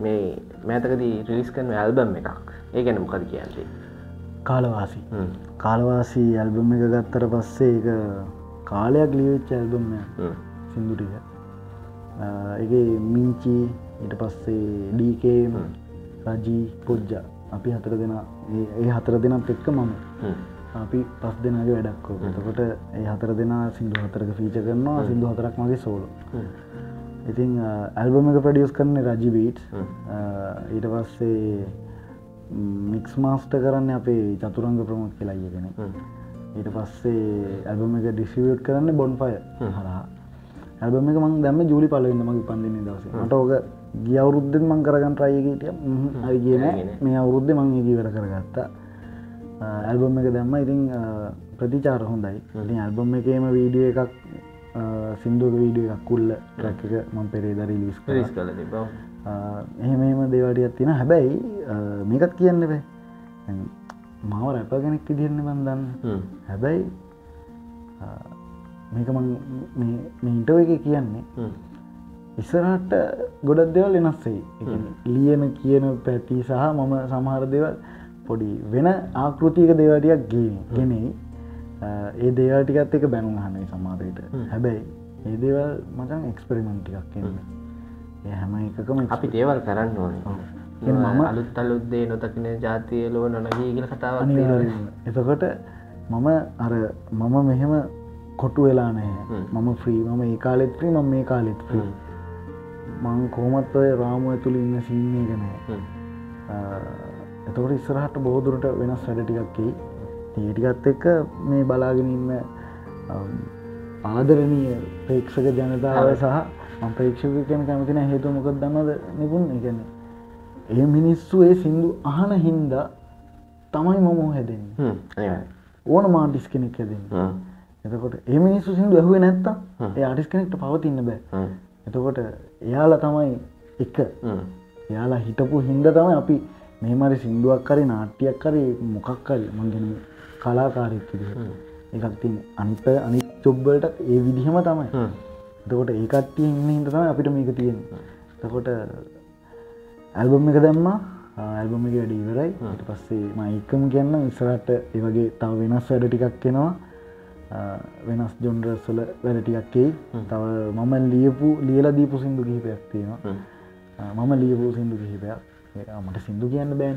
මේ මෑතකදී රිලිස් කරන ඇල්බම් එකක්. ඒ ගැන මොකද කියන්නේ කාලවාසි. කාලවාසී ඇල්බම් එක ගත්තර පස්සේ එක කාලයක් ලියවෙච්ච ඇල්බම්ය සිින්දුටික. එක මිංචි ඊට පස්සේ ඩීකේම රජී පොජ්ජ. අපි හතර දෙෙන ඒ හතර දෙනත් එක්ක මම. අපි පස් දෙනගේ වැඩක්කෝ එතකොට ඒ හතර දෙෙන සිින්දු හතරක ෆීච කරනවා සිින්දු හතරක් මගේ සෝල ඉතින් ඇල්බම එක ප්‍රඩියස් කරන රජි බීට් ඊට පස්සේ මික්ස් මාස්ට කරන්න අපේ චතුරංග ප්‍රමුත් කියලාගෙන ඊට පස්සේ ඇල්බම එක ඩිසිවියට් කරන්න බොන්පය හරහා. ඇල්බම එක මං දැම ජූලි පලවෙන්න මගේ පන්දින දවස. මට ඕක ගිය අවුරුද්ධෙන් මං කරගන්න ට්‍රයගටිය අයි කියන මේ අවුරුද්ධ මං ඒකී වර කරගත්තා. ඇල්බම් එක දැම්ම. ඉතින් ප්‍රතිචාර හොඳයි. ඉතින් ඇල්බම් එකේම වීඩිය එකක් සිින්දුක වීඩිය එකක් කුල්ල ට්‍රැක් මං පෙරේද රිලිස් රිස් කල තිබ එහෙමම දේවටියත් තියෙන හැබැයි මේකත් කියන්න බෑ මාව රැප කෙනෙක් ඉදිරන්න බන්දන්න හැබැයි මේක මේන්ටව එක කියන්නේ ඉස්සරහට ගොඩක් දෙවල් එනස්සේ ලියන කියන පැති සහ මම සමහර දෙවල් පොඩි වෙන ආකෘතික දේවටියක් ගේ ගෙනෙයි ඒ දේවටිකත් එක බැනුම් හනේ සමාරයට හැබැයි ඒ දේවල් මචන් එක්ස්පෙරිමෙන්ටිකක් කියන්නේ හැම. එකකම අපි දේවල් කරන්න ඕනේ. මම අලුත් අලුත්දේ නොතකින ජාතිය ලෝ නොනගේ කියල කතාව එතකොට මම අර මම මෙහෙම කොටු වෙලා නෑ මම ෆ්‍රී මම ඒ කාලෙත් ්‍රී මම මේ කාලෙත් ්‍රී මං කෝමත් ඔය රාමුව ඇතුළ ඉන්න සිීන්නේ ගැනෑ එතකොට ඉස්සරහට බෝදුරට වෙනස් වැඩටිකක්කේ ඒටිකත් එක්ක මේ බලාගෙන ඉන්න ආදරණීය ප්‍රේක්ෂක ජනතාව සහ ප්‍රේක්ෂක කන කැමතින හේතු මොකක් දන්නද නිබුන් එකන ඒ මිනිස්සු ඒ සිින්දු අහන හින්දා තමයි මම හැදෙන් ඕන මාටිස් කෙනෙක් හැදෙන් එතකොට ඒ මිනිස්සු සිින්දු ඇහුව නැත්තා ඒ ආටිස් කෙනෙක්ට පවතින්න බෑ. එතකොට එයාල තමයි එක. එයාලා හිටපු හින්ද තමයි අපි මෙමරි සිින්දුවක් කරි නාට්‍යයක් කරේ මොකක්කල් මංගෙන කලාකාරයක් එකක් තින් අනිත අනි චොබ්බලට ඒ විදිහම තමයි. දකොට ඒකත්තිය ඉන්න හිද තමයි අපිට මේක තියෙන තකොට ඇල්බම් එක දැම්මා. ඇල්බම එක වැඩ ඉවරයි. ට පස්සේ මයිකම් කියන්න ඉස්සරට ඒවගේ තව වෙනස් වැඩ ටිකක් කෙනවා වෙනස් ජොන්ඩරස්වල වැඩටියක්කේ තව මම ලියපු ලියල දීපු සිින්දු කිහිපයක් තියෙනවා. මම ලියපු සිින්දු කිහිපයක්. මට සිින්දු කියන්න බෑන.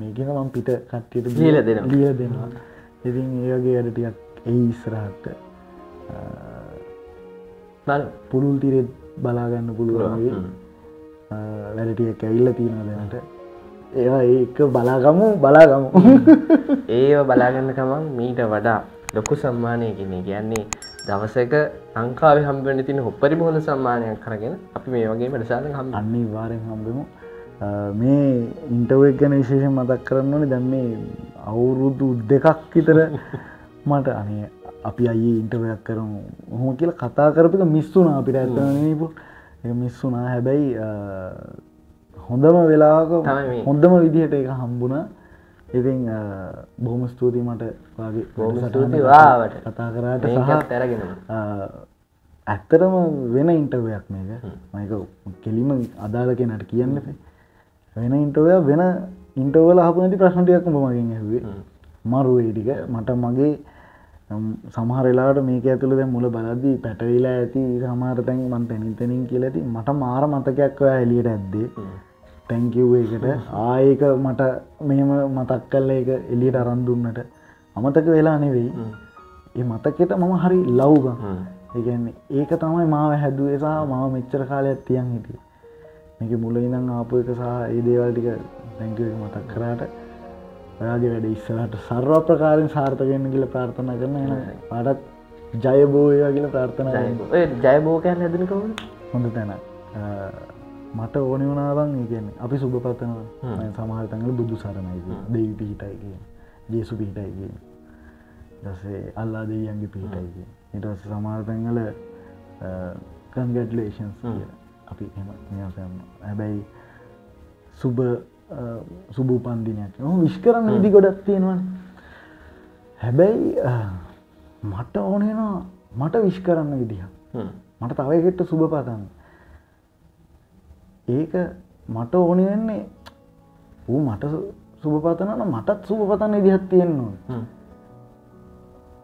මේකම මම පිට කට්ටියට ලියල දෙන ලිය දෙනවා ඉතින් ඒගේ වැඩටියක් ඒ ඉස්සරහත්ත පුළුල් තිරෙත් බලාගන්න පුළුවන්ගේ වැඩටියක් ඇවිල්ල තියෙන දැනට. ඒවා ඒක බලාගමු බලාගමු. ඒව බලාගන්න කමන් මීට වඩා ලොකු සම්මානය කියන්නේ කියන්නේ දවසක ලංකාව හම්බෙන තින හොපරි බොහොඳ සම්මානයක් කරගෙන අපි මේ වගේ වැඩසාල හම් අන්නේ වාරෙන් හම්බෙමු මේ ඉන්ටවක් ගැන විශේෂෙන් මතක් කරන්න ඕනේ. දැම් මේ අවුරුදු දෙකක් විතර මට අනේ අපි අයි ඉන්ටවයක් කරමු. හොම කියල කතා කරපික මිස්සුනා අපිට ඇත්තනපු මිස්සුනා හැබැයි හොඳම වෙලාක හොඳම විදිහට එක හම්බුණා. ඉතින් බොහොම ස්තුතියි මට වගේ බෝමස්තුතිවාට කතා කරාට තැරගෙන ඇත්තරම වෙන ඉන්ටවයක් මේක. මක කෙලිම අදාල කෙනට කියන්න වෙන ඉන්ටවය වෙන ඉන්ටවල හපු නැති ප්‍රශ්නටයක් මගින් ඇහුවේ. මරු ඒටික මට මගේ සමහරලාට මේක ඇතුළ දැ මුල බලද්දී පැටවිලා ඇති සමාර තැන් මන් තැනින් තැනින් කියලති මට මාර මතකයක් ඔයා එලියට ඇද්දේ. තැංකිව් එකට ආයක මට මෙම මතක් කල්ල එක එලියට අරන්දුන්නට අමතක වෙලා නෙවෙයි. ඒ මතකෙට මම හරි ලව්ග ඒගැන්නේ ඒක තමයි මාව හැදුවසා මාව මෙච්චර කාලයක් තියන් හිටිය මේක මුල ඉඳං ආපු එක සහ ඒ දේවල්ටික තැංකිව මතක් කරාට ඔයාගේ වැඩ ඉස්සලට සර්ව ප්‍රකාරෙන් සාර්ථකයන්න කියල ප්‍රාර්ථනා කරන පටත් ජයබෝයා කියල ප්‍රාර්ථනා ජයබෝකයන් හැදනකව හොඳ තැන මට ඕනි වනාවන් ඒගන්නේ අපි සුභ පත්තන සමහර තැඟල බුදු සරණයි දෙවි පිහිටයි කිය ජේසු පිහිටයි කිය දසේ අල්ලා දෙයන්ගේ පිහිටයි ඉට සමාර තැංගල කන්ගටලේෂන්ස් කිය අපි එම හැබැයි සුබ සුබ පන්දිනයක් විශ්කරන්න විදි ගොඩක් තියෙනවන්. හැබැයි මට ඕනෙනවා මට විශ් කරන්න විදිහ මට තවයගෙට සුබ පතන්න. ඒක මට ඕනි වෙන්නේ ඌ මට සුබ පතනන මටත් සුබ පතන්න ඉදිහත් තියෙන්නවා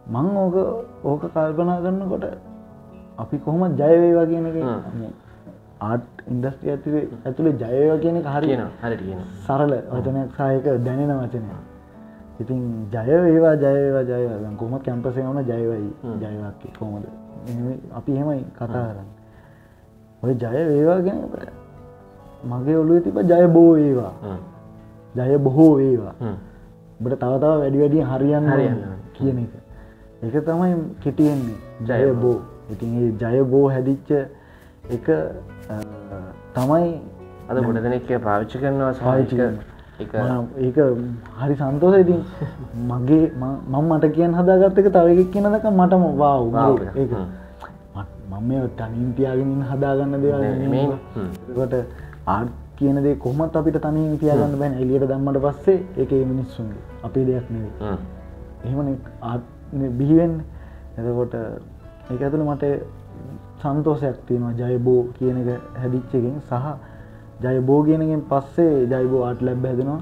මං ඕක ඕක කල්පනා කරන්නකොට අපි කොහොම ජයවේවා කියන එක ආට් ඉන්ඩස්ට්‍රිය ඇතිවේ ඇතුළේ ජයවා කියන හරින සරල වචනයක් සායක දැනෙන වචනය ඉතින් ජයවේවා ජයවා ජය කොම කැම්පසේ වන ජයවයි ජයවාක්කේ කොමද අපි හෙමයි කතා කරන්න. ඔය ජය වේවා ගැන මගේ ඔලුව තිබ ජය බෝ වේවා. ජය බොහෝ වේවා. බට තවතාව වැඩි වැඩිය හරියන්න හරියන්න කියන එක. එක තමයි කෙටියෙන්නේ. ජය බෝ. ඉතින් ඒ ජය බෝ හැදිච්ච එක තමයි අද ගොඩ දෙනෙක් පාවිච්චි කරනවා. මම ඒක හරි සන්තෝස ඉතින් මගේ ම- මට කියන් හදාගත්තක තව එකක් කියනදක මටම වාව් ඒ. මම තනින් තියාගෙනින් හදාගන්න දේවල් නෙමෙයි. ට ආට් කියන දේ කොහමත් අපිට තනින් තියාගන්න බැන. එලියට දම්මට පස්සේ එක මිනිස්සුන්ගේ අපේ දෙයක් නෙවේ එහෙමන. ආත් බිහිවෙන් එතකොට එක ඇතුළ මට සන්තෝසයක් තියෙනවා ජයබෝ කියන එක හැදිච්චකින් සහ ජයබෝ කියනකින් පස්සේ ජයබෝ ආට් ලැබ් හැදෙනවා.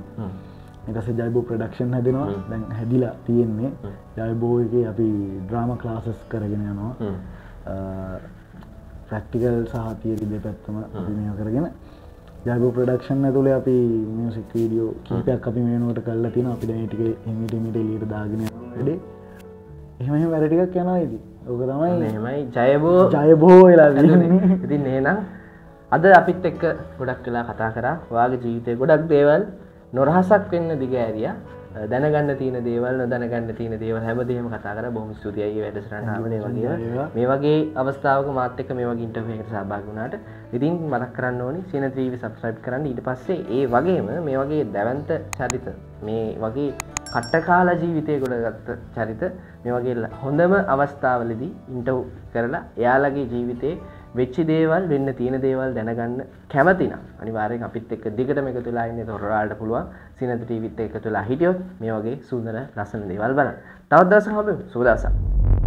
එකස ජයිබෝ ප්‍රඩක්ෂන් හැදෙනවා. දැන් හැදිලා තියෙන්නේ ජයබෝ එක අපි ඩ්‍රාම ක්ලාසස් කරගෙන යනවා. ප්‍රක්ටිකල් සහ තියරි දෙපැත්තම අපි මේ කරගෙන ජයබෝ ප්‍රඩක්ෂන් ඇතුළේ අපි මියසික් වීඩියෝ කීපයක් අපි මේනුවට කල්ල තින අපි දැනටික හිමිටමිට ලීට දාගෙන වැඩේ. එහෙම වැඩටිකක් යනවා ඉති ඕක තමයි එහෙමයි. ජයබෝ. ජයබෝ වෙලා. ඉතින් ඒනම් අද අපිත් එක්ක ගොඩක් වෙලා කතා කරා. වාගේ ජීවිතය ගොඩක් දේවල් නොරහසක් වෙන්න දිග ඇරිය දැනගන්න තියන දේවල් නොදැනගන්න තියන දේවල් හැමදේම කතා කර බොහම ස්තුතියි වැඩසරන්න ආවනේ වගේ. මේ වගේ අවස්ථාවක මාත් එක්ක මේ වගේ ඉන්ටර්වියකට සහභාගී වුණාට ඉතින් මතක් කරන්න ඕනි සින ත්‍රීවි සබස්ක්‍රයිබ් කරන්න ඊට පස්සේ ඒ වගේම මේ වගේ දැවන්ත චරිත මේ වගේ කට්ටකාල ජීවිතය ගොඩගත්ත චරිත මේ වගේ හොඳම අවස්ථාවලදී ඉන්ටව් කරලා එයාලගේ ජීවිතේ වෙච්චි දේවල් වෙන්න තියෙන දේවල් දැනගන්න කැමතිනම් අනිවාර්යෙන් අපිත් එක්ක දිගටම එකතු වෙලා ඉන්න තොරවල්ට පුළුවන් සිනත ටීවිත් එකතු වෙලා හිටියොත් මේ වගේ සුන්දර ලස්සන දේවල් බලන්න. තවත් දවසක් හම්බෙමු. සුබ දවසක්.